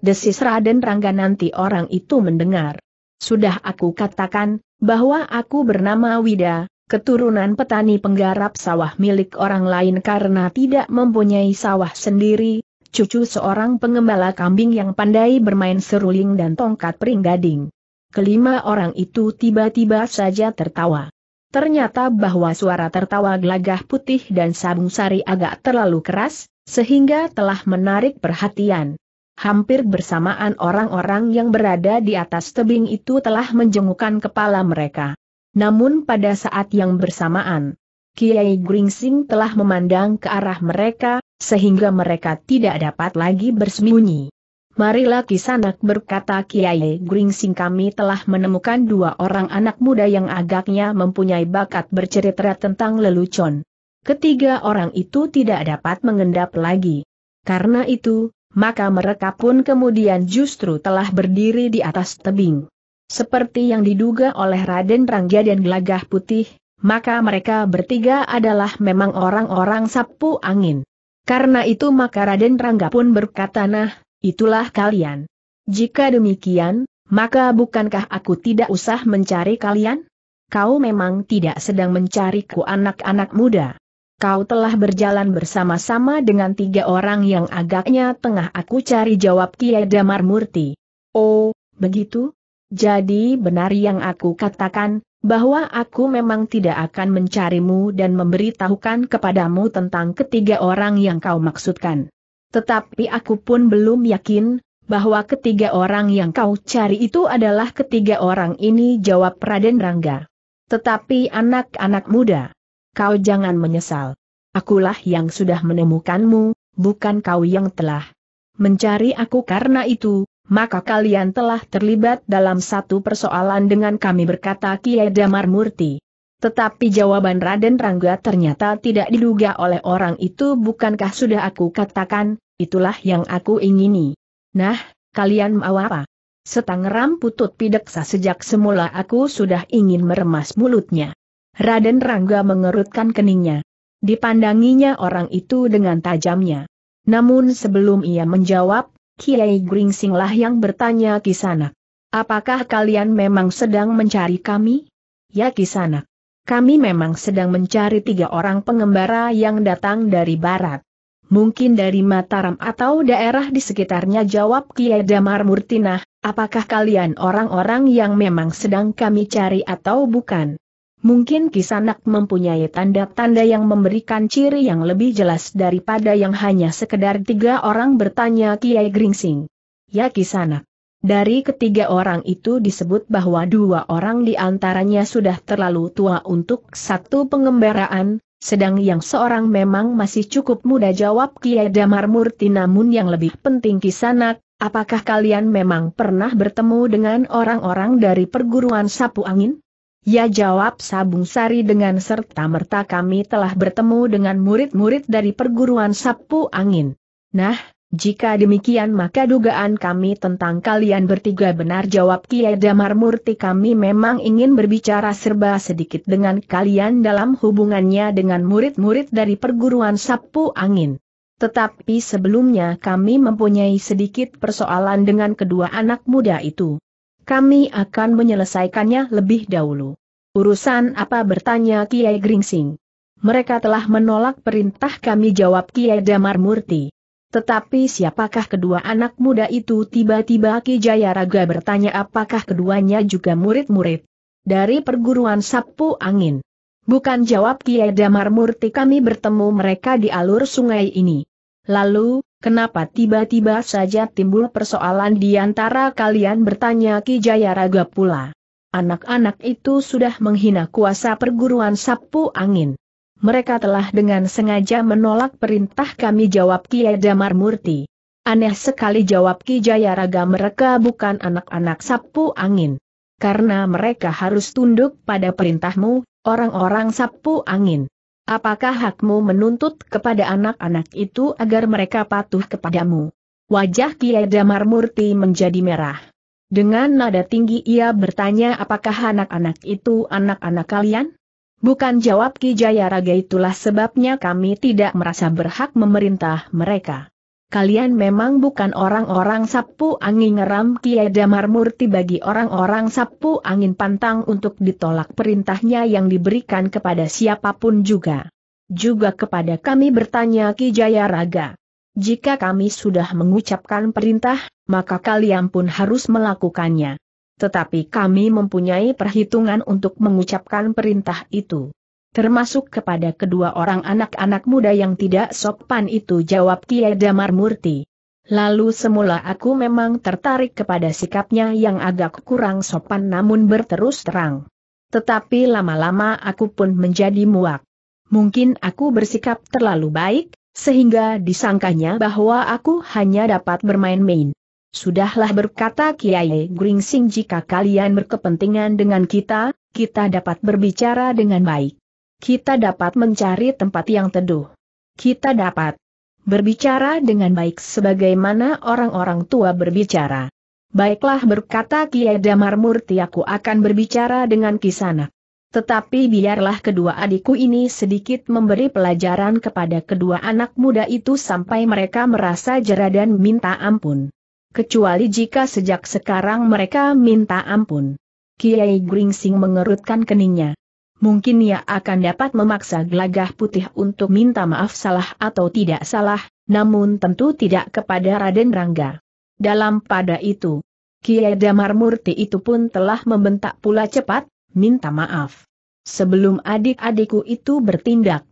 Desis Raden Rangga nanti orang itu mendengar. Sudah aku katakan, bahwa aku bernama Wida, keturunan petani penggarap sawah milik orang lain karena tidak mempunyai sawah sendiri, cucu seorang pengembala kambing yang pandai bermain seruling dan tongkat pringgading. Kelima orang itu tiba-tiba saja tertawa. Ternyata bahwa suara tertawa gelagah putih dan sabung sari agak terlalu keras, sehingga telah menarik perhatian. Hampir bersamaan orang-orang yang berada di atas tebing itu telah menjengukkan kepala mereka. Namun pada saat yang bersamaan, Kiai Gringsing telah memandang ke arah mereka, sehingga mereka tidak dapat lagi bersembunyi. Marilah kisanak berkata Kiai Gringsing kami telah menemukan dua orang anak muda yang agaknya mempunyai bakat bercerita tentang lelucon. Ketiga orang itu tidak dapat mengendap lagi. Karena itu, maka mereka pun kemudian justru telah berdiri di atas tebing. Seperti yang diduga oleh Raden Rangga dan Gelagah Putih, maka mereka bertiga adalah memang orang-orang sapu angin. Karena itu maka Raden Rangga pun berkata nah, itulah kalian. Jika demikian, maka bukankah aku tidak usah mencari kalian? Kau memang tidak sedang mencariku anak-anak muda kau telah berjalan bersama-sama dengan tiga orang yang agaknya tengah aku cari jawab Kiai Damar Murti. Oh, begitu? Jadi benar yang aku katakan, bahwa aku memang tidak akan mencarimu dan memberitahukan kepadamu tentang ketiga orang yang kau maksudkan. Tetapi aku pun belum yakin, bahwa ketiga orang yang kau cari itu adalah ketiga orang ini jawab Raden Rangga. Tetapi anak-anak muda, kau jangan menyesal. Akulah yang sudah menemukanmu, bukan kau yang telah mencari aku karena itu, maka kalian telah terlibat dalam satu persoalan dengan kami berkata Kiai Damar Murti. Tetapi jawaban Raden Rangga ternyata tidak diduga oleh orang itu bukankah sudah aku katakan, itulah yang aku ingini. Nah, Kalian mau apa? Setangeram putut pideksa sejak semula aku sudah ingin meremas mulutnya. Raden Rangga mengerutkan keningnya. Dipandanginya orang itu dengan tajamnya. Namun sebelum ia menjawab, Kiai Gringsing lah yang bertanya Kisanak. Apakah kalian memang sedang mencari kami? Ya Kisanak. Kami memang sedang mencari tiga orang pengembara yang datang dari barat. Mungkin dari Mataram atau daerah di sekitarnya jawab Kiai Damar Murtinah, apakah kalian orang-orang yang memang sedang kami cari atau bukan? Mungkin Kisanak mempunyai tanda-tanda yang memberikan ciri yang lebih jelas daripada yang hanya sekedar tiga orang bertanya Kiai Gringsing. Ya Kisanak. Dari ketiga orang itu disebut bahwa dua orang di antaranya sudah terlalu tua untuk satu pengembaraan, sedang yang seorang memang masih cukup muda jawab Kiai Damar Murti namun yang lebih penting kisanak, apakah kalian memang pernah bertemu dengan orang-orang dari perguruan sapu angin? Ya jawab Sabung Sari dengan serta-merta kami telah bertemu dengan murid-murid dari perguruan sapu angin. Nah, jika demikian maka dugaan kami tentang kalian bertiga benar jawab Kiai Damar Murti kami memang ingin berbicara serba sedikit dengan kalian dalam hubungannya dengan murid-murid dari perguruan sapu angin. Tetapi sebelumnya kami mempunyai sedikit persoalan dengan kedua anak muda itu. Kami akan menyelesaikannya lebih dahulu. Urusan apa bertanya Kiai Gringsing? Mereka telah menolak perintah kami jawab Kiai Damar Murti. Tetapi siapakah kedua anak muda itu tiba-tiba Ki Jayaraga bertanya apakah keduanya juga murid-murid dari perguruan sapu angin. Bukan jawab Kiai Damar Murti kami bertemu mereka di alur sungai ini. Lalu, kenapa tiba-tiba saja timbul persoalan di antara kalian bertanya Ki Jayaraga pula. Anak-anak itu sudah menghina kuasa perguruan sapu angin mereka telah dengan sengaja menolak perintah kami jawab Kiai Damar Murti. Aneh sekali jawab Ki Jayaraga mereka bukan anak-anak sapu angin. Karena mereka harus tunduk pada perintahmu, orang-orang sapu angin. Apakah hakmu menuntut kepada anak-anak itu agar mereka patuh kepadamu? Wajah Kiai Damar Murti menjadi merah. Dengan nada tinggi ia bertanya apakah anak-anak itu anak-anak kalian? Bukan jawab Ki Jayaraga itulah sebabnya kami tidak merasa berhak memerintah mereka. Kalian memang bukan orang-orang sapu angin ngeram Kiai Damar Murti bagi orang-orang sapu angin pantang untuk ditolak perintahnya yang diberikan kepada siapa pun juga. Juga kepada kami bertanya Ki Jayaraga. Jika kami sudah mengucapkan perintah, maka kalian pun harus melakukannya tetapi kami mempunyai perhitungan untuk mengucapkan perintah itu. Termasuk kepada kedua orang anak-anak muda yang tidak sopan itu jawab Kiai Damar Murti. Lalu semula aku memang tertarik kepada sikapnya yang agak kurang sopan namun berterus terang. Tetapi lama-lama aku pun menjadi muak. Mungkin aku bersikap terlalu baik, sehingga disangkanya bahwa aku hanya dapat bermain-main. Sudahlah berkata Kiai Gringsing jika kalian berkepentingan dengan kita, kita dapat berbicara dengan baik. Kita dapat mencari tempat yang teduh. Kita dapat berbicara dengan baik sebagaimana orang-orang tua berbicara. Baiklah berkata Kiai Damar Murti aku akan berbicara dengan Kisanak. Tetapi biarlah kedua adikku ini sedikit memberi pelajaran kepada kedua anak muda itu sampai mereka merasa jera dan minta ampun kecuali jika sejak sekarang mereka minta ampun. Kiai Gringsing mengerutkan keningnya. Mungkin ia akan dapat memaksa gelagah putih untuk minta maaf salah atau tidak salah, namun tentu tidak kepada Raden Rangga. Dalam pada itu, Kiai Damar Murti itu pun telah membentak pula cepat, minta maaf. Sebelum adik-adikku itu bertindak,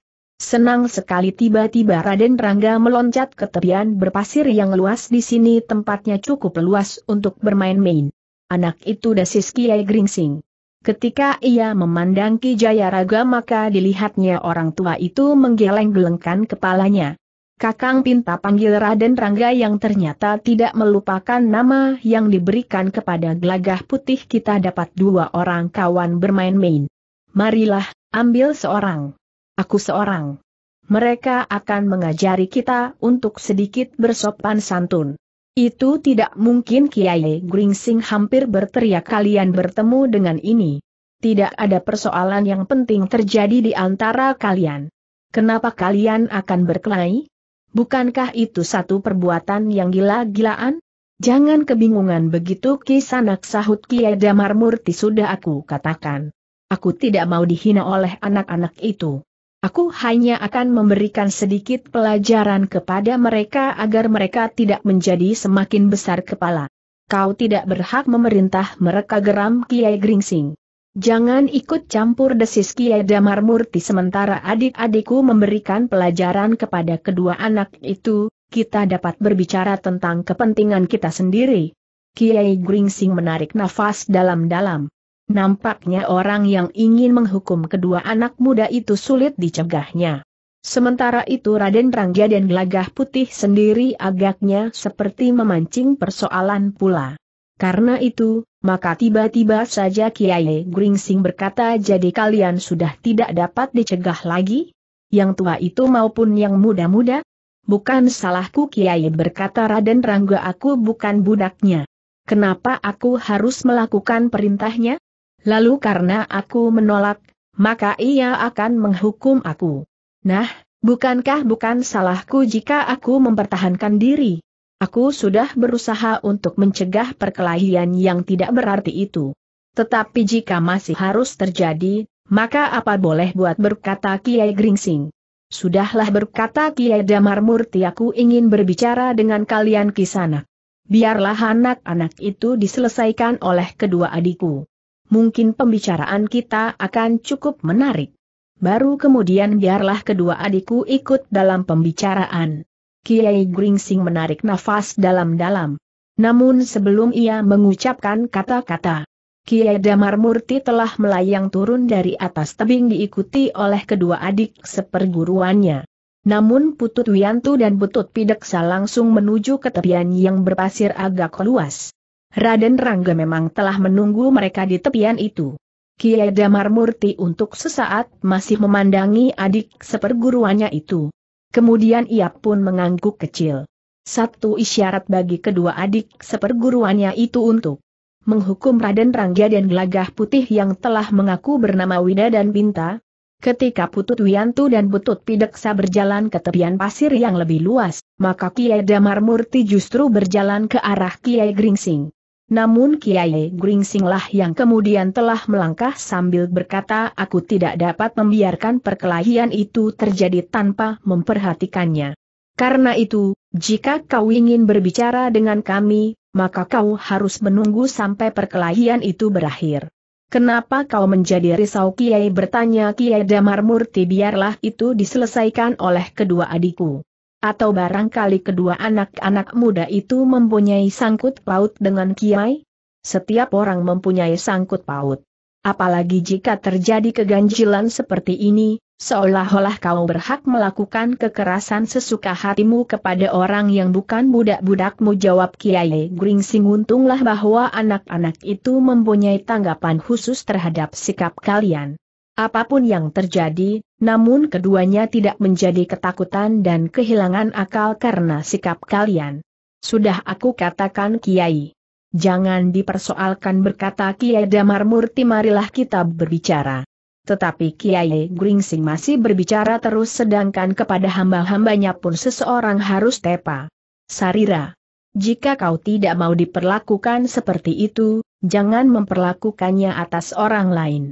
Senang sekali tiba-tiba Raden Rangga meloncat ke tepian berpasir yang luas di sini tempatnya cukup luas untuk bermain-main. Anak itu dasis Kiai Gringsing. Ketika ia memandang Ki Jayaraga maka dilihatnya orang tua itu menggeleng-gelengkan kepalanya. Kakang Pinta panggil Raden Rangga yang ternyata tidak melupakan nama yang diberikan kepada gelagah putih kita dapat dua orang kawan bermain-main. Marilah, ambil seorang aku seorang. Mereka akan mengajari kita untuk sedikit bersopan santun. Itu tidak mungkin Kiai Gringsing hampir berteriak kalian bertemu dengan ini. Tidak ada persoalan yang penting terjadi di antara kalian. Kenapa kalian akan berkelahi? Bukankah itu satu perbuatan yang gila-gilaan? Jangan kebingungan begitu kisanak sahut Kiai Damar Murti sudah aku katakan. Aku tidak mau dihina oleh anak-anak itu. Aku hanya akan memberikan sedikit pelajaran kepada mereka agar mereka tidak menjadi semakin besar kepala. Kau tidak berhak memerintah mereka geram Kiai Gringsing. Jangan ikut campur desis Kiai Damar Murti sementara adik-adikku memberikan pelajaran kepada kedua anak itu, kita dapat berbicara tentang kepentingan kita sendiri. Kiai Gringsing menarik nafas dalam-dalam. Nampaknya orang yang ingin menghukum kedua anak muda itu sulit dicegahnya. Sementara itu Raden Rangga dan Gelagah Putih sendiri agaknya seperti memancing persoalan pula. Karena itu, maka tiba-tiba saja Kiai Gringsing berkata jadi kalian sudah tidak dapat dicegah lagi? Yang tua itu maupun yang muda-muda? Bukan salahku Kiai berkata Raden Rangga aku bukan budaknya. Kenapa aku harus melakukan perintahnya? Lalu karena aku menolak, maka ia akan menghukum aku. Nah, bukankah bukan salahku jika aku mempertahankan diri? Aku sudah berusaha untuk mencegah perkelahian yang tidak berarti itu. Tetapi jika masih harus terjadi, maka apa boleh buat berkata Kiai Gringsing. Sudahlah berkata Kiai Damar Murti aku ingin berbicara dengan kalian kisana. Biarlah anak-anak itu diselesaikan oleh kedua adikku mungkin pembicaraan kita akan cukup menarik. Baru kemudian biarlah kedua adikku ikut dalam pembicaraan. Kiai Gringsing menarik nafas dalam-dalam. Namun sebelum ia mengucapkan kata-kata, Kiai Damar Murti telah melayang turun dari atas tebing diikuti oleh kedua adik seperguruannya. Namun Putut Wiantu dan Putut Pideksa langsung menuju ke tepian yang berpasir agak luas. Raden Rangga memang telah menunggu mereka di tepian itu. Kiai Damar Murti untuk sesaat masih memandangi adik seperguruannya itu. Kemudian ia pun mengangguk kecil. Satu isyarat bagi kedua adik seperguruannya itu untuk menghukum Raden Rangga dan Gelagah Putih yang telah mengaku bernama Wida dan Binta. Ketika Putut Wiantu dan Putut Pideksa berjalan ke tepian pasir yang lebih luas, maka Kiai Damar Murti justru berjalan ke arah Kiai Gringsing. Namun Kiai Gringsinglah yang kemudian telah melangkah sambil berkata aku tidak dapat membiarkan perkelahian itu terjadi tanpa memperhatikannya. Karena itu, jika kau ingin berbicara dengan kami, maka kau harus menunggu sampai perkelahian itu berakhir. Kenapa kau menjadi risau Kiai bertanya Kiai Damar Murti biarlah itu diselesaikan oleh kedua adikku. Atau barangkali kedua anak-anak muda itu mempunyai sangkut paut dengan Kiai? Setiap orang mempunyai sangkut paut. Apalagi jika terjadi keganjilan seperti ini, seolah-olah kau berhak melakukan kekerasan sesuka hatimu kepada orang yang bukan budak-budakmu jawab Kiai Gringsing untunglah bahwa anak-anak itu mempunyai tanggapan khusus terhadap sikap kalian. Apa pun yang terjadi, namun keduanya tidak menjadi ketakutan dan kehilangan akal karena sikap kalian. Sudah aku katakan Kiai. Jangan dipersoalkan berkata Kiai Damar Murti marilah kita berbicara. Tetapi Kiai Gringsing masih berbicara terus sedangkan kepada hamba-hambanya pun seseorang harus tepa. Sarira. Jika kau tidak mau diperlakukan seperti itu, jangan memperlakukannya atas orang lain.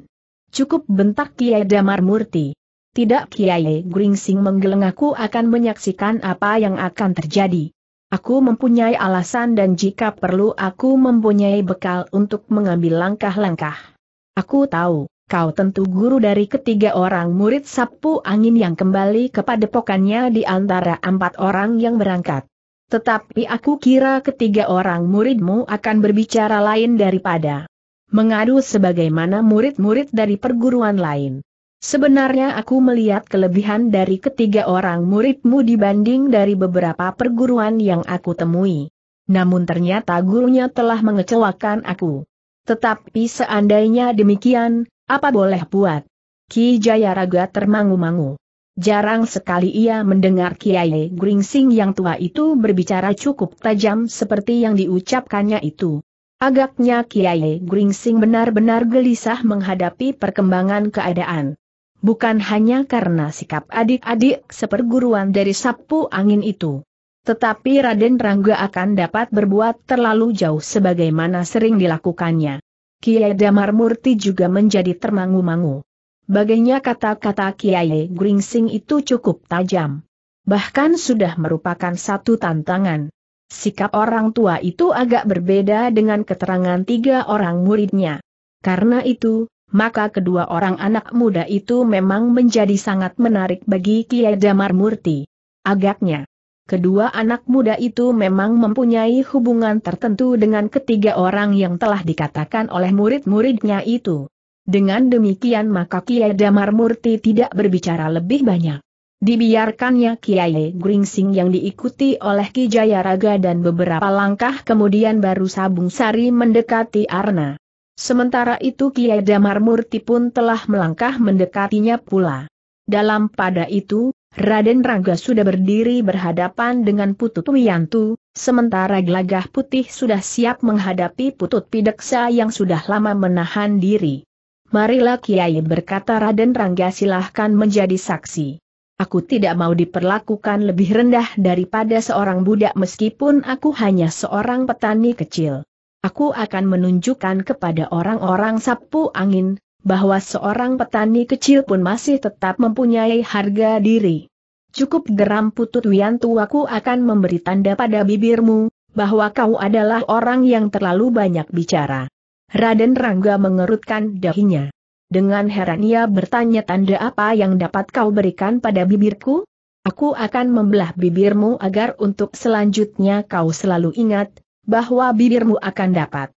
Cukup bentak Kiai Damar Murti. Tidak Kiai Gringsing menggeleng aku akan menyaksikan apa yang akan terjadi. Aku mempunyai alasan dan jika perlu aku mempunyai bekal untuk mengambil langkah-langkah. Aku tahu, kau tentu guru dari ketiga orang murid sapu angin yang kembali ke padepokannya di antara empat orang yang berangkat. Tetapi aku kira ketiga orang muridmu akan berbicara lain daripada mengadu sebagaimana murid-murid dari perguruan lain. Sebenarnya aku melihat kelebihan dari ketiga orang muridmu dibanding dari beberapa perguruan yang aku temui. Namun ternyata gurunya telah mengecewakan aku. Tetapi seandainya demikian, apa boleh buat? Ki Jaya Raga termangu-mangu. Jarang sekali ia mendengar Kiai Gringsing yang tua itu berbicara cukup tajam seperti yang diucapkannya itu. Agaknya Kiai Gringsing benar-benar gelisah menghadapi perkembangan keadaan. Bukan hanya karena sikap adik-adik seperguruan dari sapu angin itu. Tetapi Raden Rangga akan dapat berbuat terlalu jauh sebagaimana sering dilakukannya. Kiai Damar Murti juga menjadi termangu-mangu. Bagainya kata-kata Kiai Gringsing itu cukup tajam. Bahkan sudah merupakan satu tantangan. Sikap orang tua itu agak berbeda dengan keterangan tiga orang muridnya. Karena itu, maka kedua orang anak muda itu memang menjadi sangat menarik bagi Kiai Damar Murti. Agaknya, kedua anak muda itu memang mempunyai hubungan tertentu dengan ketiga orang yang telah dikatakan oleh murid-muridnya itu. Dengan demikian maka Kiai Damar Murti tidak berbicara lebih banyak. Dibiarkannya Kiai Gringsing yang diikuti oleh Ki Jayaraga dan beberapa langkah kemudian baru Sabung Sari mendekati Arna. Sementara itu Kiai Damar Murti pun telah melangkah mendekatinya pula. Dalam pada itu, Raden Rangga sudah berdiri berhadapan dengan Putut Wiyantu, sementara Gelagah Putih sudah siap menghadapi Putut Pideksa yang sudah lama menahan diri. Marilah Kiai berkata Raden Rangga silahkan menjadi saksi. Aku tidak mau diperlakukan lebih rendah daripada seorang budak meskipun aku hanya seorang petani kecil. Aku akan menunjukkan kepada orang-orang sapu angin, bahwa seorang petani kecil pun masih tetap mempunyai harga diri. Cukup geram putut Wiantu aku akan memberi tanda pada bibirmu, bahwa kau adalah orang yang terlalu banyak bicara. Raden Rangga mengerutkan dahinya. Dengan heran ia bertanya tanda apa yang dapat kau berikan pada bibirku? Aku akan membelah bibirmu agar untuk selanjutnya kau selalu ingat, bahwa bibirmu akan dapat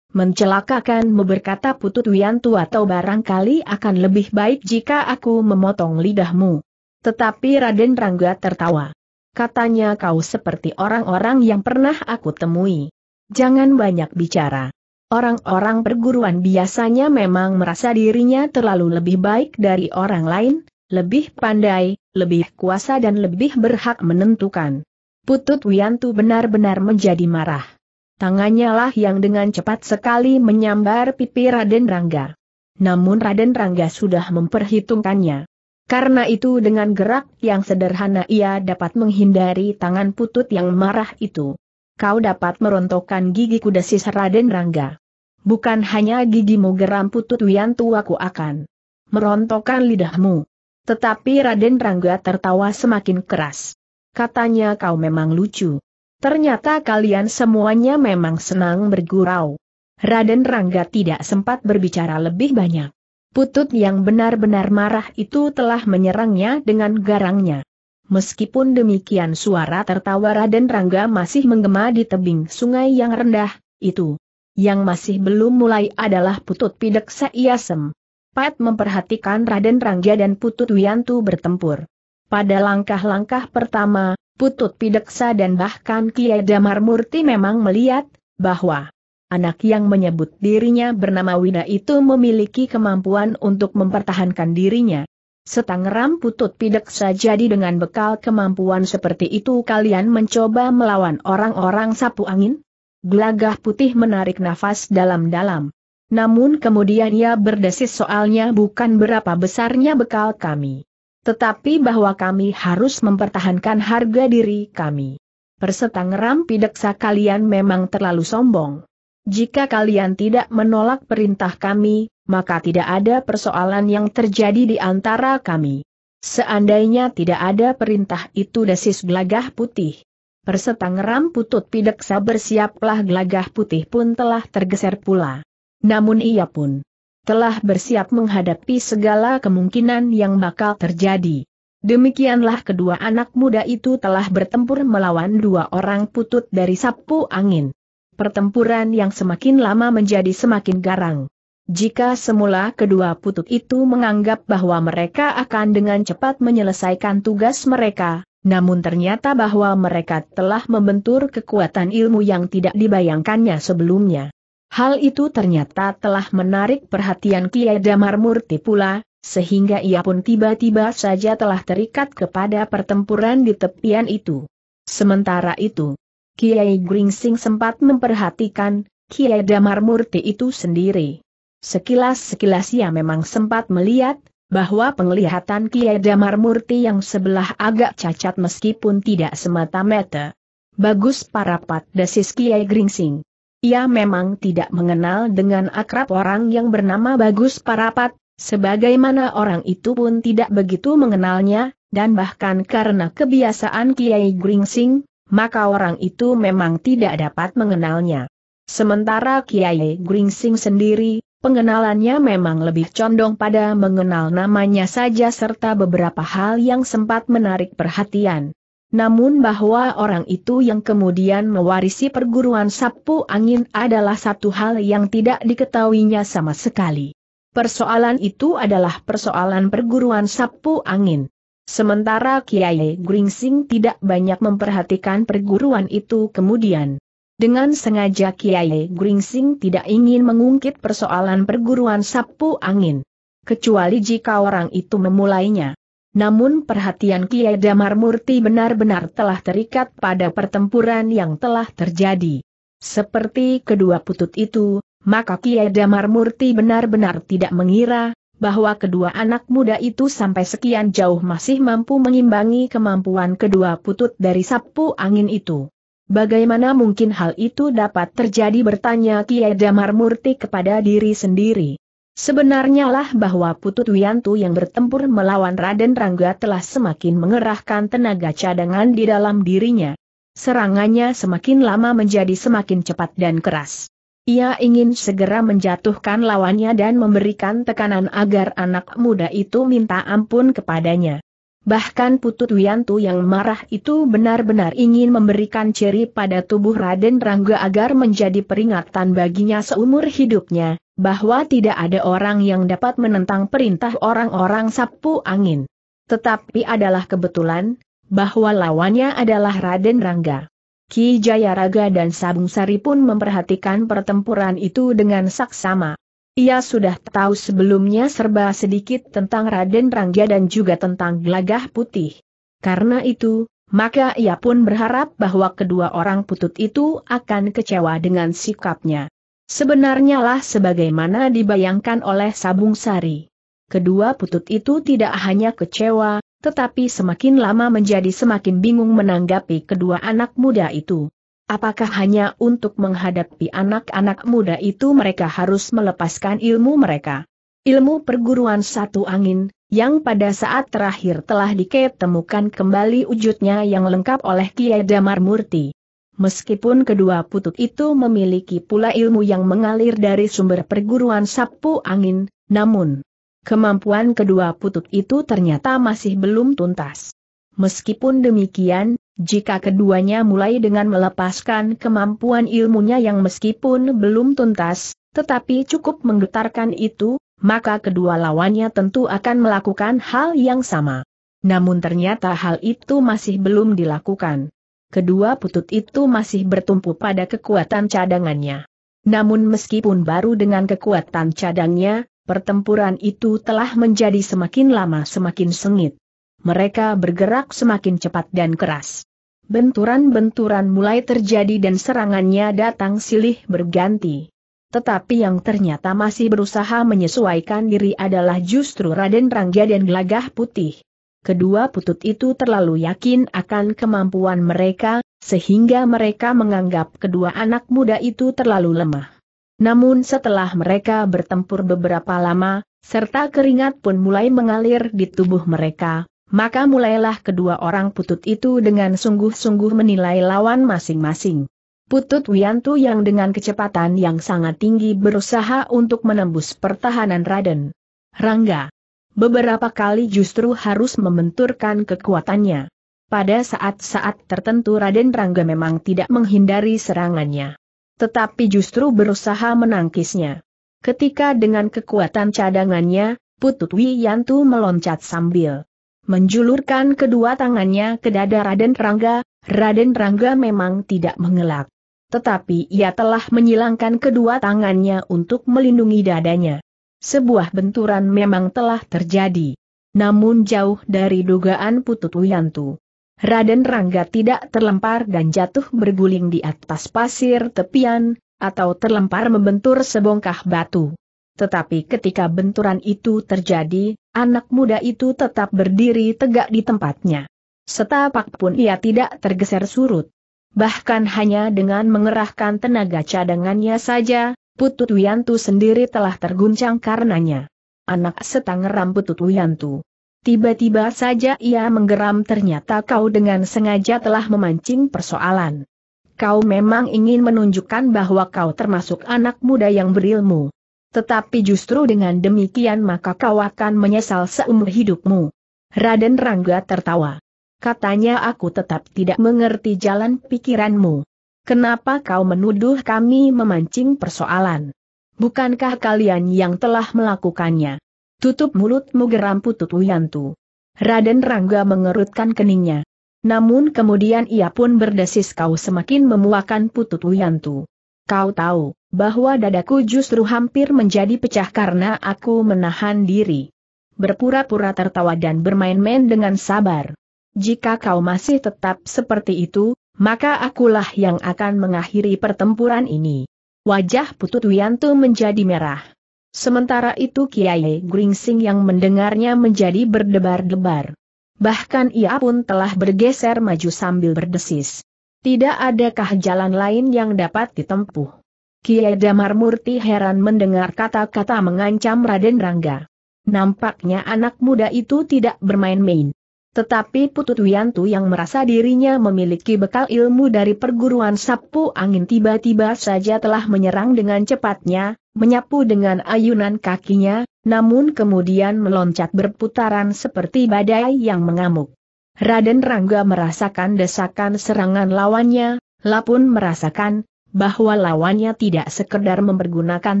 mencelakakanmu berkata Putut Wiantu atau barangkali akan lebih baik jika aku memotong lidahmu. Tetapi Raden Rangga tertawa. Katanya kau seperti orang-orang yang pernah aku temui. Jangan banyak bicara. Orang-orang perguruan biasanya memang merasa dirinya terlalu lebih baik dari orang lain, lebih pandai, lebih kuasa dan lebih berhak menentukan. Putut Wiantu benar-benar menjadi marah. Tangannya lah yang dengan cepat sekali menyambar pipi Raden Rangga. Namun Raden Rangga sudah memperhitungkannya. Karena itu dengan gerak yang sederhana ia dapat menghindari tangan putut yang marah itu kau dapat merontokkan gigi kuda si Raden Rangga. Bukan hanya gigimu geram putut Wiantu aku akan merontokkan lidahmu. Tetapi Raden Rangga tertawa semakin keras. Katanya kau memang lucu. Ternyata kalian semuanya memang senang bergurau. Raden Rangga tidak sempat berbicara lebih banyak. Putut yang benar-benar marah itu telah menyerangnya dengan garangnya. Meskipun demikian suara tertawa Raden Rangga masih menggema di tebing sungai yang rendah, itu. Yang masih belum mulai adalah Putut Pidek Saiyasem. Pat memperhatikan Raden Rangga dan Putut Wiantu bertempur. Pada langkah-langkah pertama, Putut Pideksa dan bahkan Kiai Damar Murti memang melihat, bahwa anak yang menyebut dirinya bernama Wida itu memiliki kemampuan untuk mempertahankan dirinya. Setangeram putut pidek saja di dengan bekal kemampuan seperti itu kalian mencoba melawan orang-orang sapu angin? Gelagah putih menarik nafas dalam-dalam. Namun kemudian ia berdesis soalnya bukan berapa besarnya bekal kami. Tetapi bahwa kami harus mempertahankan harga diri kami. Persetangeram pideksa kalian memang terlalu sombong. Jika kalian tidak menolak perintah kami, maka tidak ada persoalan yang terjadi di antara kami. Seandainya tidak ada perintah itu desis gelagah putih. Persetangeram putut pideksa bersiaplah gelagah putih pun telah tergeser pula. Namun ia pun telah bersiap menghadapi segala kemungkinan yang bakal terjadi. Demikianlah kedua anak muda itu telah bertempur melawan dua orang putut dari sapu angin. Pertempuran yang semakin lama menjadi semakin garang. Jika semula kedua putut itu menganggap bahwa mereka akan dengan cepat menyelesaikan tugas mereka, namun ternyata bahwa mereka telah membentur kekuatan ilmu yang tidak dibayangkannya sebelumnya. Hal itu ternyata telah menarik perhatian Kiai Damar Murti pula, sehingga ia pun tiba-tiba saja telah terikat kepada pertempuran di tepian itu. Sementara itu, Kiai Gringsing sempat memperhatikan Kiai Damar Murti itu sendiri. Sekilas-sekilas ia memang sempat melihat bahwa penglihatan Kiai Damar Murti yang sebelah agak cacat meskipun tidak semata-mata. Bagus parapat desis Kiai Gringsing. Ia memang tidak mengenal dengan akrab orang yang bernama Bagus Parapat, Sebagaimana orang itu pun tidak begitu mengenalnya, dan bahkan karena kebiasaan Kiai Gringsing, maka orang itu memang tidak dapat mengenalnya. Sementara Kiai Gringsing sendiri, pengenalannya memang lebih condong pada mengenal namanya saja serta beberapa hal yang sempat menarik perhatian. Namun bahwa orang itu yang kemudian mewarisi perguruan sapu angin adalah satu hal yang tidak diketahuinya sama sekali. Persoalan itu adalah persoalan perguruan sapu angin. Sementara Kiai Gringsing tidak banyak memperhatikan perguruan itu kemudian. Dengan sengaja Kiai Gringsing tidak ingin mengungkit persoalan perguruan sapu angin. Kecuali jika orang itu memulainya. Namun perhatian Kiai Damar Murti benar-benar telah terikat pada pertempuran yang telah terjadi. Seperti kedua putut itu, maka Kiai Damar Murti benar-benar tidak mengira, bahwa kedua anak muda itu sampai sekian jauh masih mampu mengimbangi kemampuan kedua putut dari sapu angin itu. Bagaimana mungkin hal itu dapat terjadi bertanya Kiai Damar Murti kepada diri sendiri. Sebenarnya lah bahwa Putut Wiantu yang bertempur melawan Raden Rangga telah semakin mengerahkan tenaga cadangan di dalam dirinya. Serangannya semakin lama menjadi semakin cepat dan keras. Ia ingin segera menjatuhkan lawannya dan memberikan tekanan agar anak muda itu minta ampun kepadanya. Bahkan Putut Wiantu yang marah itu benar-benar ingin memberikan ciri pada tubuh Raden Rangga agar menjadi peringatan baginya seumur hidupnya, bahwa tidak ada orang yang dapat menentang perintah orang-orang sapu angin. Tetapi adalah kebetulan, bahwa lawannya adalah Raden Rangga. Ki Jayaraga dan Sabung Sari pun memperhatikan pertempuran itu dengan saksama. Ia sudah tahu sebelumnya serba sedikit tentang Raden Rangga dan juga tentang Gelagah Putih. Karena itu, maka ia pun berharap bahwa kedua orang putut itu akan kecewa dengan sikapnya. Sebenarnya lah sebagaimana dibayangkan oleh Sabung Sari. Kedua putut itu tidak hanya kecewa, tetapi semakin lama menjadi semakin bingung menanggapi kedua anak muda itu. Apakah hanya untuk menghadapi anak-anak muda itu mereka harus melepaskan ilmu mereka? Ilmu perguruan satu angin, yang pada saat terakhir telah diketemukan kembali wujudnya yang lengkap oleh Kiai Damar Murti. Meskipun kedua putut itu memiliki pula ilmu yang mengalir dari sumber perguruan sapu angin, namun, kemampuan kedua putut itu ternyata masih belum tuntas. Meskipun demikian, jika keduanya mulai dengan melepaskan kemampuan ilmunya yang meskipun belum tuntas, tetapi cukup menggetarkan itu, maka kedua lawannya tentu akan melakukan hal yang sama. Namun ternyata hal itu masih belum dilakukan. Kedua putut itu masih bertumpu pada kekuatan cadangannya. Namun meskipun baru dengan kekuatan cadangnya, pertempuran itu telah menjadi semakin lama semakin sengit. Mereka bergerak semakin cepat dan keras. Benturan-benturan mulai terjadi dan serangannya datang silih berganti. Tetapi yang ternyata masih berusaha menyesuaikan diri adalah justru Raden Rangga dan Gelagah Putih. Kedua putut itu terlalu yakin akan kemampuan mereka, sehingga mereka menganggap kedua anak muda itu terlalu lemah. Namun setelah mereka bertempur beberapa lama, serta keringat pun mulai mengalir di tubuh mereka, maka mulailah kedua orang putut itu dengan sungguh-sungguh menilai lawan masing-masing. Putut Wiantu yang dengan kecepatan yang sangat tinggi berusaha untuk menembus pertahanan Raden. Rangga. Beberapa kali justru harus membenturkan kekuatannya. Pada saat-saat tertentu Raden Rangga memang tidak menghindari serangannya tetapi justru berusaha menangkisnya. Ketika dengan kekuatan cadangannya, Putut Wiyantu meloncat sambil menjulurkan kedua tangannya ke dada Raden Rangga, Raden Rangga memang tidak mengelak. Tetapi ia telah menyilangkan kedua tangannya untuk melindungi dadanya. Sebuah benturan memang telah terjadi. Namun jauh dari dugaan Putut Wiyantu. Raden Rangga tidak terlempar dan jatuh berguling di atas pasir tepian, atau terlempar membentur sebongkah batu. Tetapi ketika benturan itu terjadi, anak muda itu tetap berdiri tegak di tempatnya. Setapak pun ia tidak tergeser surut. Bahkan hanya dengan mengerahkan tenaga cadangannya saja, Putut Wiyantu sendiri telah terguncang karenanya. Anak setangger rambut Putut Wiyantu. Tiba-tiba saja ia menggeram ternyata kau dengan sengaja telah memancing persoalan. Kau memang ingin menunjukkan bahwa kau termasuk anak muda yang berilmu. Tetapi justru dengan demikian maka kau akan menyesal seumur hidupmu. Raden Rangga tertawa. Katanya aku tetap tidak mengerti jalan pikiranmu. Kenapa kau menuduh kami memancing persoalan? Bukankah kalian yang telah melakukannya? Tutup mulutmu geram putut Wiyantu. Raden Rangga mengerutkan keningnya. Namun kemudian ia pun berdesis kau semakin memuakan putut Wiyantu. Kau tahu, bahwa dadaku justru hampir menjadi pecah karena aku menahan diri. Berpura-pura tertawa dan bermain-main dengan sabar. Jika kau masih tetap seperti itu, maka akulah yang akan mengakhiri pertempuran ini. Wajah Putut Wiyanto menjadi merah. Sementara itu Kiai Gringsing yang mendengarnya menjadi berdebar-debar. Bahkan ia pun telah bergeser maju sambil berdesis. Tidak adakah jalan lain yang dapat ditempuh? Kiai Damar Murti heran mendengar kata-kata mengancam Raden Rangga. Nampaknya anak muda itu tidak bermain-main. Tetapi Putut Wiyantu yang merasa dirinya memiliki bekal ilmu dari perguruan sapu angin tiba-tiba saja telah menyerang dengan cepatnya, menyapu dengan ayunan kakinya, namun kemudian meloncat berputaran seperti badai yang mengamuk. Raden Rangga merasakan desakan serangan lawannya, Lapun merasakan bahwa lawannya tidak sekedar mempergunakan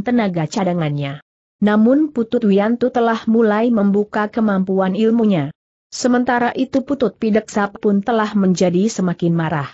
tenaga cadangannya. Namun Putut Wiyantu telah mulai membuka kemampuan ilmunya. Sementara itu Putut Pideksa pun telah menjadi semakin marah.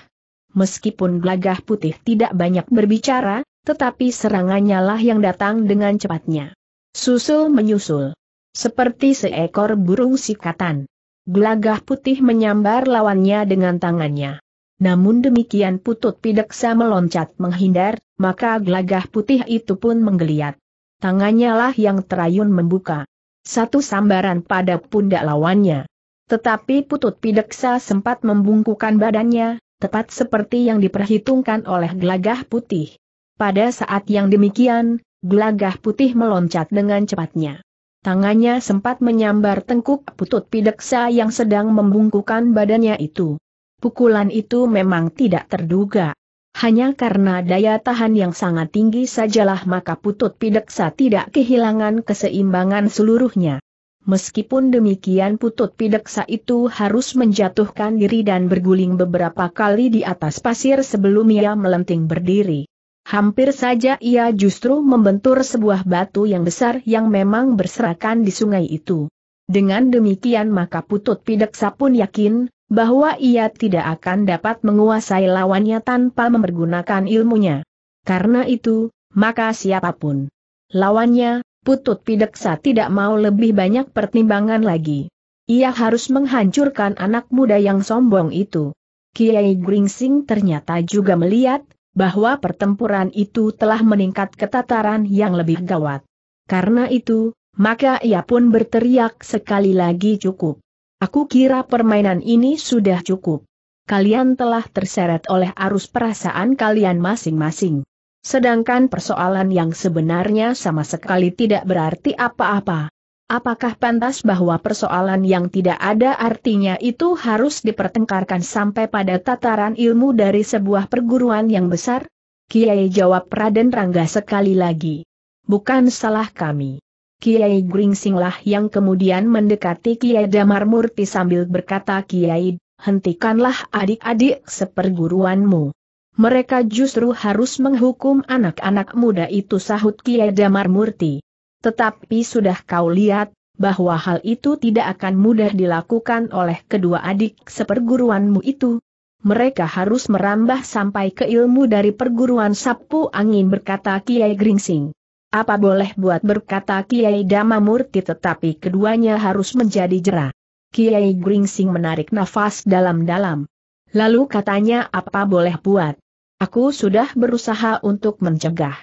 Meskipun gelagah putih tidak banyak berbicara, tetapi serangannya lah yang datang dengan cepatnya. Susul menyusul. Seperti seekor burung sikatan. Gelagah putih menyambar lawannya dengan tangannya. Namun demikian Putut Pideksa meloncat menghindar, maka gelagah putih itu pun menggeliat. Tangannya lah yang terayun membuka. Satu sambaran pada pundak lawannya. Tetapi Putut Pideksa sempat membungkukan badannya, tepat seperti yang diperhitungkan oleh gelagah putih. Pada saat yang demikian, gelagah putih meloncat dengan cepatnya. Tangannya sempat menyambar tengkuk Putut Pideksa yang sedang membungkukan badannya itu. Pukulan itu memang tidak terduga. Hanya karena daya tahan yang sangat tinggi sajalah maka Putut Pideksa tidak kehilangan keseimbangan seluruhnya. Meskipun demikian Putut Pideksa itu harus menjatuhkan diri dan berguling beberapa kali di atas pasir sebelum ia melenting berdiri. Hampir saja ia justru membentur sebuah batu yang besar yang memang berserakan di sungai itu. Dengan demikian maka Putut Pideksa pun yakin, bahwa ia tidak akan dapat menguasai lawannya tanpa mempergunakan ilmunya. Karena itu, maka siapa pun lawannya, Putut Pideksa tidak mau lebih banyak pertimbangan lagi. Ia harus menghancurkan anak muda yang sombong itu. Kiai Gringsing ternyata juga melihat, bahwa pertempuran itu telah meningkat ke tataran yang lebih gawat. Karena itu, maka ia pun berteriak sekali lagi cukup. Aku kira permainan ini sudah cukup. Kalian telah terseret oleh arus perasaan kalian masing-masing. Sedangkan persoalan yang sebenarnya sama sekali tidak berarti apa-apa. Apakah pantas bahwa persoalan yang tidak ada artinya itu harus dipertengkarkan sampai pada tataran ilmu dari sebuah perguruan yang besar? Kiai jawab Raden Rangga sekali lagi. Bukan salah kami. Kiai Gringsing lah yang kemudian mendekati Kiai Damar Murti sambil berkata Kiai, hentikanlah adik-adik seperguruanmu. Mereka justru harus menghukum anak-anak muda itu sahut Kiai Damar Murti. Tetapi sudah kau lihat, bahwa hal itu tidak akan mudah dilakukan oleh kedua adik seperguruanmu itu. Mereka harus merambah sampai ke ilmu dari perguruan sapu angin berkata Kiai Gringsing. Apa boleh buat berkata Kiai Damamurti tetapi keduanya harus menjadi jerah. Kiai Gringsing menarik nafas dalam-dalam. Lalu katanya apa boleh buat. Aku sudah berusaha untuk mencegah.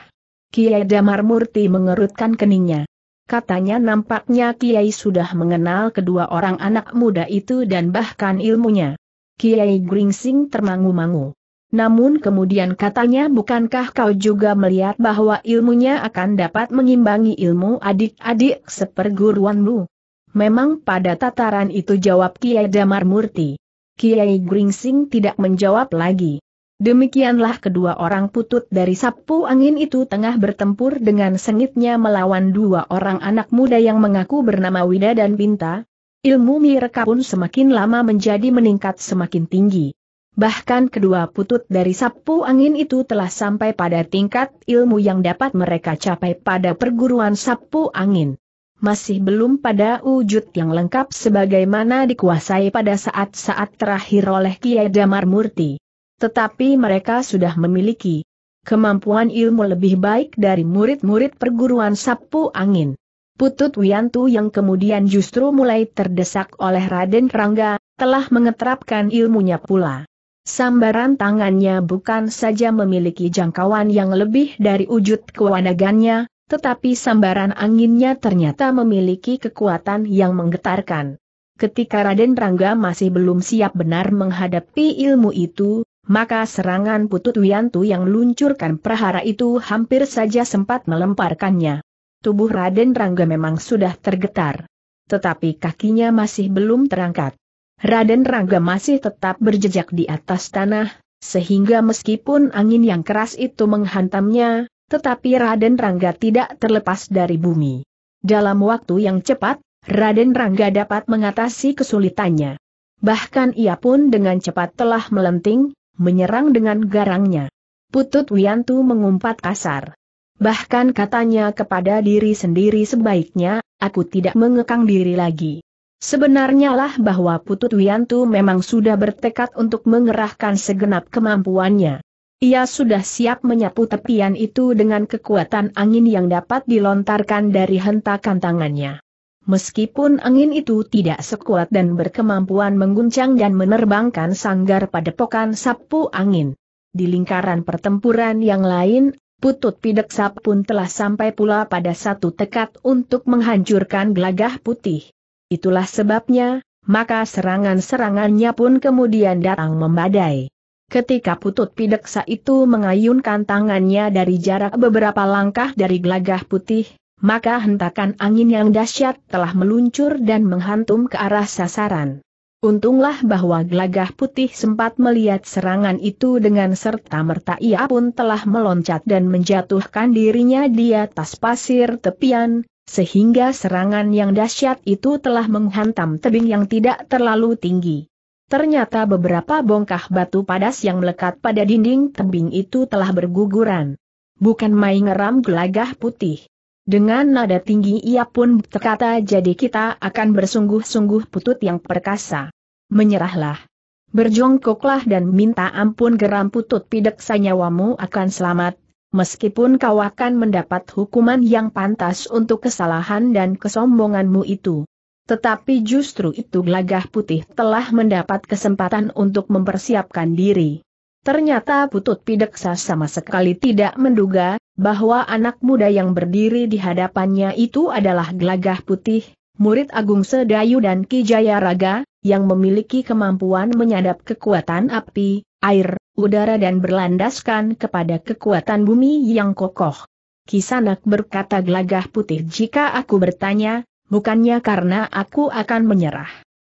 Kiai Damar Murti mengerutkan keningnya. Katanya nampaknya Kiai sudah mengenal kedua orang anak muda itu dan bahkan ilmunya. Kiai Gringsing termangu-mangu. Namun kemudian katanya bukankah kau juga melihat bahwa ilmunya akan dapat mengimbangi ilmu adik-adik seperguruanmu? Memang pada tataran itu jawab Kiai Damar Murti. Kiai Gringsing tidak menjawab lagi. Demikianlah kedua orang putut dari sapu angin itu tengah bertempur dengan sengitnya melawan dua orang anak muda yang mengaku bernama Wida dan Binta. Ilmu mereka pun semakin lama menjadi meningkat semakin tinggi. Bahkan kedua putut dari sapu angin itu telah sampai pada tingkat ilmu yang dapat mereka capai pada perguruan sapu angin. Masih belum pada wujud yang lengkap sebagaimana dikuasai pada saat-saat terakhir oleh Kiai Damar Murti. Tetapi mereka sudah memiliki kemampuan ilmu lebih baik dari murid-murid perguruan sapu angin. Putut Wiantu yang kemudian justru mulai terdesak oleh Raden Rangga, telah mengeterapkan ilmunya pula. Sambaran tangannya bukan saja memiliki jangkauan yang lebih dari wujud kewanagannya, tetapi sambaran anginnya ternyata memiliki kekuatan yang menggetarkan. Ketika Raden Rangga masih belum siap benar menghadapi ilmu itu, maka serangan Putut Wiantu yang meluncurkan prahara itu hampir saja sempat melemparkannya. Tubuh Raden Rangga memang sudah tergetar. Tetapi kakinya masih belum terangkat. Raden Rangga masih tetap berjejak di atas tanah, sehingga meskipun angin yang keras itu menghantamnya, tetapi Raden Rangga tidak terlepas dari bumi. Dalam waktu yang cepat, Raden Rangga dapat mengatasi kesulitannya. Bahkan ia pun dengan cepat telah melenting, menyerang dengan garangnya. Putut Wiantu mengumpat kasar. Bahkan katanya kepada diri sendiri sebaiknya, aku tidak mengekang diri lagi. Sebenarnya lah bahwa Putut Wiantu memang sudah bertekad untuk mengerahkan segenap kemampuannya. Ia sudah siap menyapu tepian itu dengan kekuatan angin yang dapat dilontarkan dari hentakan tangannya. Meskipun angin itu tidak sekuat dan berkemampuan mengguncang dan menerbangkan sanggar pada pokan sapu angin. Di lingkaran pertempuran yang lain, Putut Pideksa pun telah sampai pula pada satu tekad untuk menghancurkan gelagah putih. Itulah sebabnya, maka serangan-serangannya pun kemudian datang membadai. Ketika Putut Pideksa itu mengayunkan tangannya dari jarak beberapa langkah dari gelagah putih, maka hentakan angin yang dahsyat telah meluncur dan menghantum ke arah sasaran. Untunglah bahwa gelagah putih sempat melihat serangan itu dengan serta-merta ia pun telah meloncat dan menjatuhkan dirinya di atas pasir tepian, sehingga serangan yang dahsyat itu telah menghantam tebing yang tidak terlalu tinggi. Ternyata beberapa bongkah batu padas yang melekat pada dinding tebing itu telah berguguran. Bukan main ngeram gelagah putih. Dengan nada tinggi ia pun berkata jadi kita akan bersungguh-sungguh putut yang perkasa. Menyerahlah. Berjongkoklah dan minta ampun geram putut pidek sanyawamu akan selamat, meskipun kau akan mendapat hukuman yang pantas untuk kesalahan dan kesombonganmu itu. Tetapi justru itu gelagah putih telah mendapat kesempatan untuk mempersiapkan diri. Ternyata Putut Pideksa sama sekali tidak menduga, bahwa anak muda yang berdiri di hadapannya itu adalah gelagah putih, murid Agung Sedayu dan Ki Jaya Raga, yang memiliki kemampuan menyadap kekuatan api, air, udara dan berlandaskan kepada kekuatan bumi yang kokoh. Kisanak berkata gelagah putih jika aku bertanya, bukannya karena aku akan menyerah.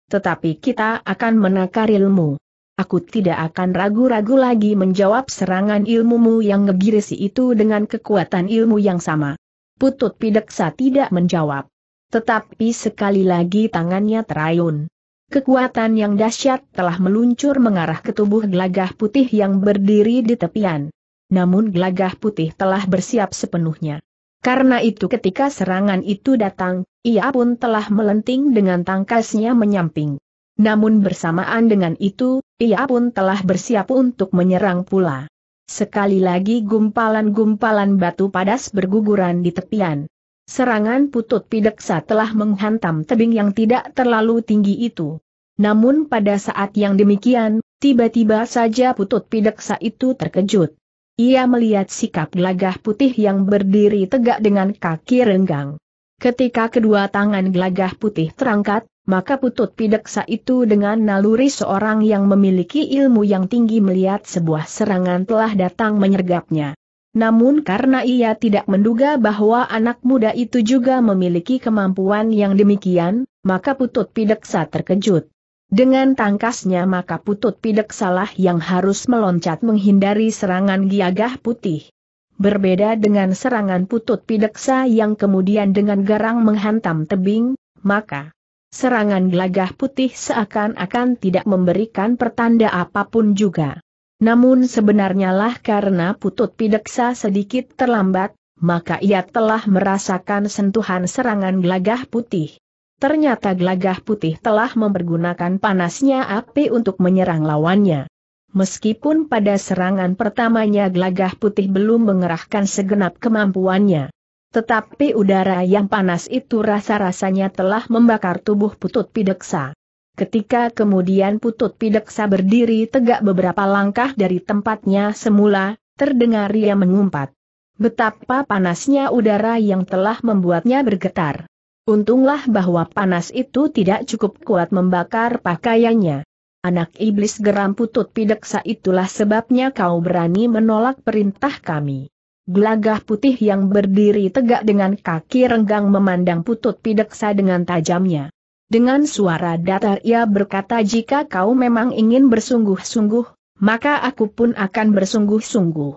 Tetapi kita akan menakar ilmu. Aku tidak akan ragu-ragu lagi menjawab serangan ilmumu yang ngegirisi itu dengan kekuatan ilmu yang sama. Putut Pideksa tidak menjawab. Tetapi sekali lagi tangannya terayun. Kekuatan yang dahsyat telah meluncur mengarah ke tubuh gelagah putih yang berdiri di tepian. Namun gelagah putih telah bersiap sepenuhnya. Karena itu ketika serangan itu datang, ia pun telah melenting dengan tangkasnya menyamping. Namun bersamaan dengan itu, ia pun telah bersiap untuk menyerang pula. Sekali lagi gumpalan-gumpalan batu padas berguguran di tepian. Serangan putut pideksa telah menghantam tebing yang tidak terlalu tinggi itu. Namun pada saat yang demikian, tiba-tiba saja putut pideksa itu terkejut. Ia melihat sikap gelagah putih yang berdiri tegak dengan kaki renggang. Ketika kedua tangan gelagah putih terangkat, maka putut pideksa itu dengan naluri seorang yang memiliki ilmu yang tinggi melihat sebuah serangan telah datang menyergapnya. Namun karena ia tidak menduga bahwa anak muda itu juga memiliki kemampuan yang demikian, maka Putut Pideksa terkejut. Dengan tangkasnya maka Putut Pideksalah yang harus meloncat menghindari serangan Giagah Putih. Berbeda dengan serangan Putut Pideksa yang kemudian dengan garang menghantam tebing, maka serangan Gelagah Putih seakan-akan tidak memberikan pertanda apa pun juga. Namun sebenarnya lah karena putut pideksa sedikit terlambat, maka ia telah merasakan sentuhan serangan gelagah putih. Ternyata gelagah putih telah mempergunakan panasnya api untuk menyerang lawannya. Meskipun pada serangan pertamanya gelagah putih belum mengerahkan segenap kemampuannya. Tetapi udara yang panas itu rasa-rasanya telah membakar tubuh putut pideksa. Ketika kemudian Putut Pideksa berdiri tegak beberapa langkah dari tempatnya semula, terdengar ia mengumpat. Betapa panasnya udara yang telah membuatnya bergetar. Untunglah bahwa panas itu tidak cukup kuat membakar pakaiannya. Anak iblis geram Putut Pideksa itulah sebabnya kau berani menolak perintah kami. Gelagah putih yang berdiri tegak dengan kaki renggang memandang Putut Pideksa dengan tajamnya. Dengan suara datar ia berkata jika kau memang ingin bersungguh-sungguh, maka aku pun akan bersungguh-sungguh.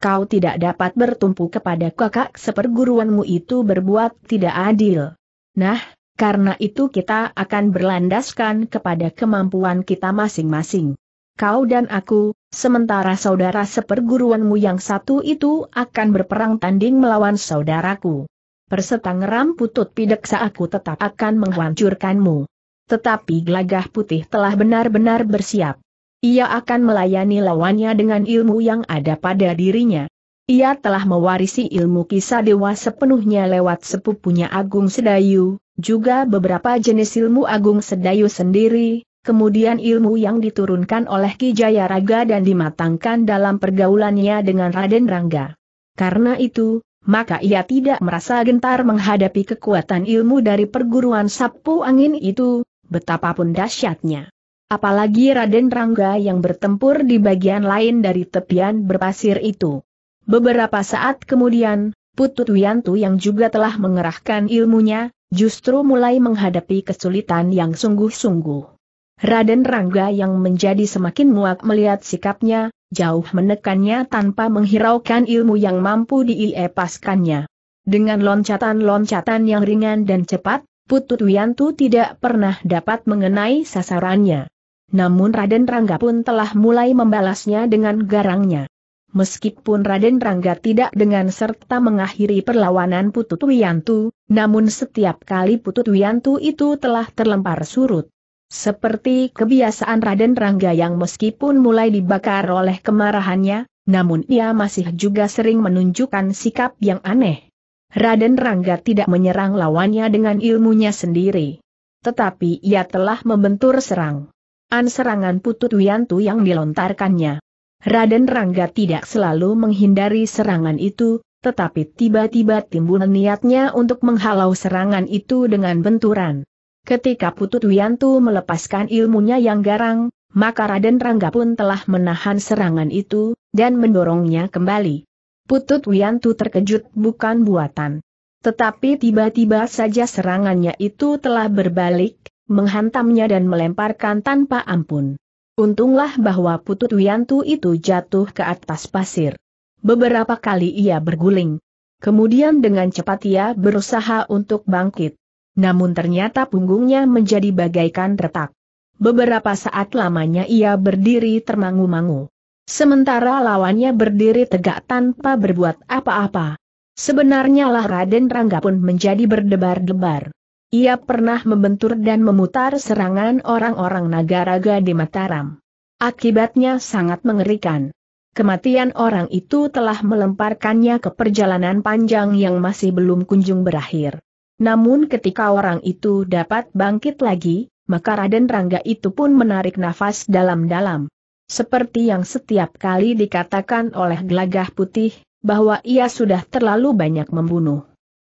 Kau tidak dapat bertumpu kepada kakak seperguruanmu itu berbuat tidak adil. Nah, karena itu kita akan berlandaskan kepada kemampuan kita masing-masing. Kau dan aku, sementara saudara seperguruanmu yang satu itu akan berperang tanding melawan saudaraku. Perserta ngeram putut pideksa aku tetap akan menghancurkanmu. Tetapi gelagah putih telah benar-benar bersiap. Ia akan melayani lawannya dengan ilmu yang ada pada dirinya. Ia telah mewarisi ilmu kisah dewa sepenuhnya lewat sepupunya Agung Sedayu, juga beberapa jenis ilmu Agung Sedayu sendiri, kemudian ilmu yang diturunkan oleh Ki Jaya Raga dan dimatangkan dalam pergaulannya dengan Raden Rangga. Karena itu, maka ia tidak merasa gentar menghadapi kekuatan ilmu dari perguruan sapu angin itu, betapapun dahsyatnya. Apalagi Raden Rangga yang bertempur di bagian lain dari tepian berpasir itu. Beberapa saat kemudian, Putut Wiantu yang juga telah mengerahkan ilmunya, justru mulai menghadapi kesulitan yang sungguh-sungguh. Raden Rangga yang menjadi semakin muak melihat sikapnya, jauh menekannya tanpa menghiraukan ilmu yang mampu diiepaskannya. Dengan loncatan-loncatan yang ringan dan cepat, Putut Wiantu tidak pernah dapat mengenai sasarannya. Namun Raden Rangga pun telah mulai membalasnya dengan garangnya. Meskipun Raden Rangga tidak dengan serta mengakhiri perlawanan Putut Wiantu, namun setiap kali Putut Wiantu itu telah terlempar surut. Seperti kebiasaan Raden Rangga yang meskipun mulai dibakar oleh kemarahannya, namun ia masih juga sering menunjukkan sikap yang aneh. Raden Rangga tidak menyerang lawannya dengan ilmunya sendiri. Tetapi ia telah membentur serang. An serangan putut Wiantu yang dilontarkannya. Raden Rangga tidak selalu menghindari serangan itu, tetapi tiba-tiba timbul niatnya untuk menghalau serangan itu dengan benturan. Ketika Putut Wiantu melepaskan ilmunya yang garang, maka Raden Rangga pun telah menahan serangan itu, dan mendorongnya kembali. Putut Wiantu terkejut bukan buatan. Tetapi tiba-tiba saja serangannya itu telah berbalik, menghantamnya dan melemparkan tanpa ampun. Untunglah bahwa Putut Wiantu itu jatuh ke atas pasir. Beberapa kali ia berguling. Kemudian dengan cepat ia berusaha untuk bangkit namun ternyata punggungnya menjadi bagaikan retak. Beberapa saat lamanya ia berdiri termangu-mangu. Sementara lawannya berdiri tegak tanpa berbuat apa-apa. Sebenarnya lah Raden Rangga pun menjadi berdebar-debar. Ia pernah membentur dan memutar serangan orang-orang Nagaraga di Mataram. Akibatnya sangat mengerikan. Kematian orang itu telah melemparkannya ke perjalanan panjang yang masih belum kunjung berakhir. Namun ketika orang itu dapat bangkit lagi, maka Raden Rangga itu pun menarik nafas dalam-dalam. Seperti yang setiap kali dikatakan oleh gelagah putih, bahwa ia sudah terlalu banyak membunuh.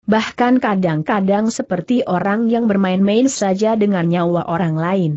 Bahkan kadang-kadang seperti orang yang bermain-main saja dengan nyawa orang lain.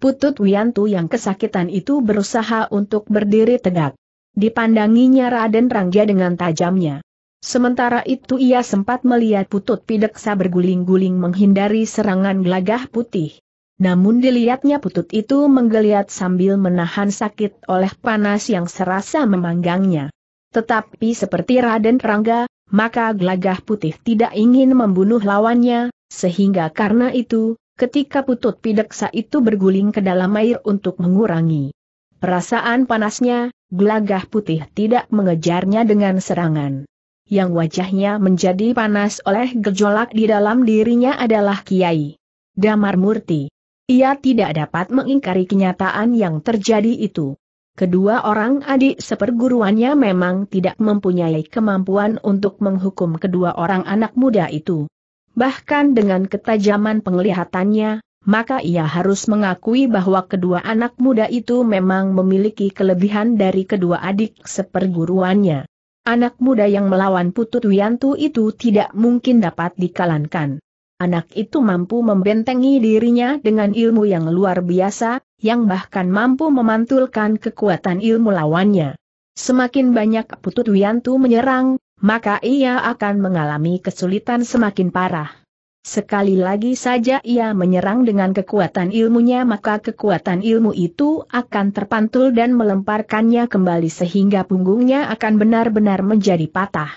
Putut Wiantu yang kesakitan itu berusaha untuk berdiri tegak. Dipandanginya Raden Rangga dengan tajamnya. Sementara itu ia sempat melihat Putut Pideksa berguling-guling menghindari serangan gelagah putih. Namun dilihatnya Putut itu menggeliat sambil menahan sakit oleh panas yang serasa memanggangnya. Tetapi seperti Raden Rangga, maka gelagah putih tidak ingin membunuh lawannya, sehingga karena itu, ketika Putut Pideksa itu berguling ke dalam air untuk mengurangi perasaan panasnya, gelagah putih tidak mengejarnya dengan serangan. Yang wajahnya menjadi panas oleh gejolak di dalam dirinya adalah Kiai Damar Murti. Ia tidak dapat mengingkari kenyataan yang terjadi itu. Kedua orang adik seperguruannya memang tidak mempunyai kemampuan untuk menghukum kedua orang anak muda itu. Bahkan dengan ketajaman penglihatannya, maka ia harus mengakui bahwa kedua anak muda itu memang memiliki kelebihan dari kedua adik seperguruannya. Anak muda yang melawan Putut Wiantu itu tidak mungkin dapat dikalahkan. Anak itu mampu membentengi dirinya dengan ilmu yang luar biasa, yang bahkan mampu memantulkan kekuatan ilmu lawannya. Semakin banyak Putut Wiantu menyerang, maka ia akan mengalami kesulitan semakin parah. Sekali lagi saja ia menyerang dengan kekuatan ilmunya maka kekuatan ilmu itu akan terpantul dan melemparkannya kembali sehingga punggungnya akan benar-benar menjadi patah.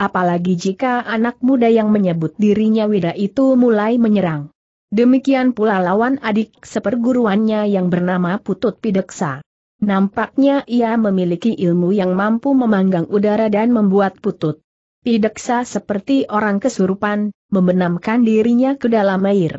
Apalagi jika anak muda yang menyebut dirinya Wida itu mulai menyerang. Demikian pula lawan adik seperguruannya yang bernama Putut Pideksa. Nampaknya ia memiliki ilmu yang mampu memanggang udara dan membuat Putut Pideksa seperti orang kesurupan, membenamkan dirinya ke dalam air.